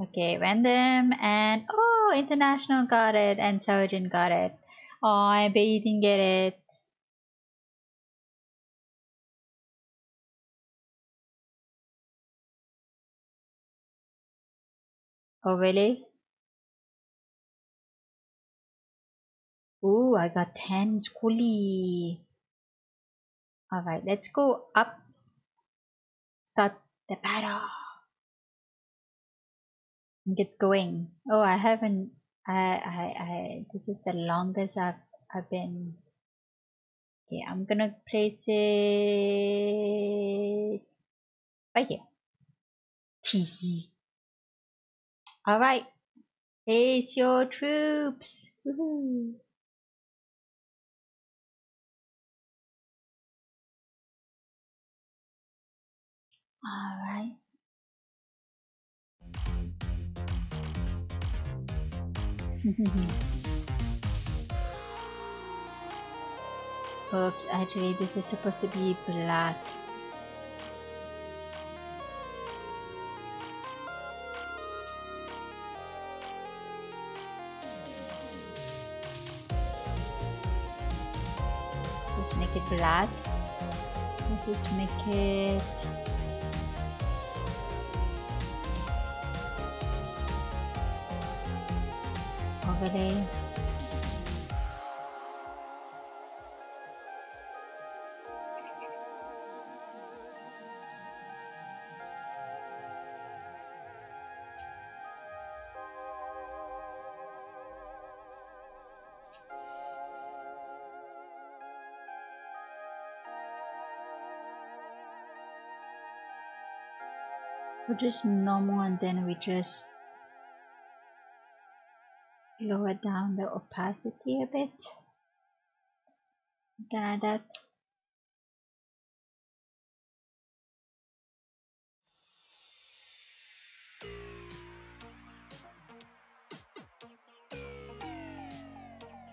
Okay, random and oh, international got it and sergeant got it. I didn't get it. Oh, really? Ooh, I got 10 schoolie. Alright, let's go up. Start the battle get going. Oh, I haven't. I, I, I. This is the longest I've, I've been. Okay, I'm gonna place it right here. T. All right. Place your troops. All right. Oops, actually this is supposed to be black. Just make it black. Just make it overlay. we just normal and then we just lower down the opacity a bit. Like that.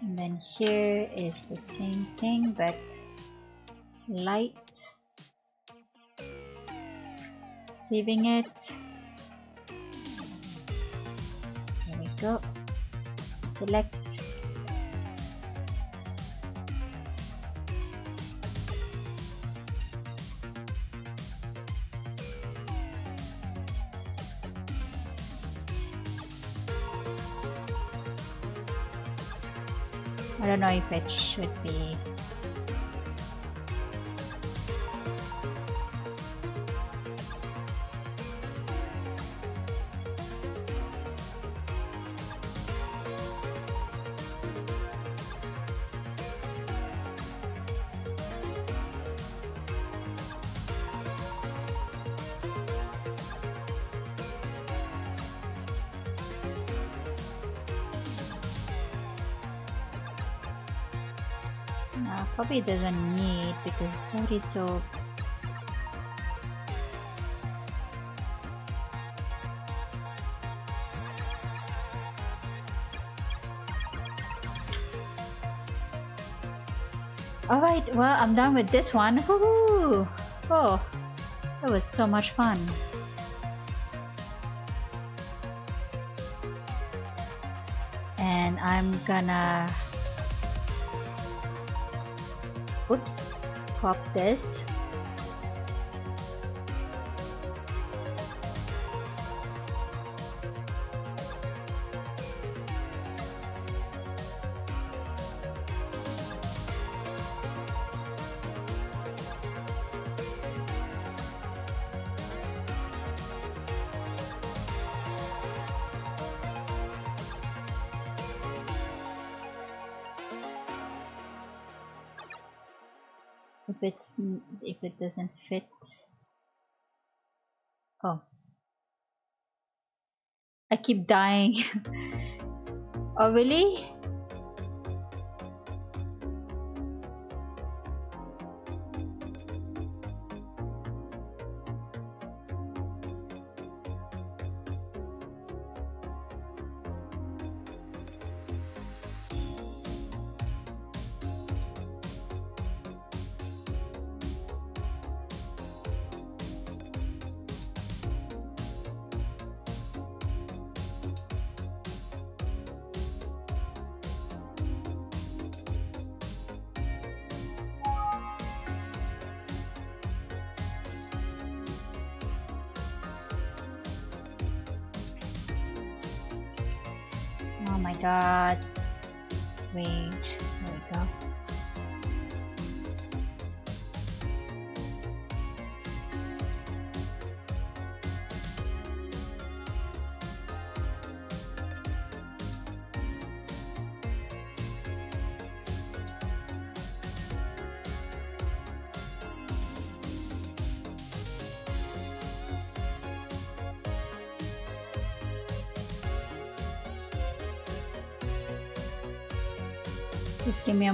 And then here is the same thing but light. Saving it. There we go select. I don't know if it should be doesn't need because it's already so Alright, well I'm done with this one. Woohoo! Oh, that was so much fun. And I'm gonna Oops, pop this. Doesn't fit. Oh. I keep dying. Oh really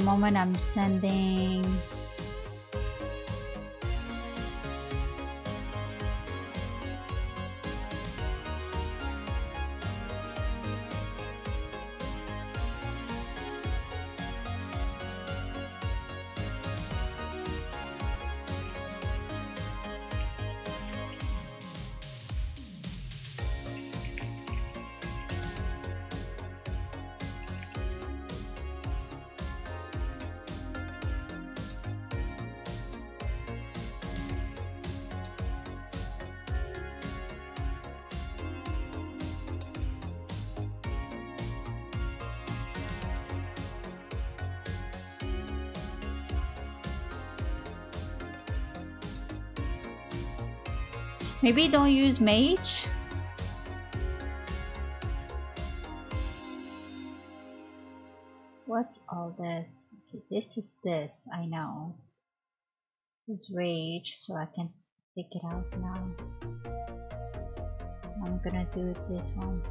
moment. I'm sending Maybe don't use mage? What's all this? Okay, this is this, I know. This rage, so I can take it out now. I'm gonna do this one.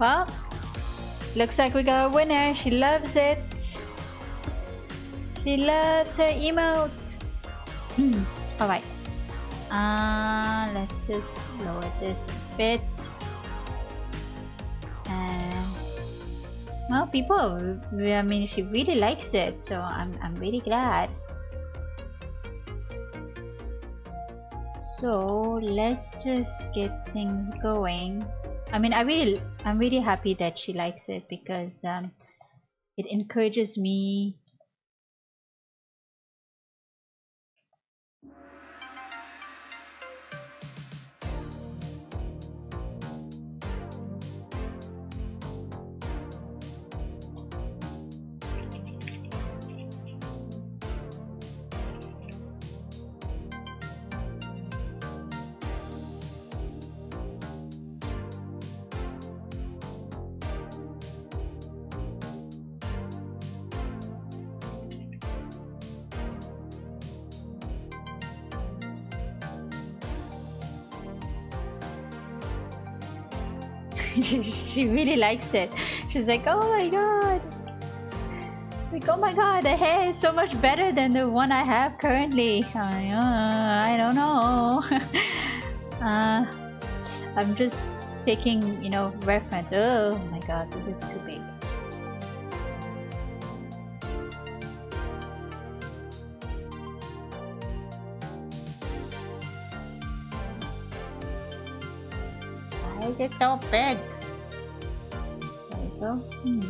Well, looks like we got a winner. She loves it. She loves her emote. Hmm. Alright. Uh, let's just lower this a bit. And well, people, I mean, she really likes it, so I'm, I'm really glad. So let's just get things going. I mean, I really, I'm really happy that she likes it because um, it encourages me she, really likes it. She's like, oh my god. Like, oh my god, the hair is so much better than the one I have currently. I, uh, I don't know. uh, I'm just taking, you know, reference. Oh my god, this is too big. Why is it so big? Hmm.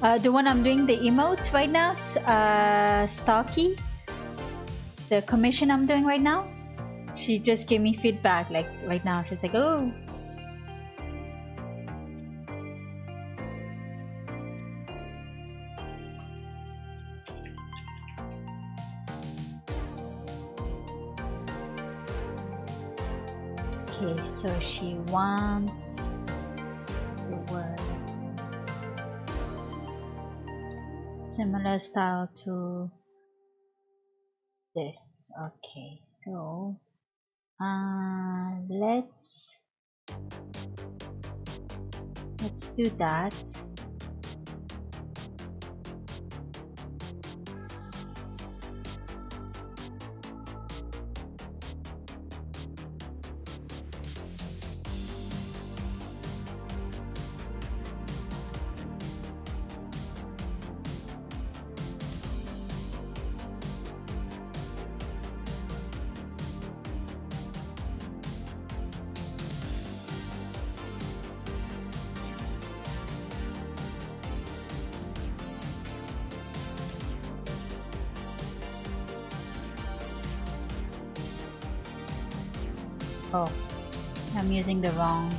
Uh, the one I'm doing the emote right now, uh, Stocky, the commission I'm doing right now, she just gave me feedback like right now. She's like, oh. Okay, so she wants the word. similar style to this. Okay so uh, let's let's do that I'm the wrong.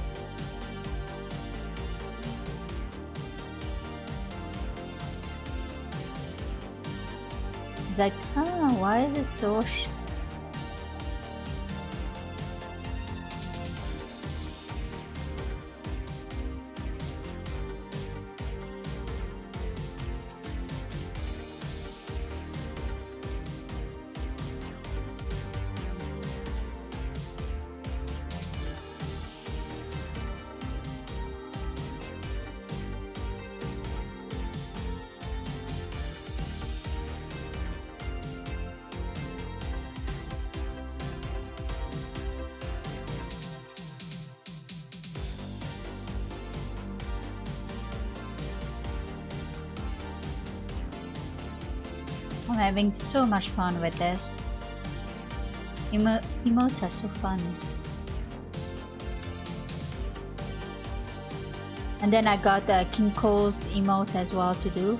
It's like, oh, why is it so having so much fun with this. Emo emotes are so fun. And then I got the King Cole's emote as well to do.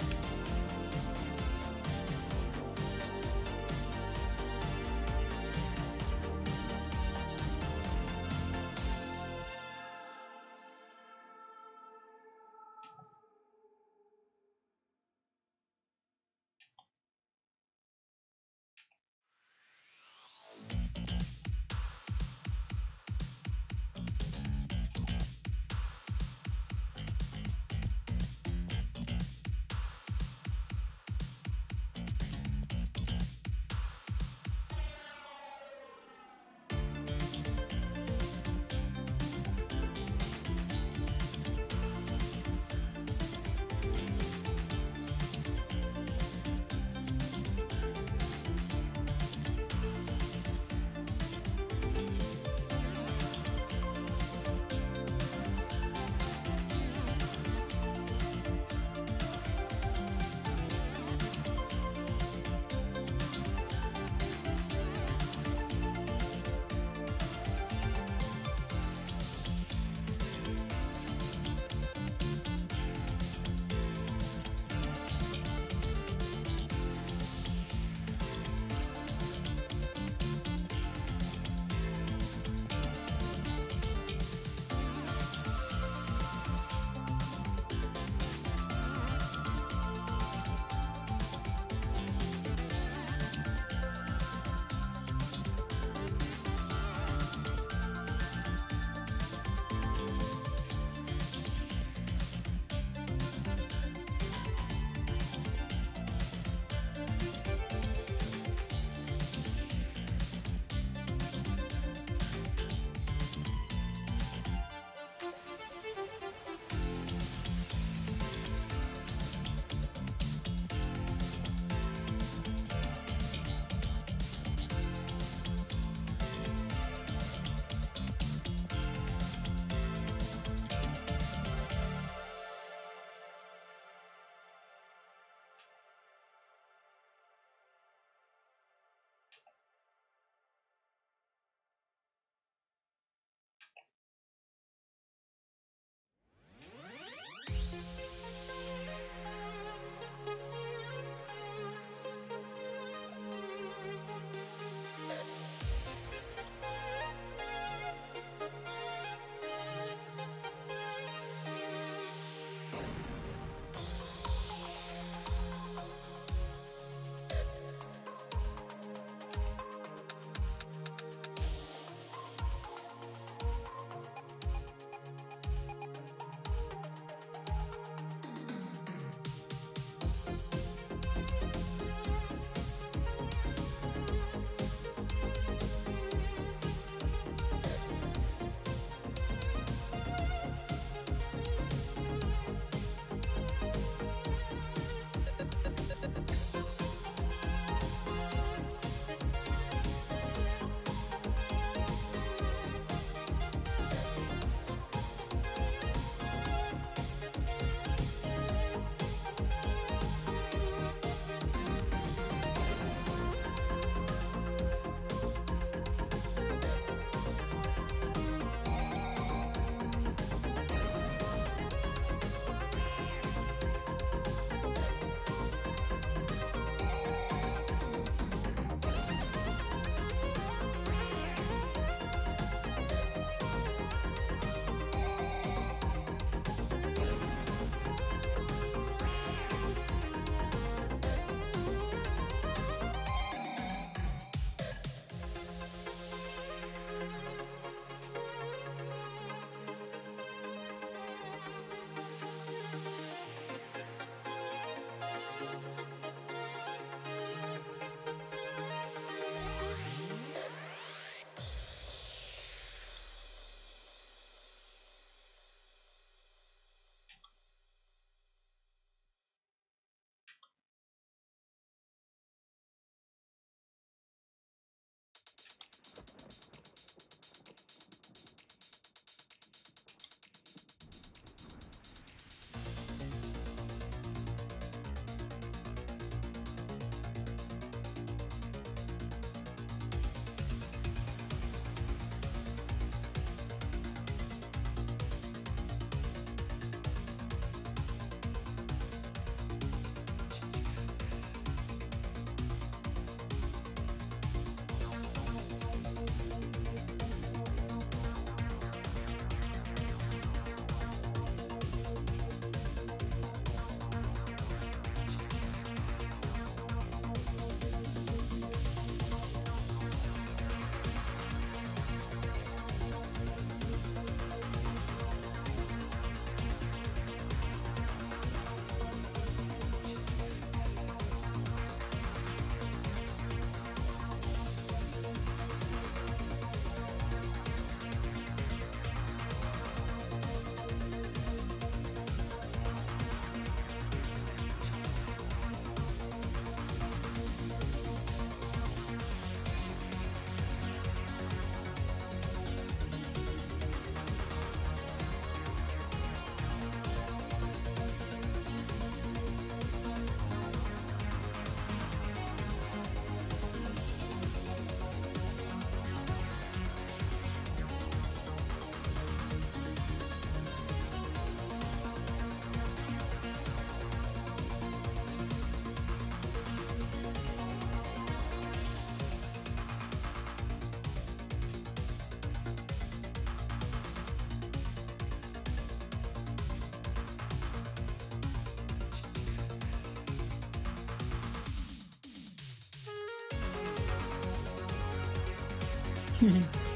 哼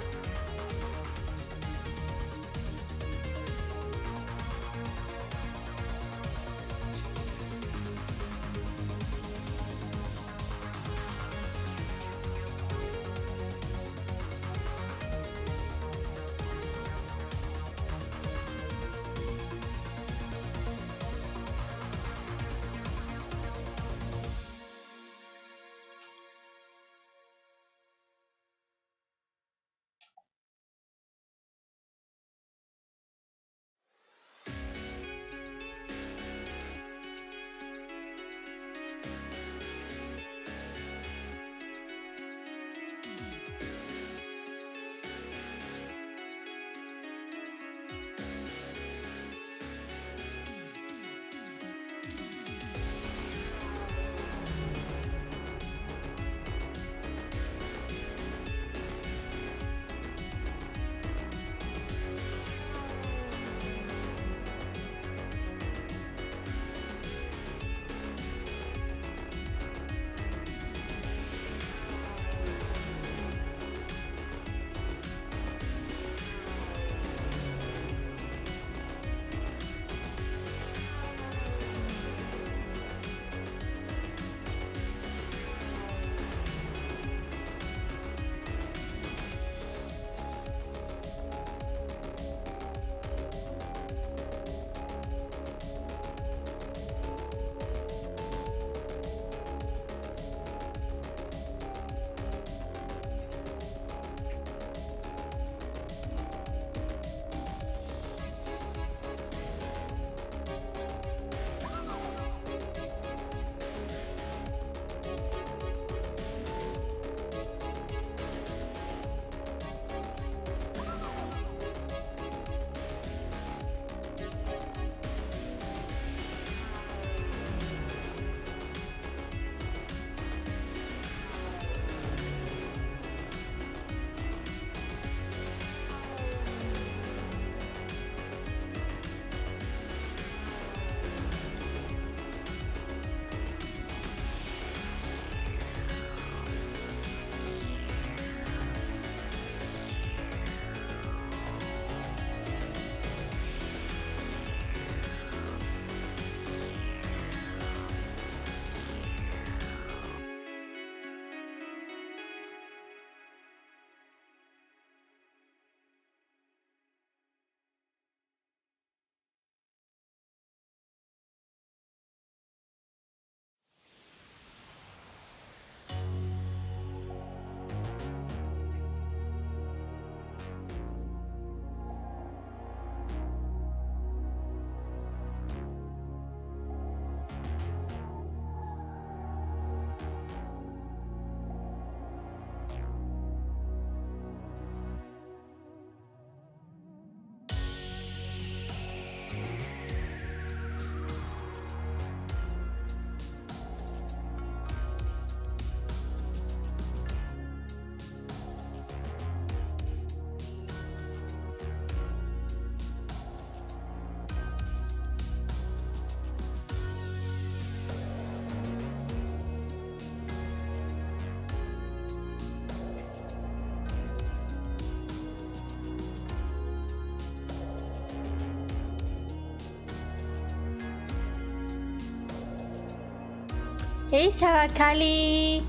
Hey Sarah Kali!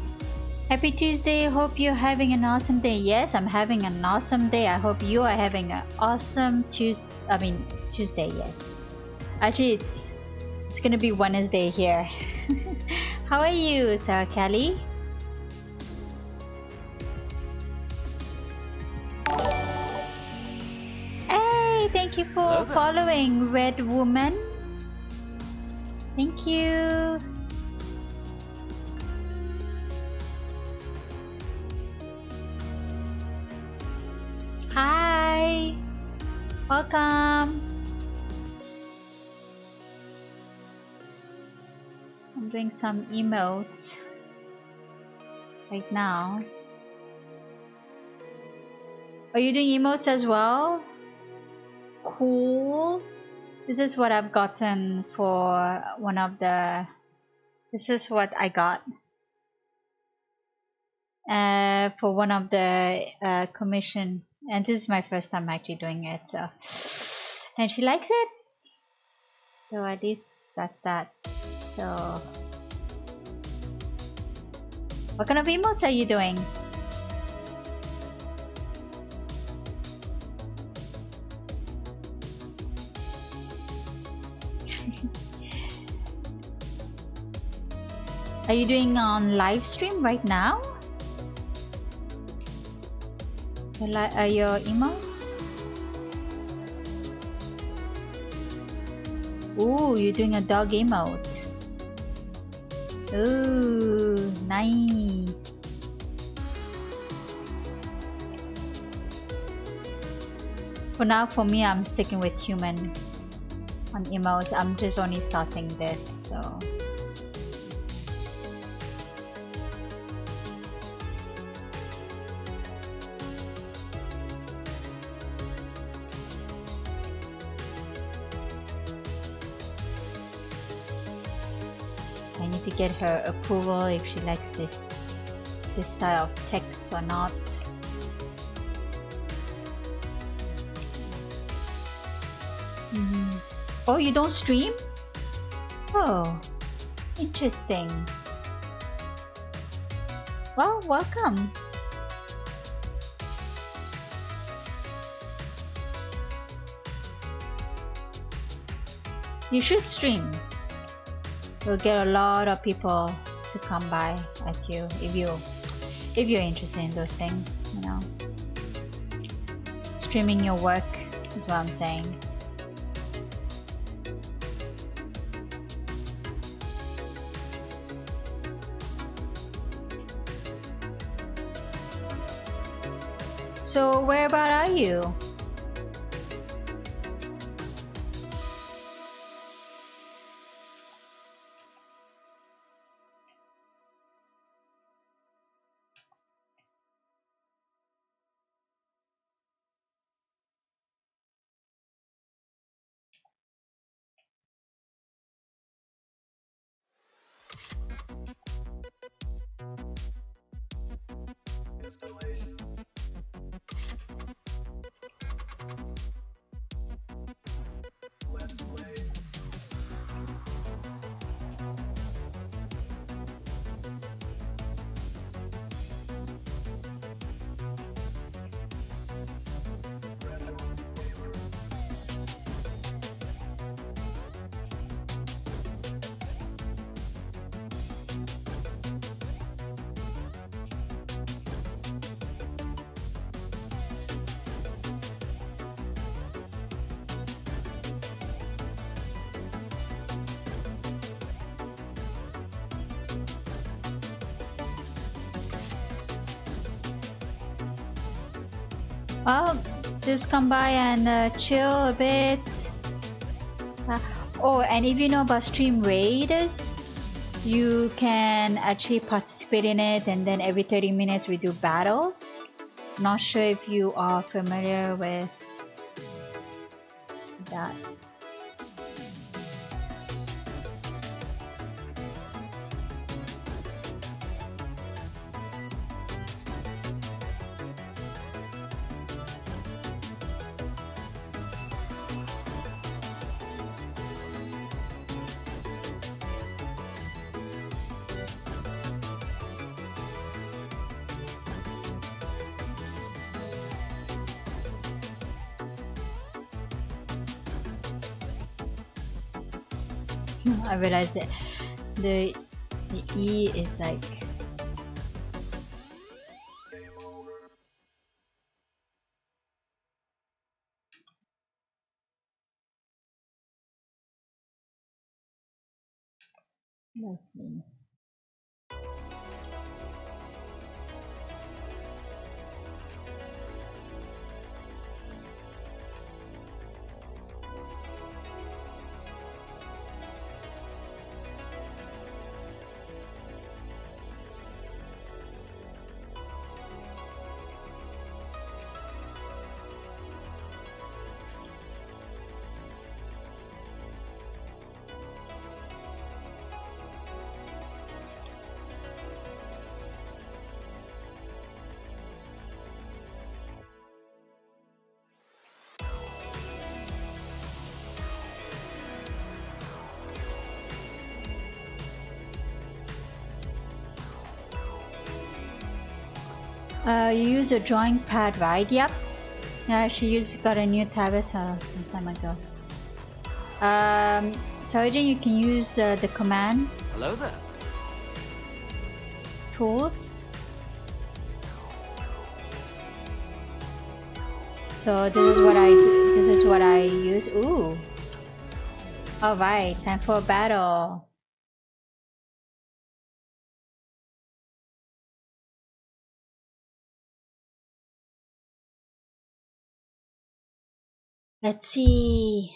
Happy Tuesday. Hope you're having an awesome day. Yes, I'm having an awesome day. I hope you are having an awesome Tuesday. I mean Tuesday. Yes. Actually, it's it's gonna be Wednesday here. How are you, Sarah Kelly? Hey, thank you for following Red Woman. Thank you. Some emotes right now. Are you doing emotes as well? Cool. This is what I've gotten for one of the. This is what I got. uh, for one of the uh, commission, and this is my first time actually doing it. So, and she likes it. So at least that's that. So, what kind of emotes are you doing? Are you doing on live stream right now? Are uh, your emotes? Ooh, you're doing a dog emote. Ooh, nice. For now, for me, I'm sticking with human on emotes. I'm just only starting this, so. Get her approval if she likes this this style of text or not. Mm -hmm. Oh, you don't stream? Oh, interesting. Well, welcome. You should stream you'll get a lot of people to come by at you if you if you're interested in those things you know streaming your work is what I'm saying So where about are you? Just come by and uh, chill a bit. Uh, oh, and if you know about Stream Raiders, you can actually participate in it and then every 30 minutes we do battles. Not sure if you are familiar with realized that the the E is like you use a drawing pad, right? Yep. Yeah, she used got a new tablet uh, some time ago. Um, Sergeant, you can use uh, the command Hello there. tools. So this is what I this is what I use. Ooh. All right, time for a battle. Let's see.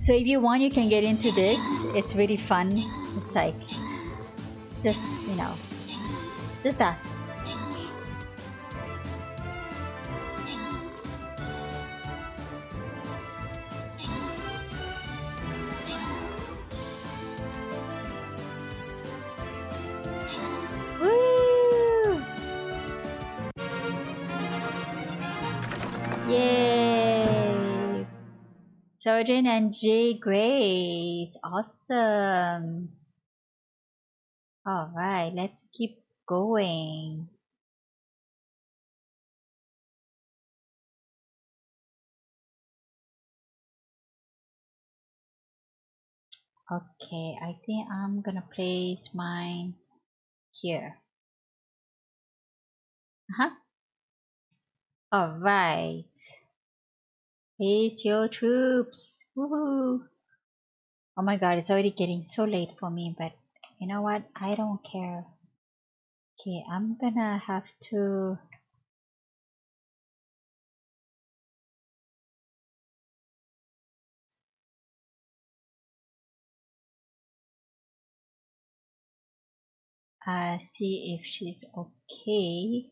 So if you want, you can get into this. It's really fun. It's like just you know, just that. Sojourn and Jay Grace. Awesome. Alright, let's keep going. Okay, I think I'm gonna place mine here. Uh-huh. Alright. Place your troops. Woohoo! Oh my god, it's already getting so late for me, but you know what? I don't care. Okay, I'm gonna have to uh, see if she's okay.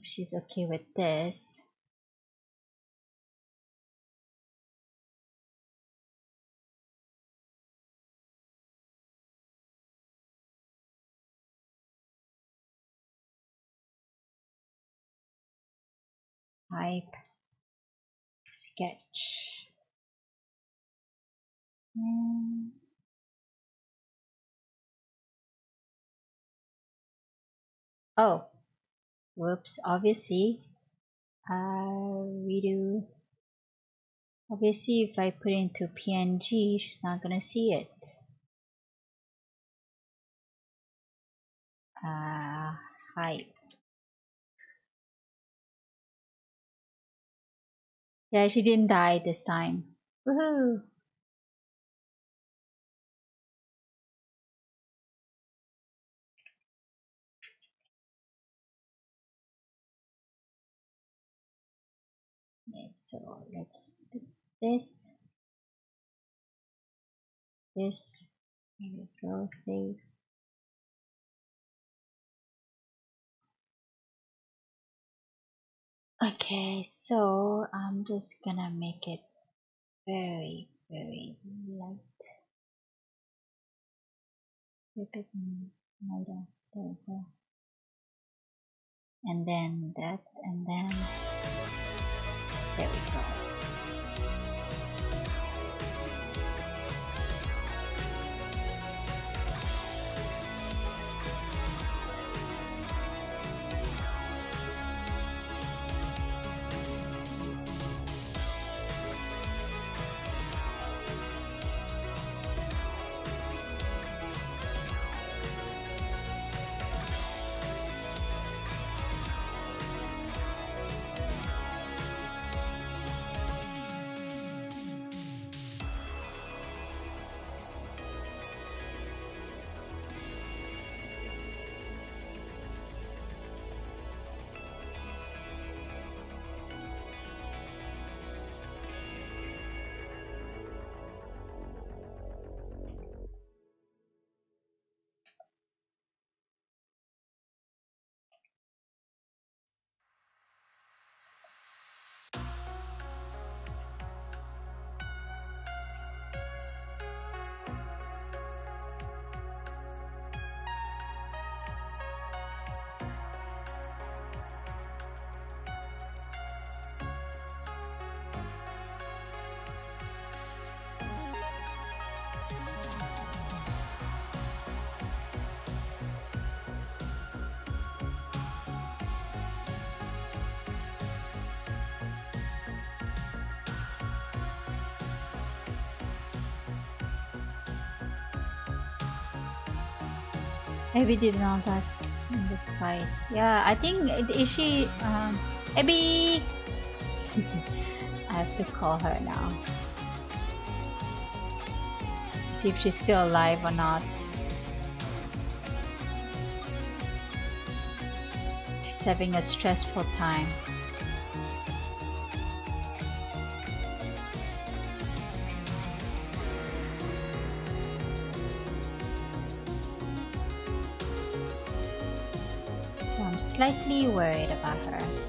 If she's okay with this. Type sketch. Hmm. Oh, whoops, obviously, uh, redo. Obviously, if I put into PNG, she's not gonna see it. Uh, height. Yeah, she didn't die this time. Woohoo! So let's do this. This. There we go, save. Okay, so I'm just gonna make it very, very light. Lighter. There we go. And then that, and then there we go. Abby did not that in the fight. Yeah, I think is she um Abby I have to call her now. See if she's still alive or not. She's having a stressful time. Slightly worried about her.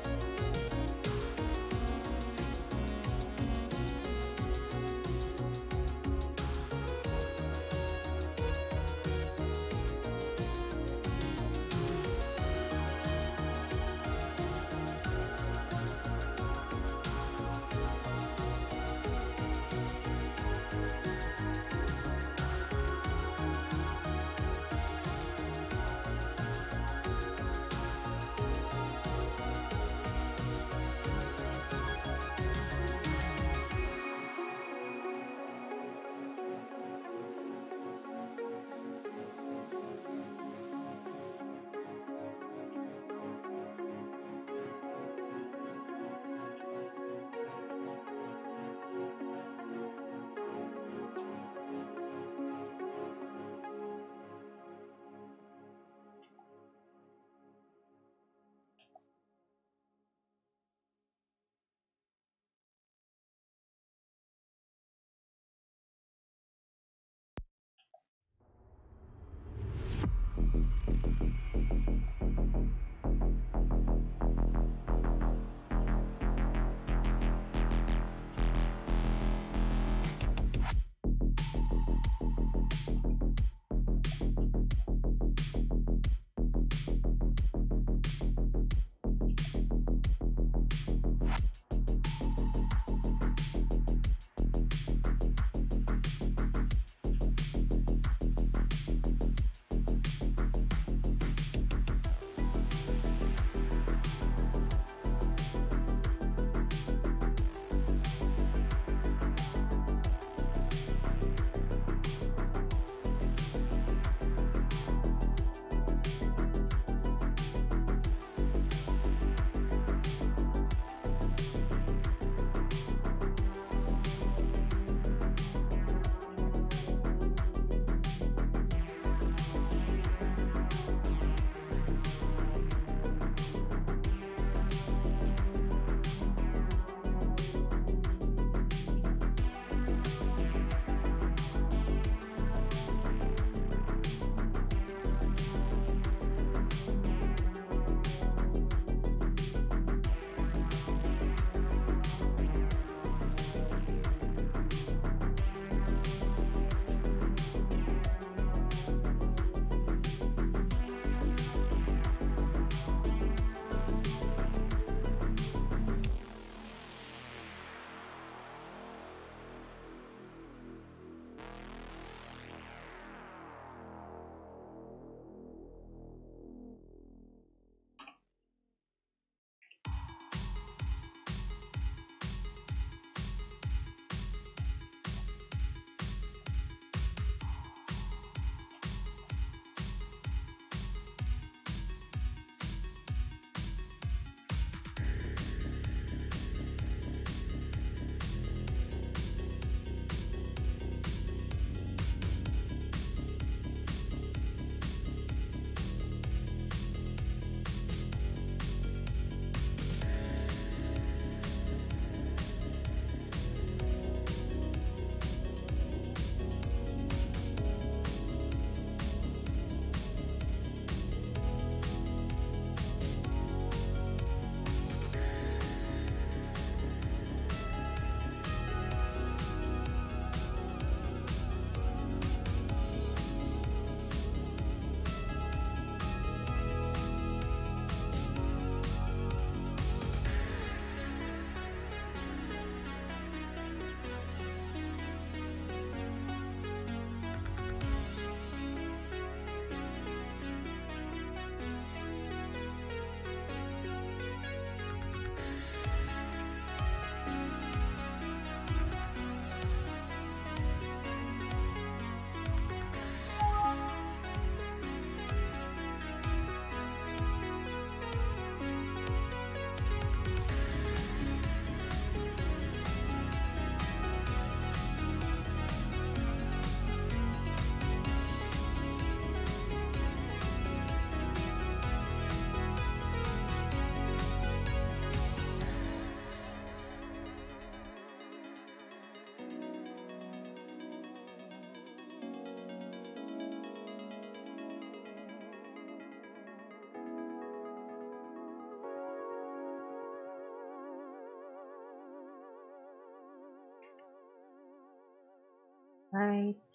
right.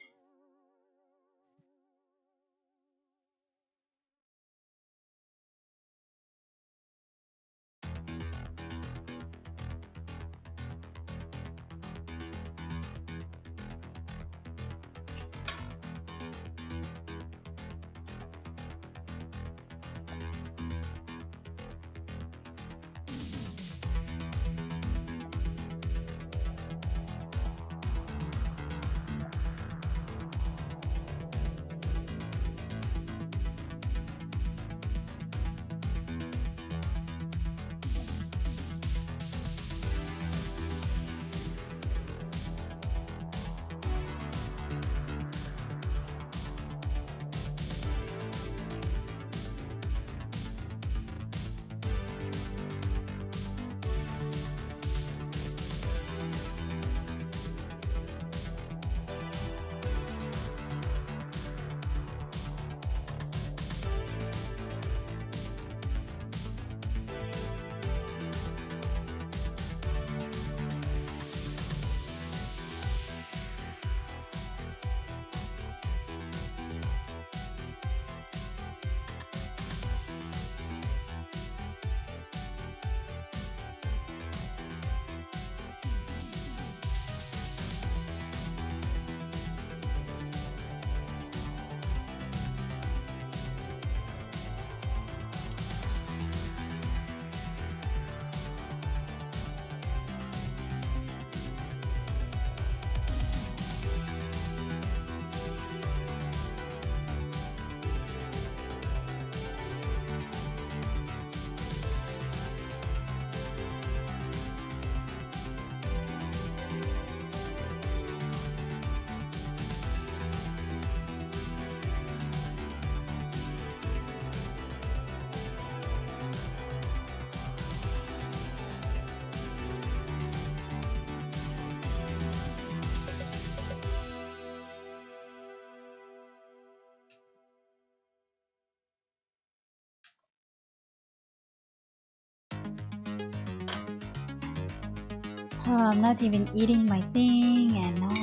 I'm not even eating my thing and now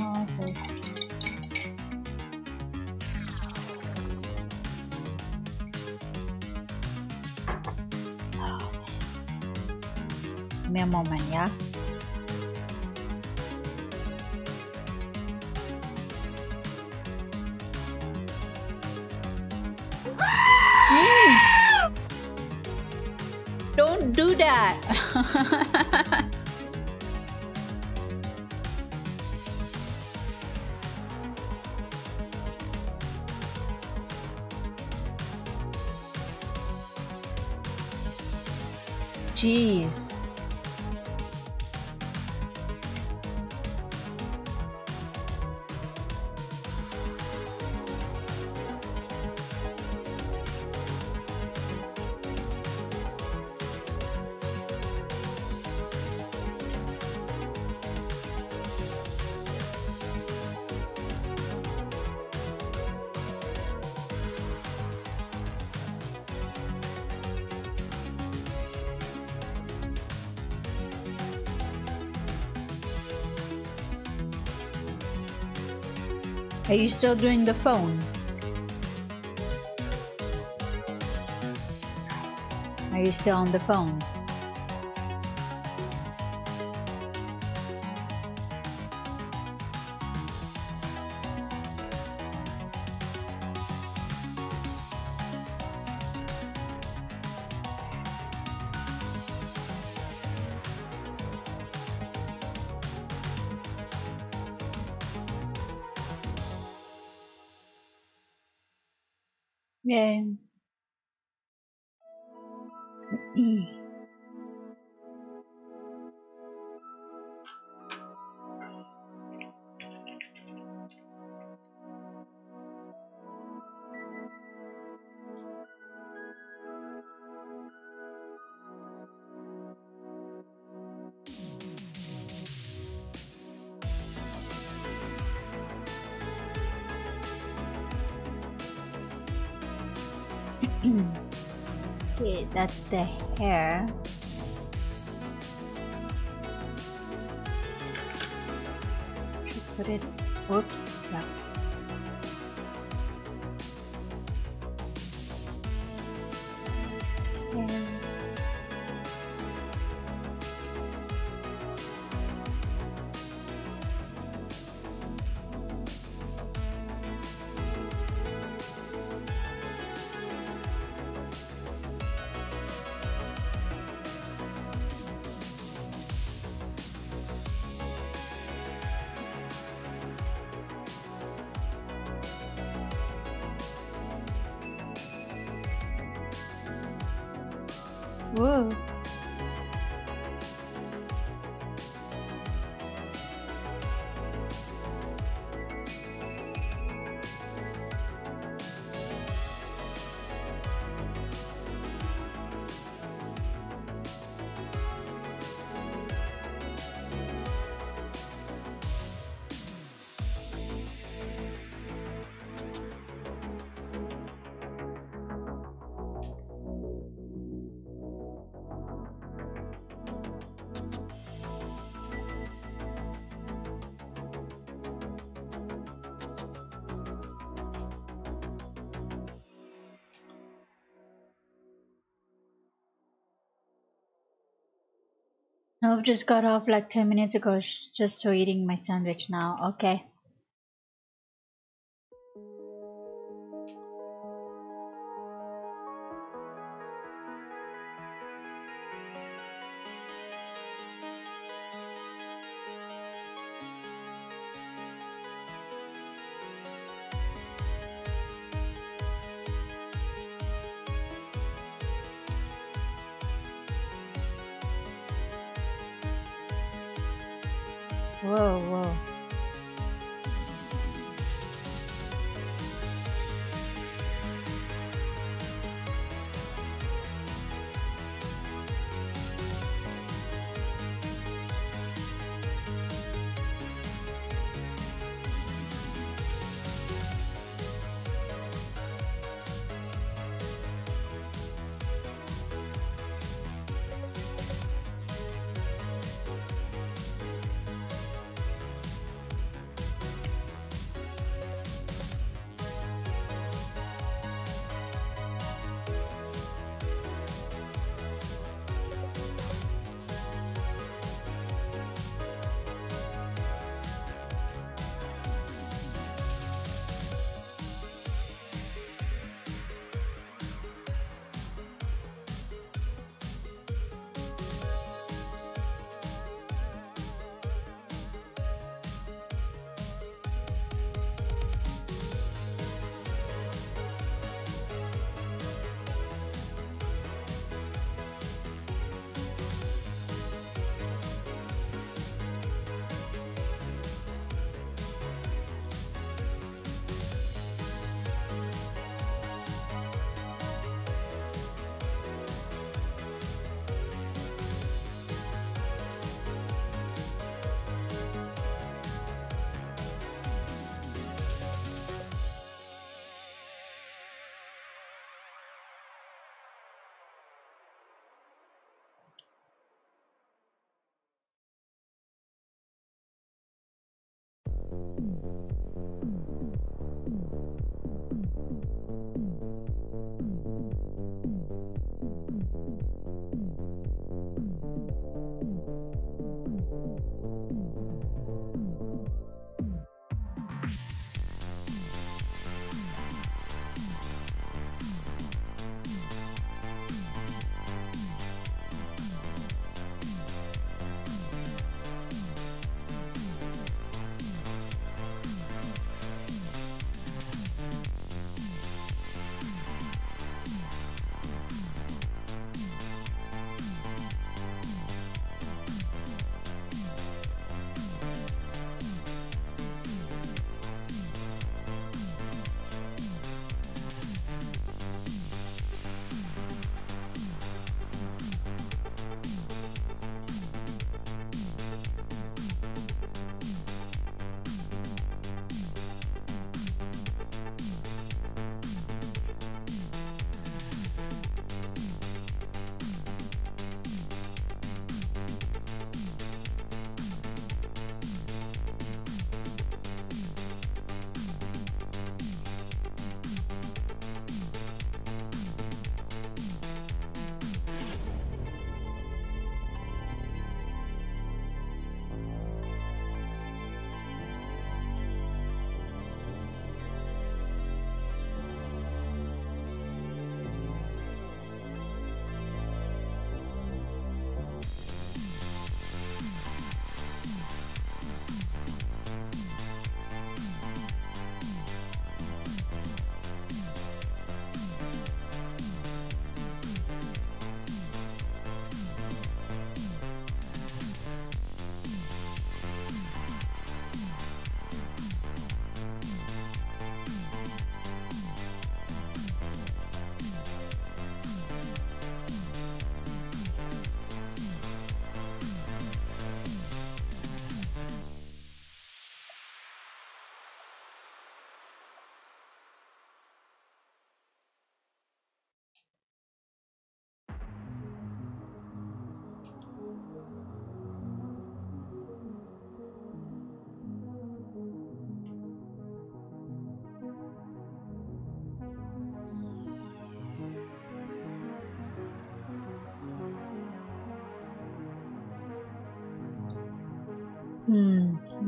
Still doing the phone? Are you still on the phone? That's the hair. Put it. Whoops, just got off like 10 minutes ago, just so eating my sandwich now. Okay.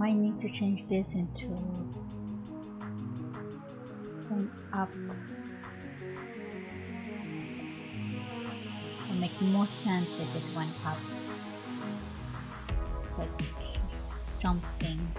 Might need to change this into going up. It'll make more sense if it went up. Like just jumping.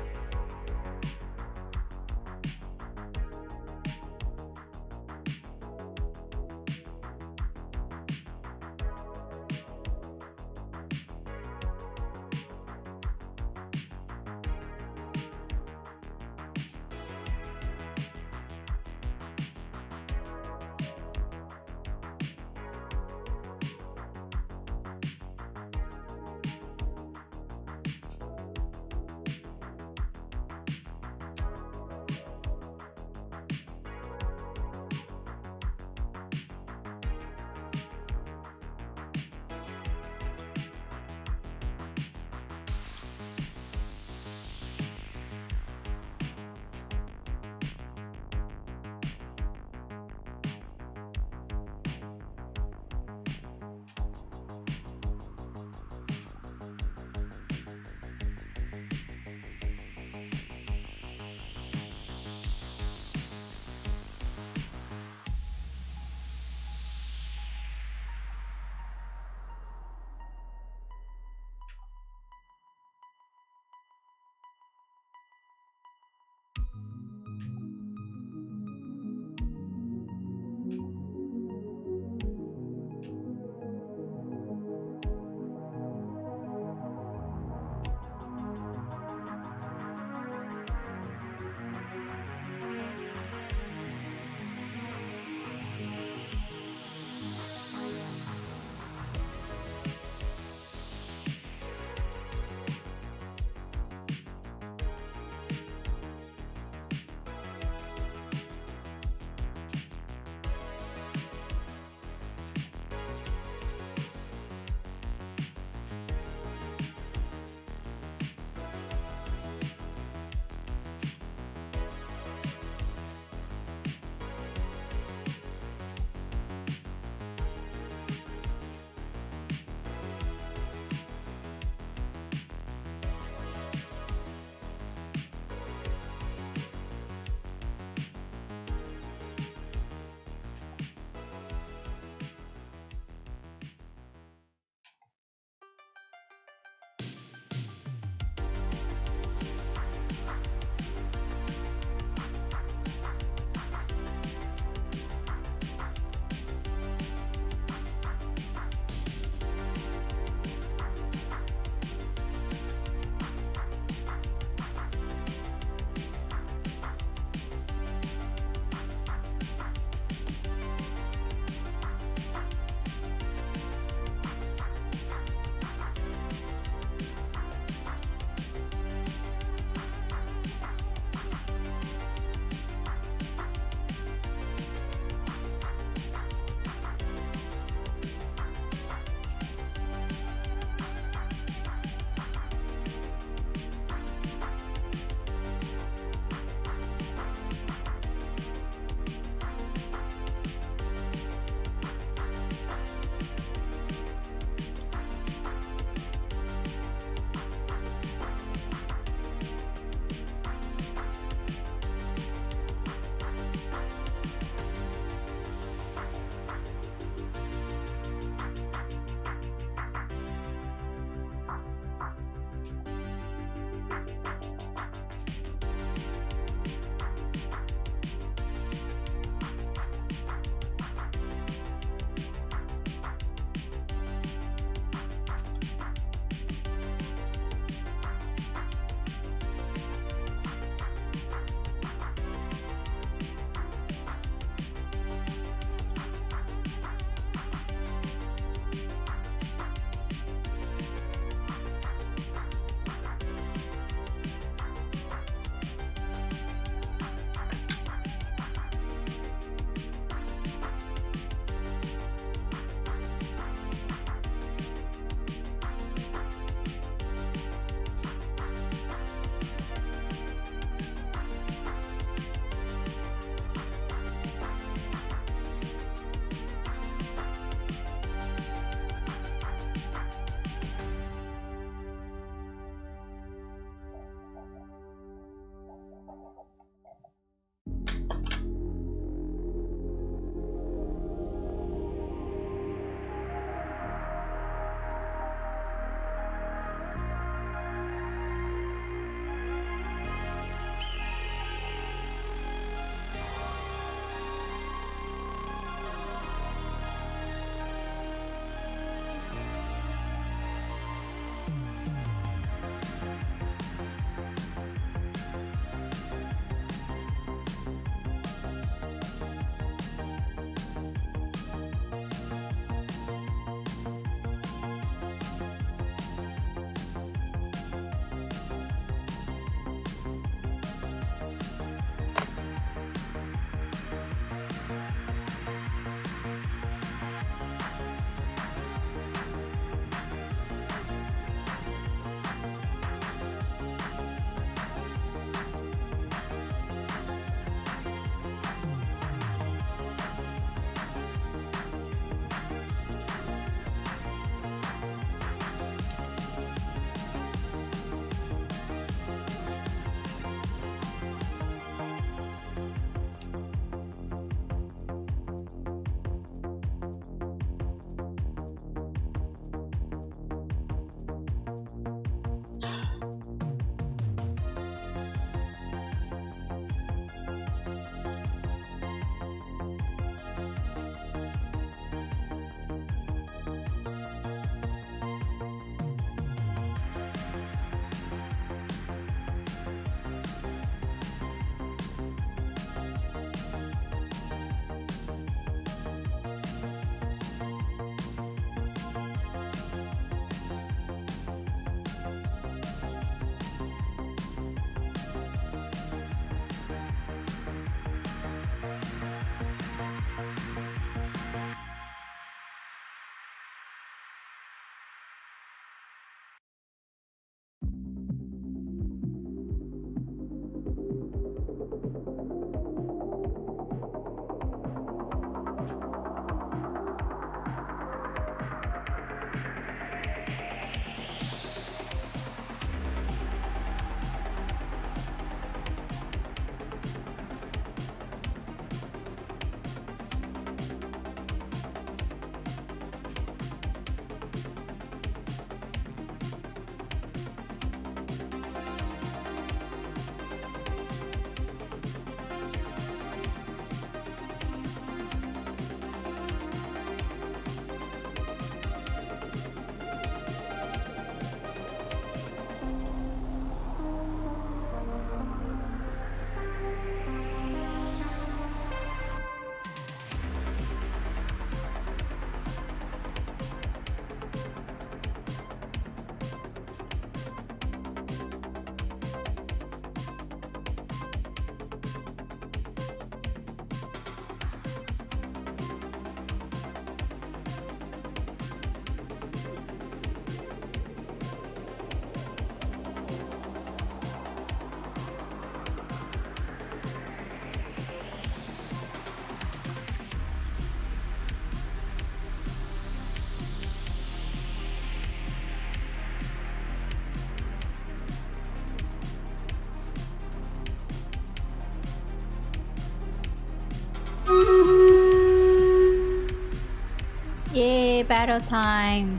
Yay, battle time.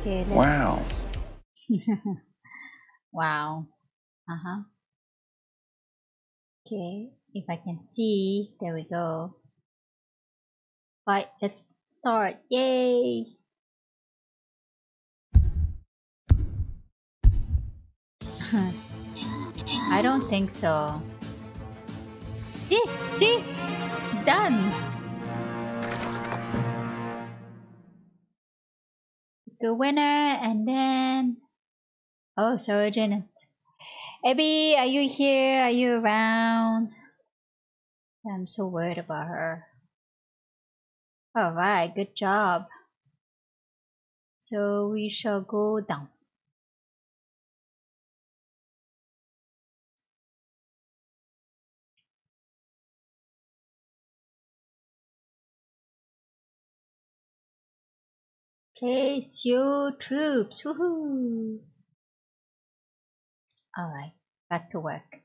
Okay, let's Wow. wow. Uh-huh. Okay, if I can see, there we go. Right, let's start. Yay! I don't think so. See? See? Done! So. Abby, are you here? Are you around? I'm so worried about her. Alright, good job. So we shall go down. Place your troops. Woohoo! Alright, back to work.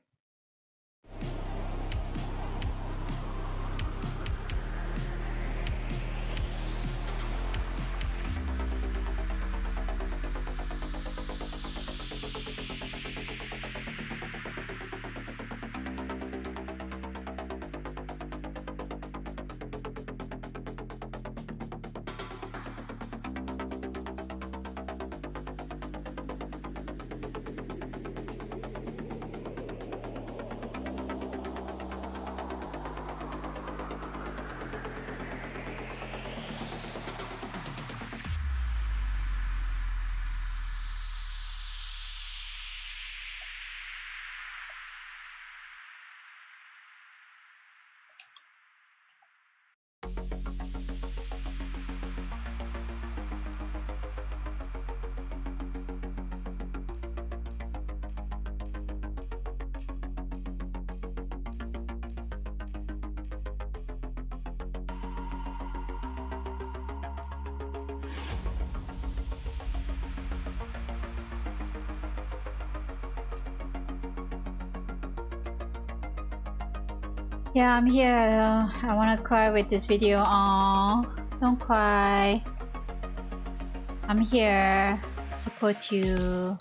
Yeah, I'm here. Uh, I wanna cry with this video. Aww, don't cry. I'm here to support you.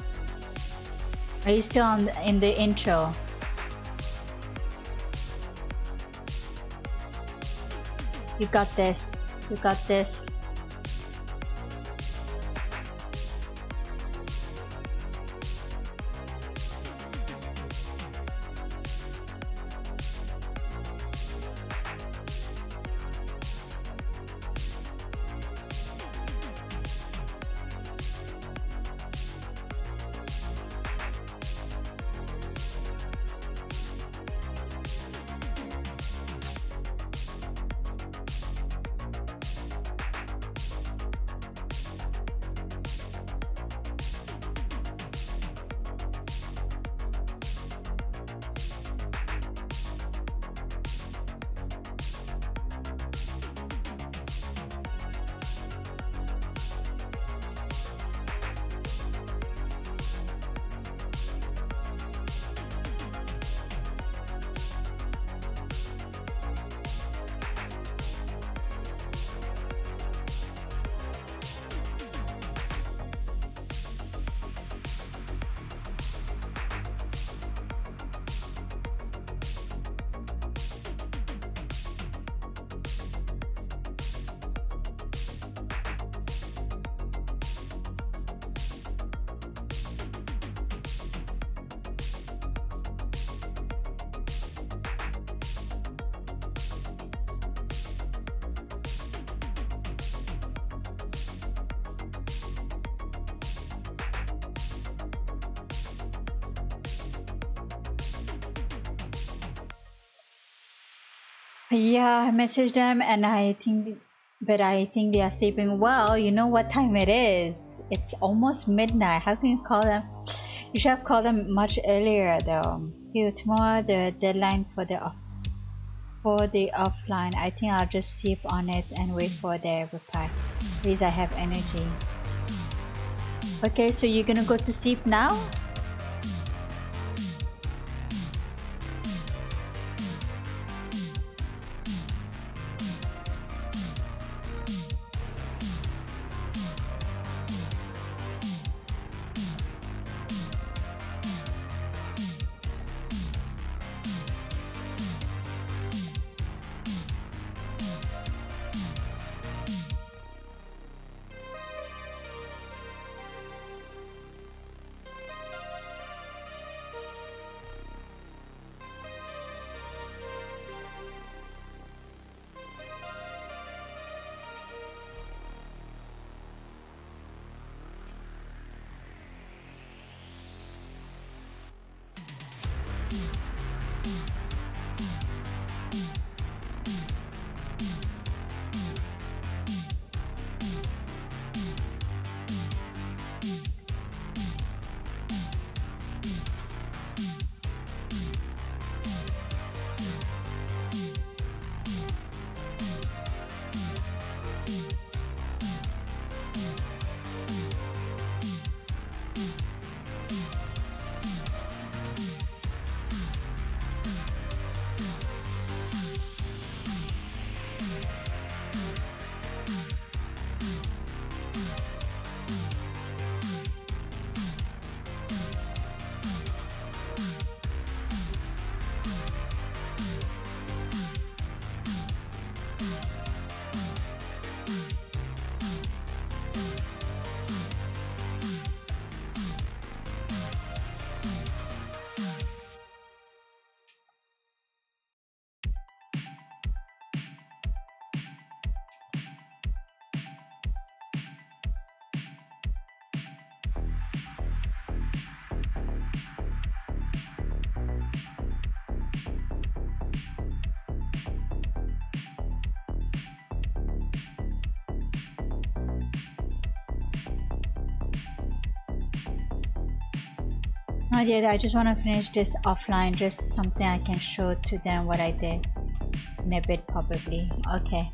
Are you still on the, in the intro? You got this. You got this. Yeah, I messaged them and I think, but I think they are sleeping well. You know what time it is? It's almost midnight. How can you call them? You should have called them much earlier though. You tomorrow the deadline for the off for the offline. I think I'll just sleep on it and wait for their reply. At least I have energy. Okay, so you're gonna go to sleep now? Not I just want to finish this offline, just something I can show to them what I did. A bit probably. Okay.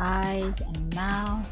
Eyes and mouth.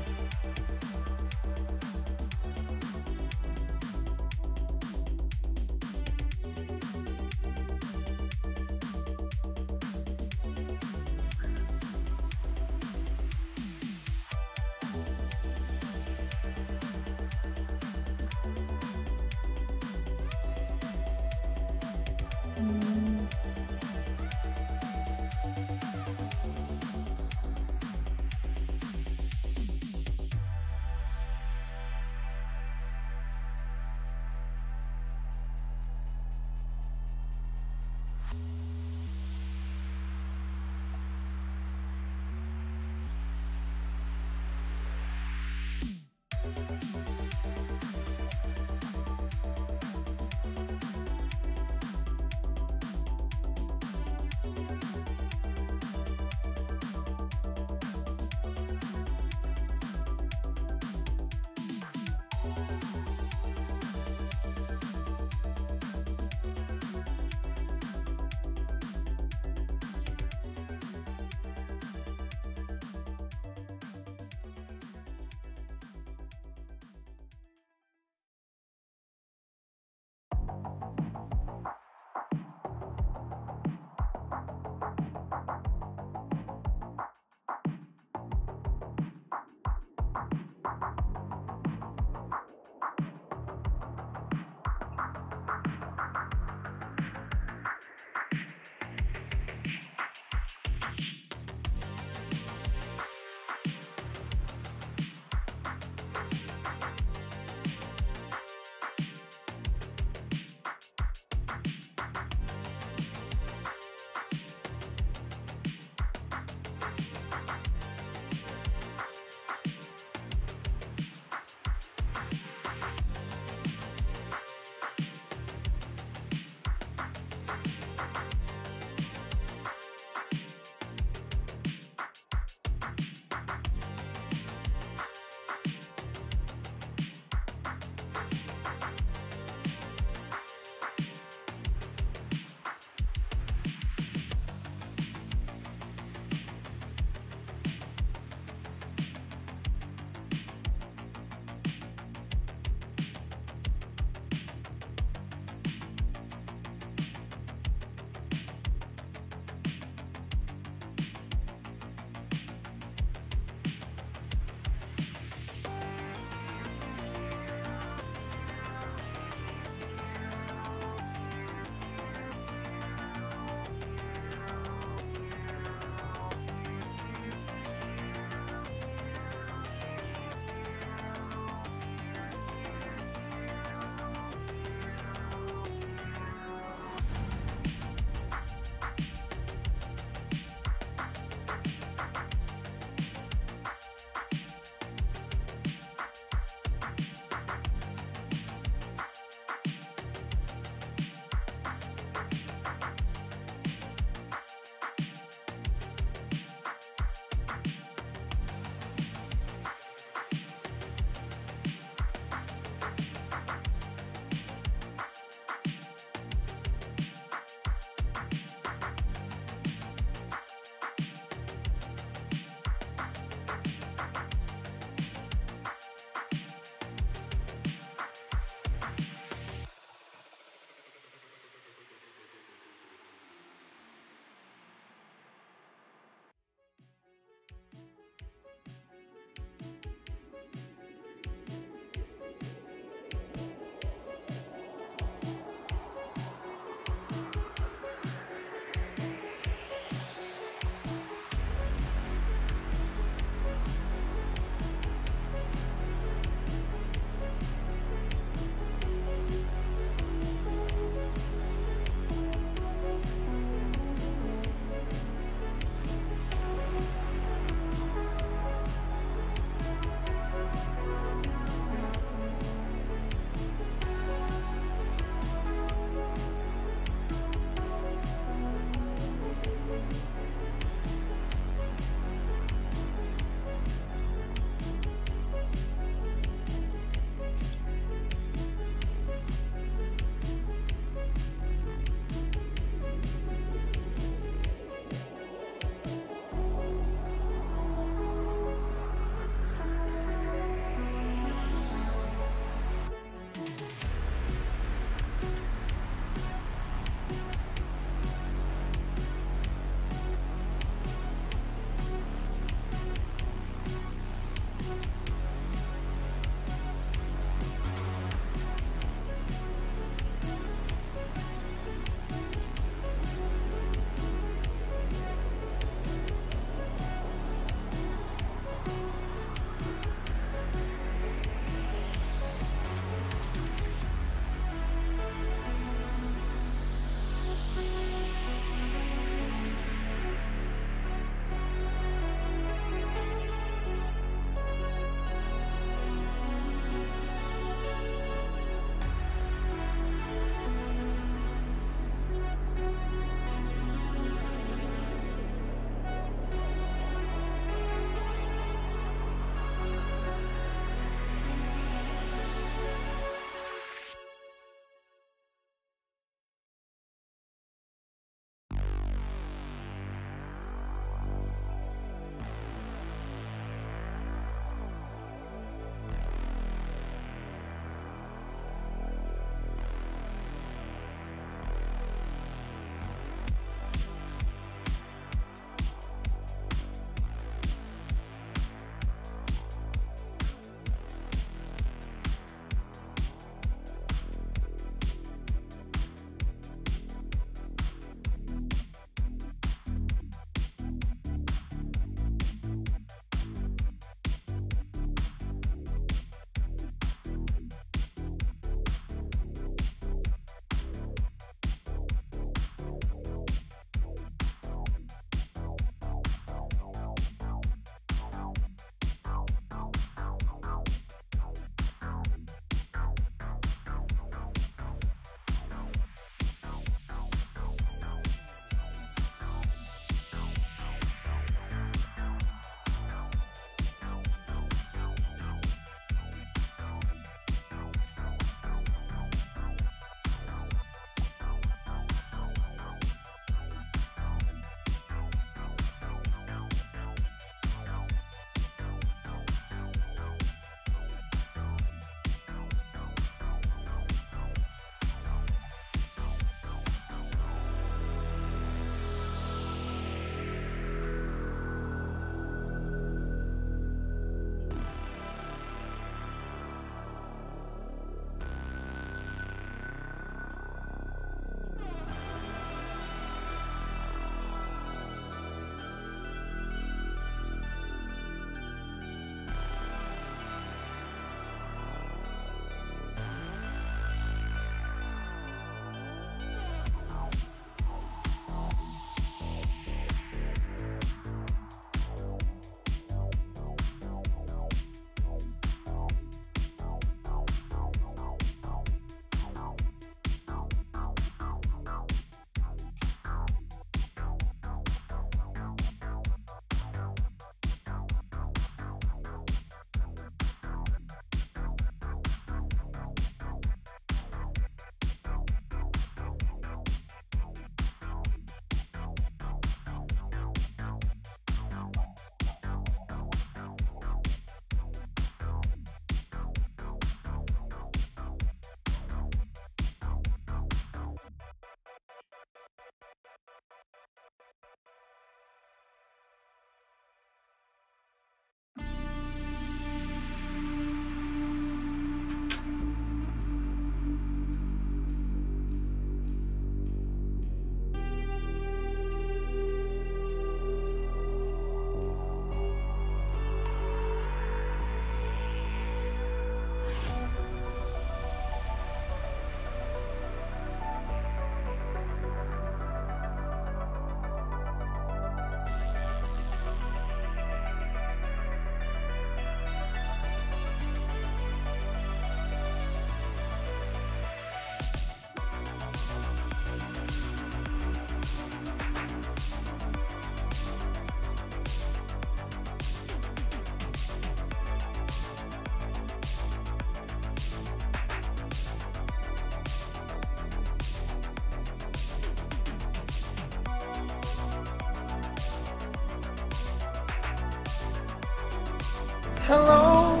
Hello,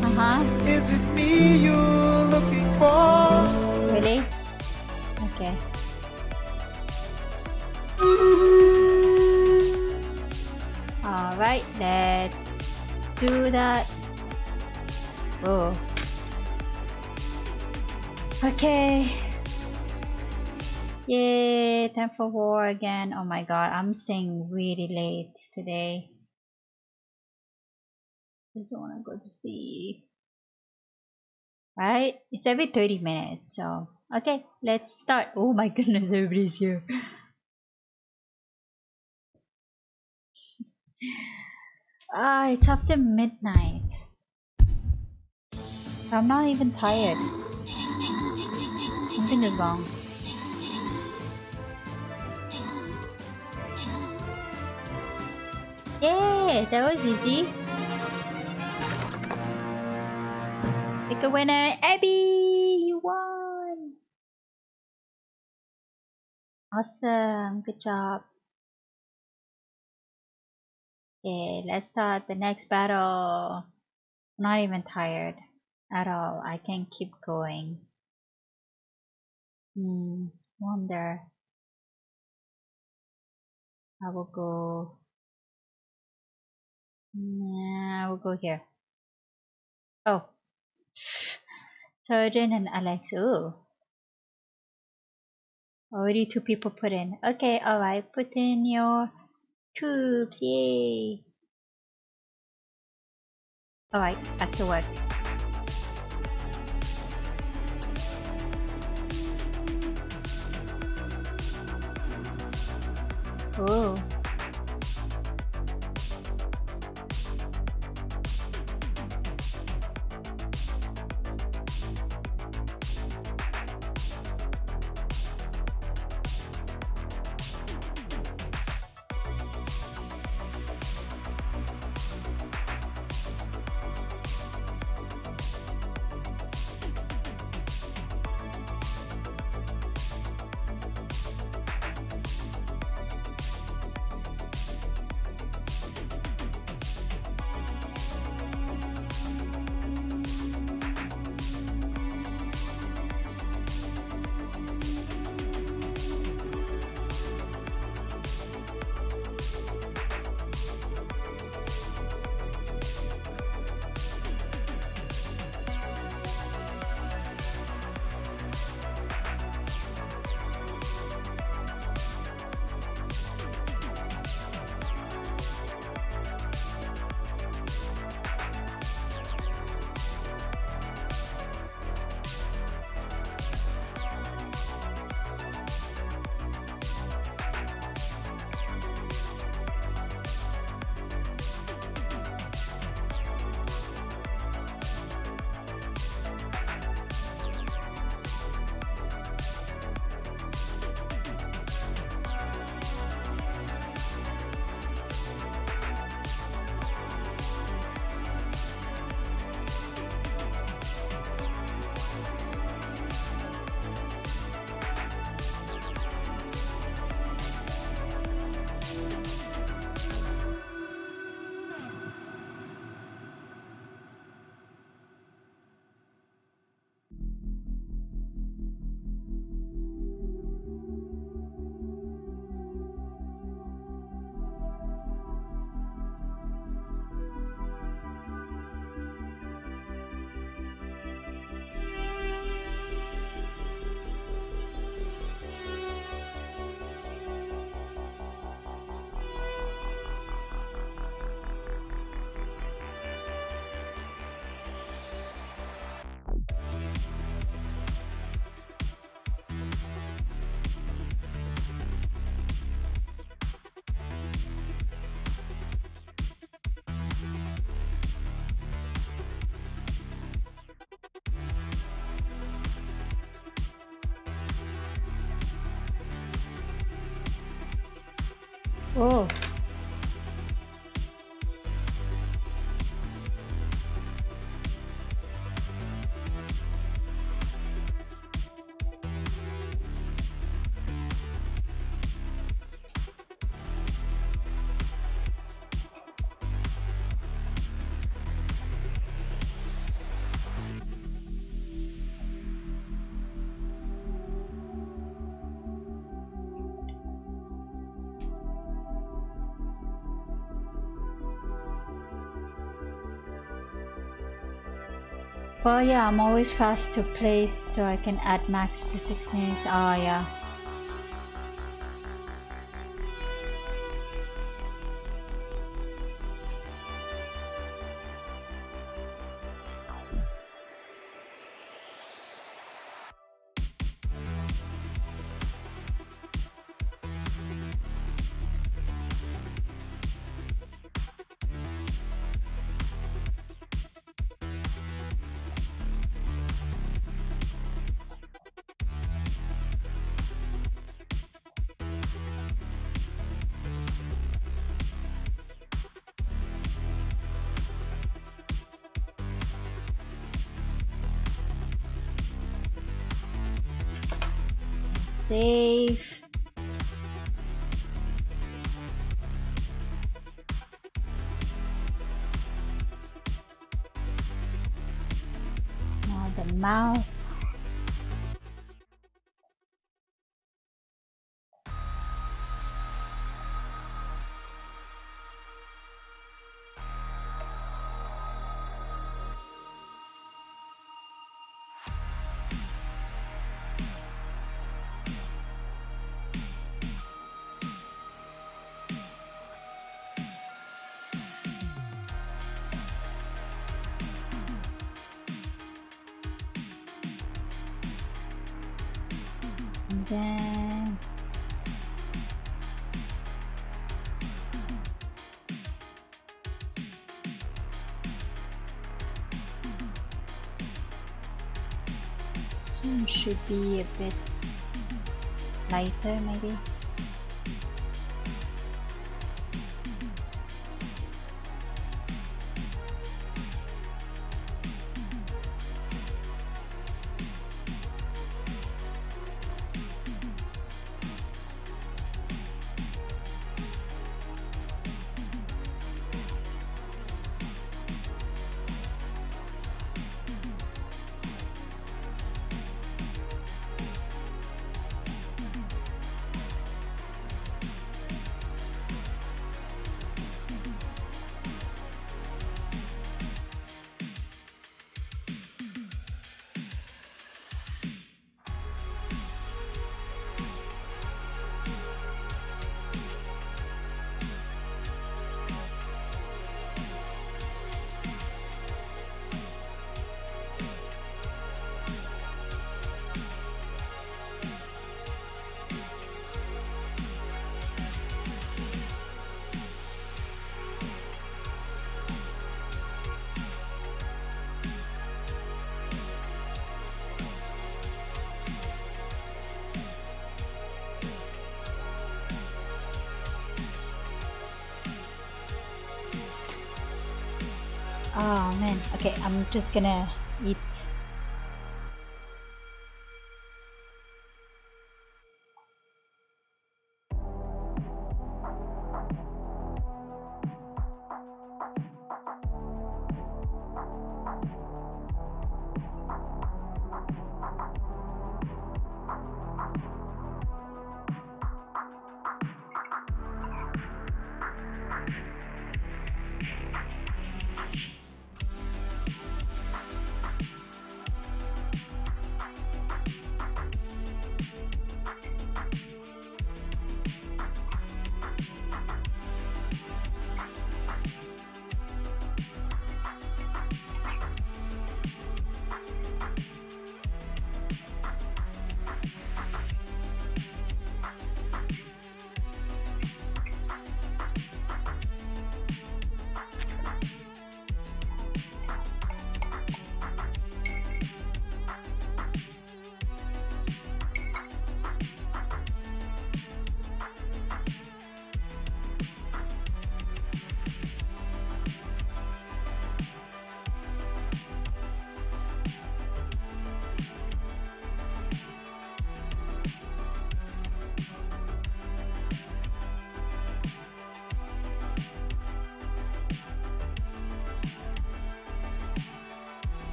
Uh-huh. is it me you're looking for? Really? Okay. Alright, let's do that. Oh. Okay. Yay, time for war again. Oh my god, I'm staying really late today. Just don't wanna go to sleep. Right? It's every 30 minutes, so okay, let's start. Oh my goodness, everybody's here. Ah, it's after midnight. I'm not even tired. Something is wrong. Yay! That was easy. Pick a winner. Abby! You won! Awesome. Good job. Okay, let's start the next battle. I'm not even tired at all. I can keep going. Hmm, wonder. I will go. Nah, I will go here. Oh. Turden and Alex. Ooh. Already two people put in. Okay, alright. Put in your troops. Yay. Alright, back to work. Oh. Oh. Well, yeah, I'm always fast to place so I can add max to 16. Oh, ah, yeah. Then one should be a bit lighter maybe. Just gonna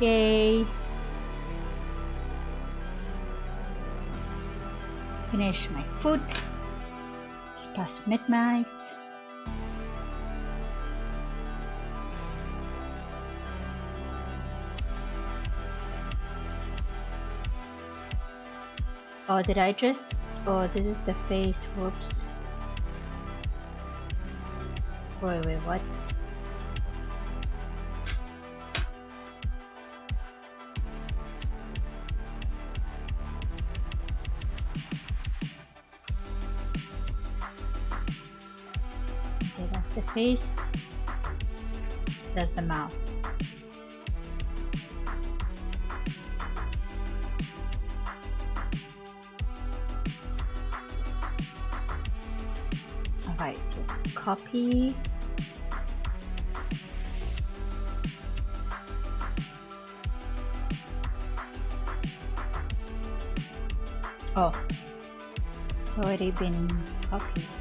Yay! Finish my food. It's past midnight. Oh, did I just? Oh, this is the face. Whoops. Wait, wait, what? Face. That's the mouth. Alright, so copy. Oh, it's already been copied.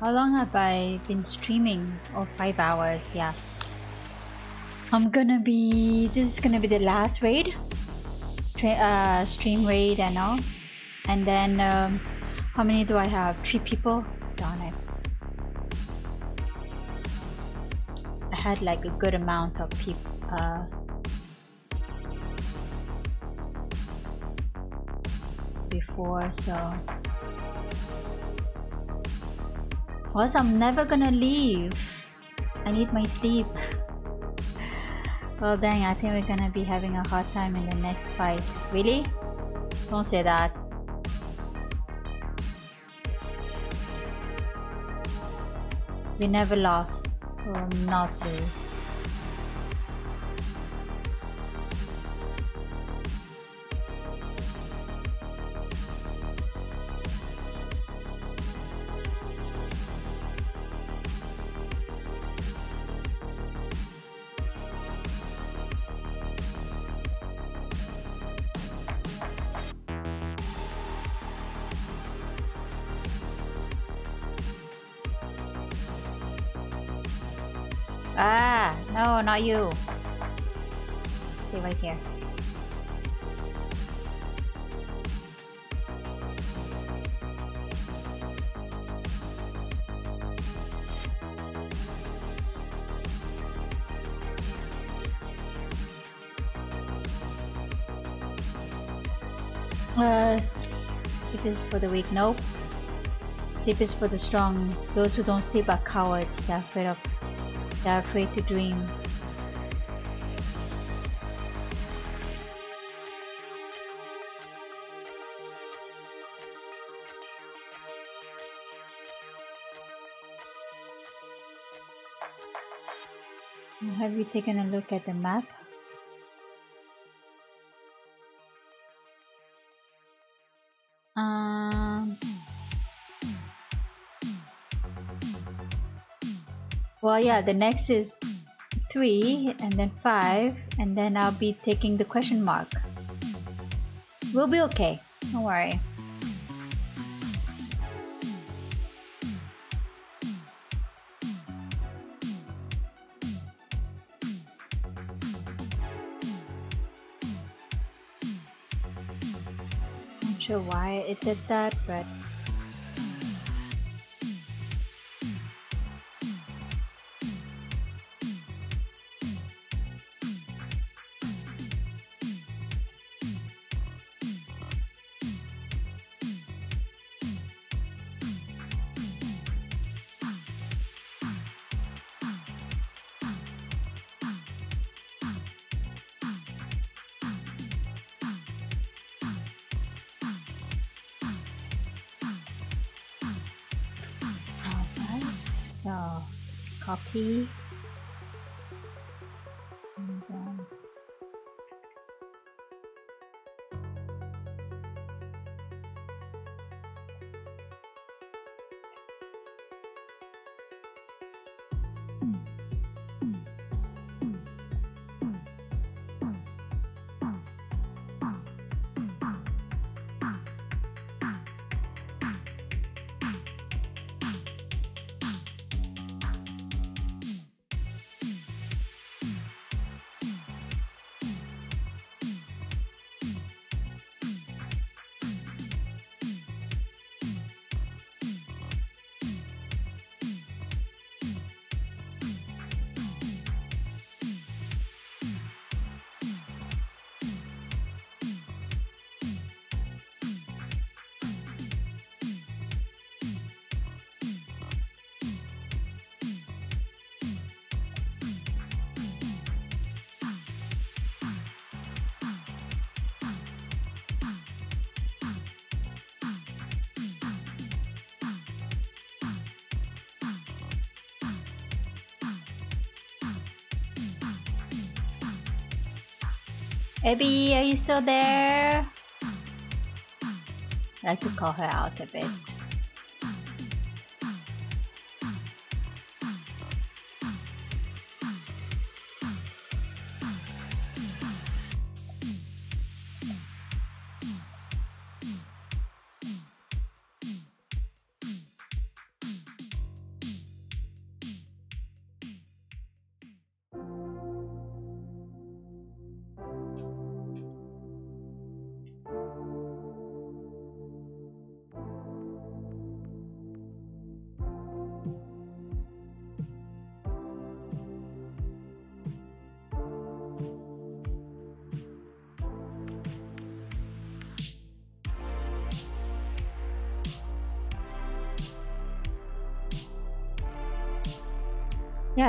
How long have I been streaming? Oh, five hours, yeah. I'm gonna be, this is gonna be the last raid. Uh, stream raid and all. And then, um, how many do I have? Three people? Darn it. I had like a good amount of people, uh, before, so Plus, I'm never gonna leave. I need my sleep. well, dang, I think we're gonna be having a hard time in the next fight. Really? Don't say that. We never lost. Oh, not really. The weak. Nope. Sleep is for the strong. Those who don't sleep are cowards. They're afraid of. They're afraid to dream. Have you taken a look at the map? Well, yeah, the next is 3 and then 5 and then I'll be taking the question mark. We'll be okay, don't worry. Not sure why it did that, but copy Abby, are you still there? I like to call her out a bit.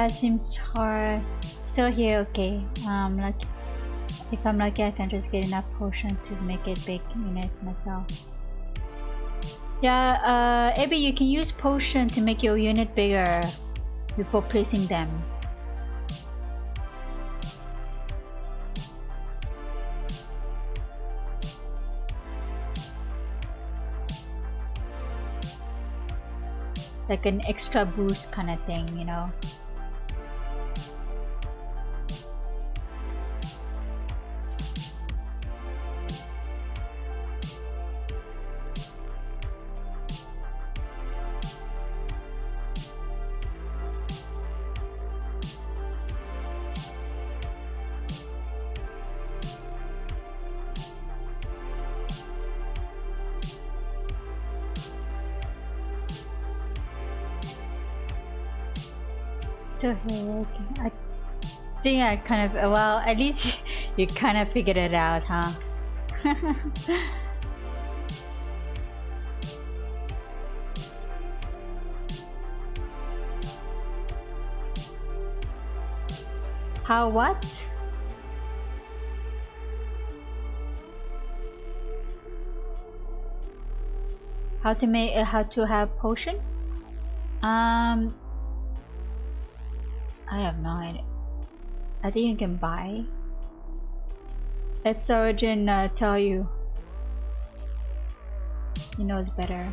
It seems hard. Still here, okay. Um, like, if I'm lucky, I can just get enough potion to make it big unit myself. Yeah, uh, Abby, you can use potion to make your unit bigger before placing them. Like an extra boost kind of thing, you know? Kind of well, at least you kind of figured it out, huh? How what? How to make uh, how to have potion? Um I have no idea. I think you can buy. Let Surgeon uh, tell you. He knows better.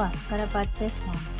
Oh, I forgot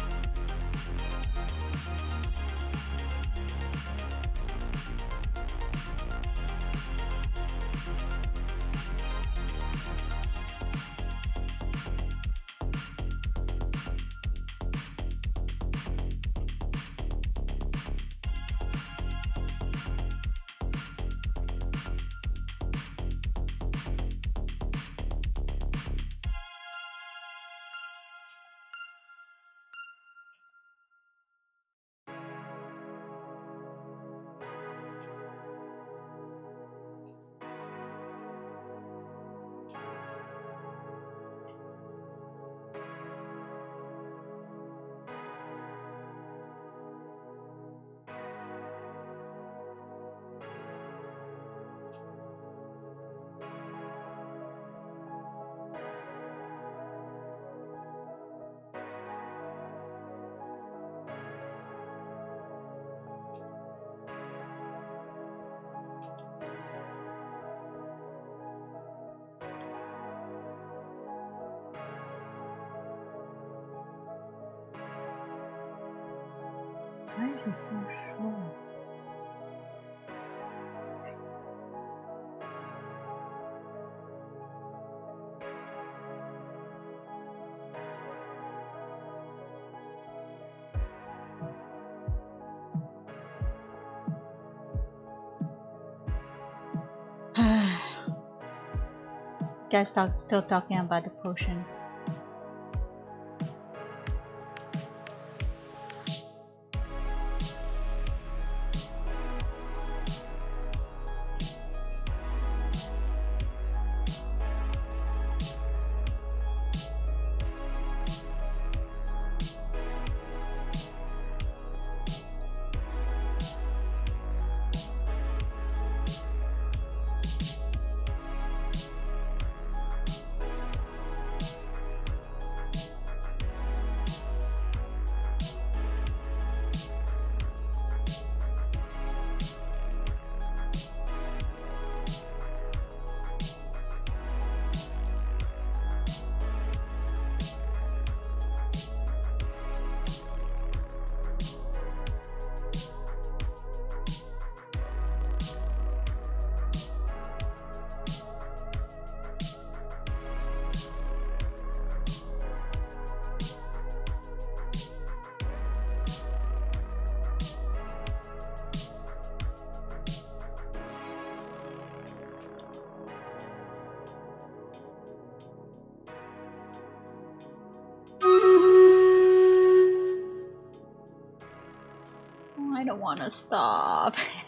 Guys, talk, still talking about the potion. Stop.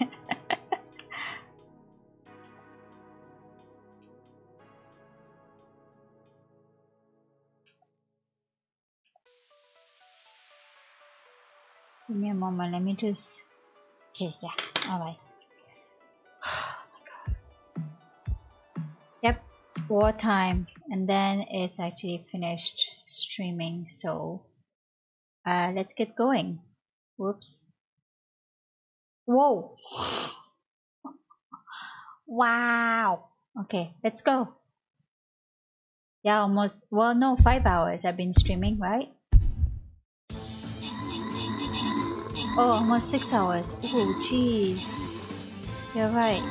Give me a moment, let me just... Okay, yeah, alright. Yep, war time. And then it's actually finished streaming, so... Uh, let's get going. Whoops. Whoa! Wow! Okay, let's go. Yeah, almost, well, no, five hours I've been streaming, right? Oh, almost six hours. Oh, jeez. You're right.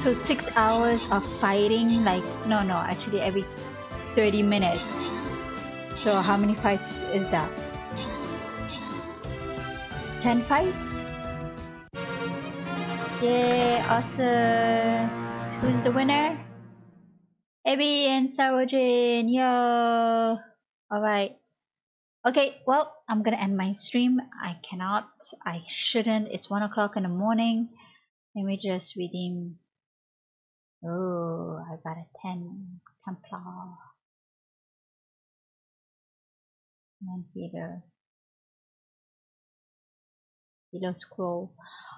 So six hours of fighting, like, no, no, actually every 30 minutes. So how many fights is that? 10 fights? Yay, awesome! Who's the winner? Abby and Sarojin, yo! Alright. Okay, well, I'm gonna end my stream. I cannot, I shouldn't. It's 1 o'clock in the morning. Let me just redeem. Oh, I got a 10 Templar. And here. Below scroll.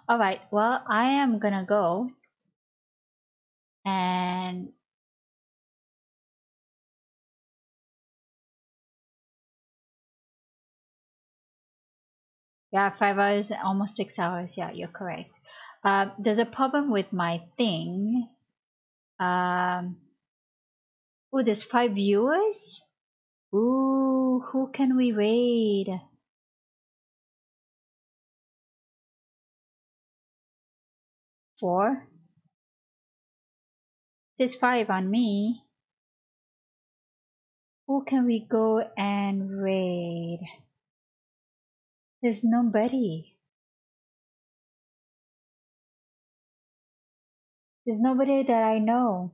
Alright, well, I am gonna go. And Yeah, five hours, almost six hours. Yeah, you're correct. Uh, there's a problem with my thing. Um, oh, there's five viewers? Ooh, who can we raid? Four? Says five on me. Who can we go and raid? There's nobody. There's nobody that I know.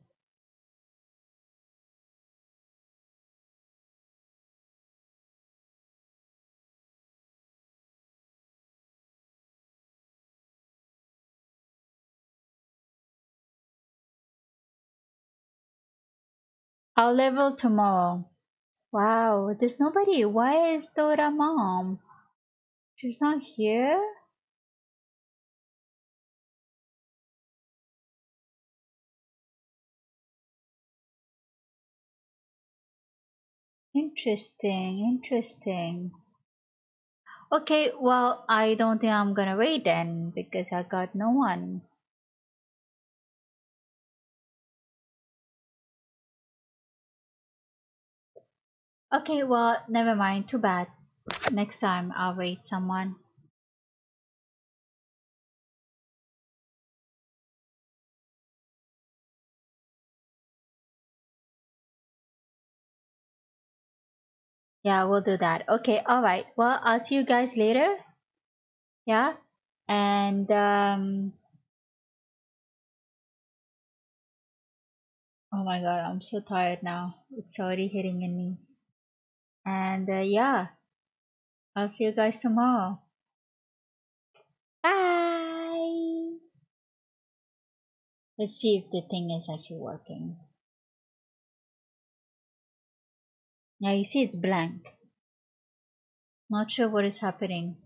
I'll level tomorrow. Wow, there's nobody. Why is Dora mom? She's not here? Interesting, interesting. Okay, well, I don't think I'm gonna raid then because I got no one. Okay, well, never mind. Too bad. Next time I'll raid someone. Yeah, we'll do that. Okay, alright. Well, I'll see you guys later. Yeah? And, um... Oh my god, I'm so tired now. It's already hitting in me. And, uh, yeah. I'll see you guys tomorrow. Bye! Let's see if the thing is actually working. Now you see it's blank. Not sure what is happening.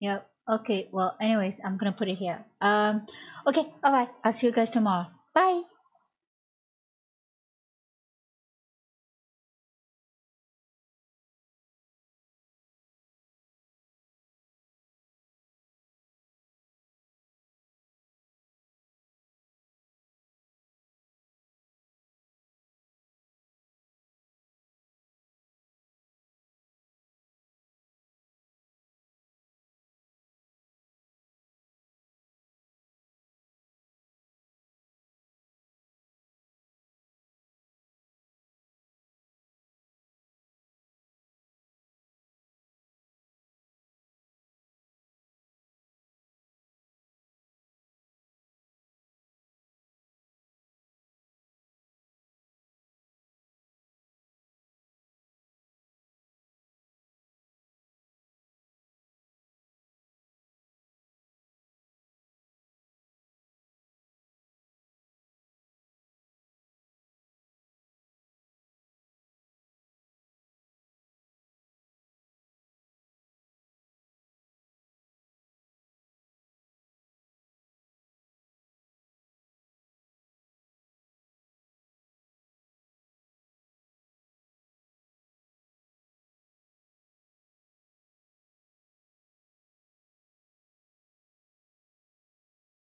Yep. Okay. Well, anyways, I'm gonna put it here. Um. Okay. All right. I'll see you guys tomorrow. Bye.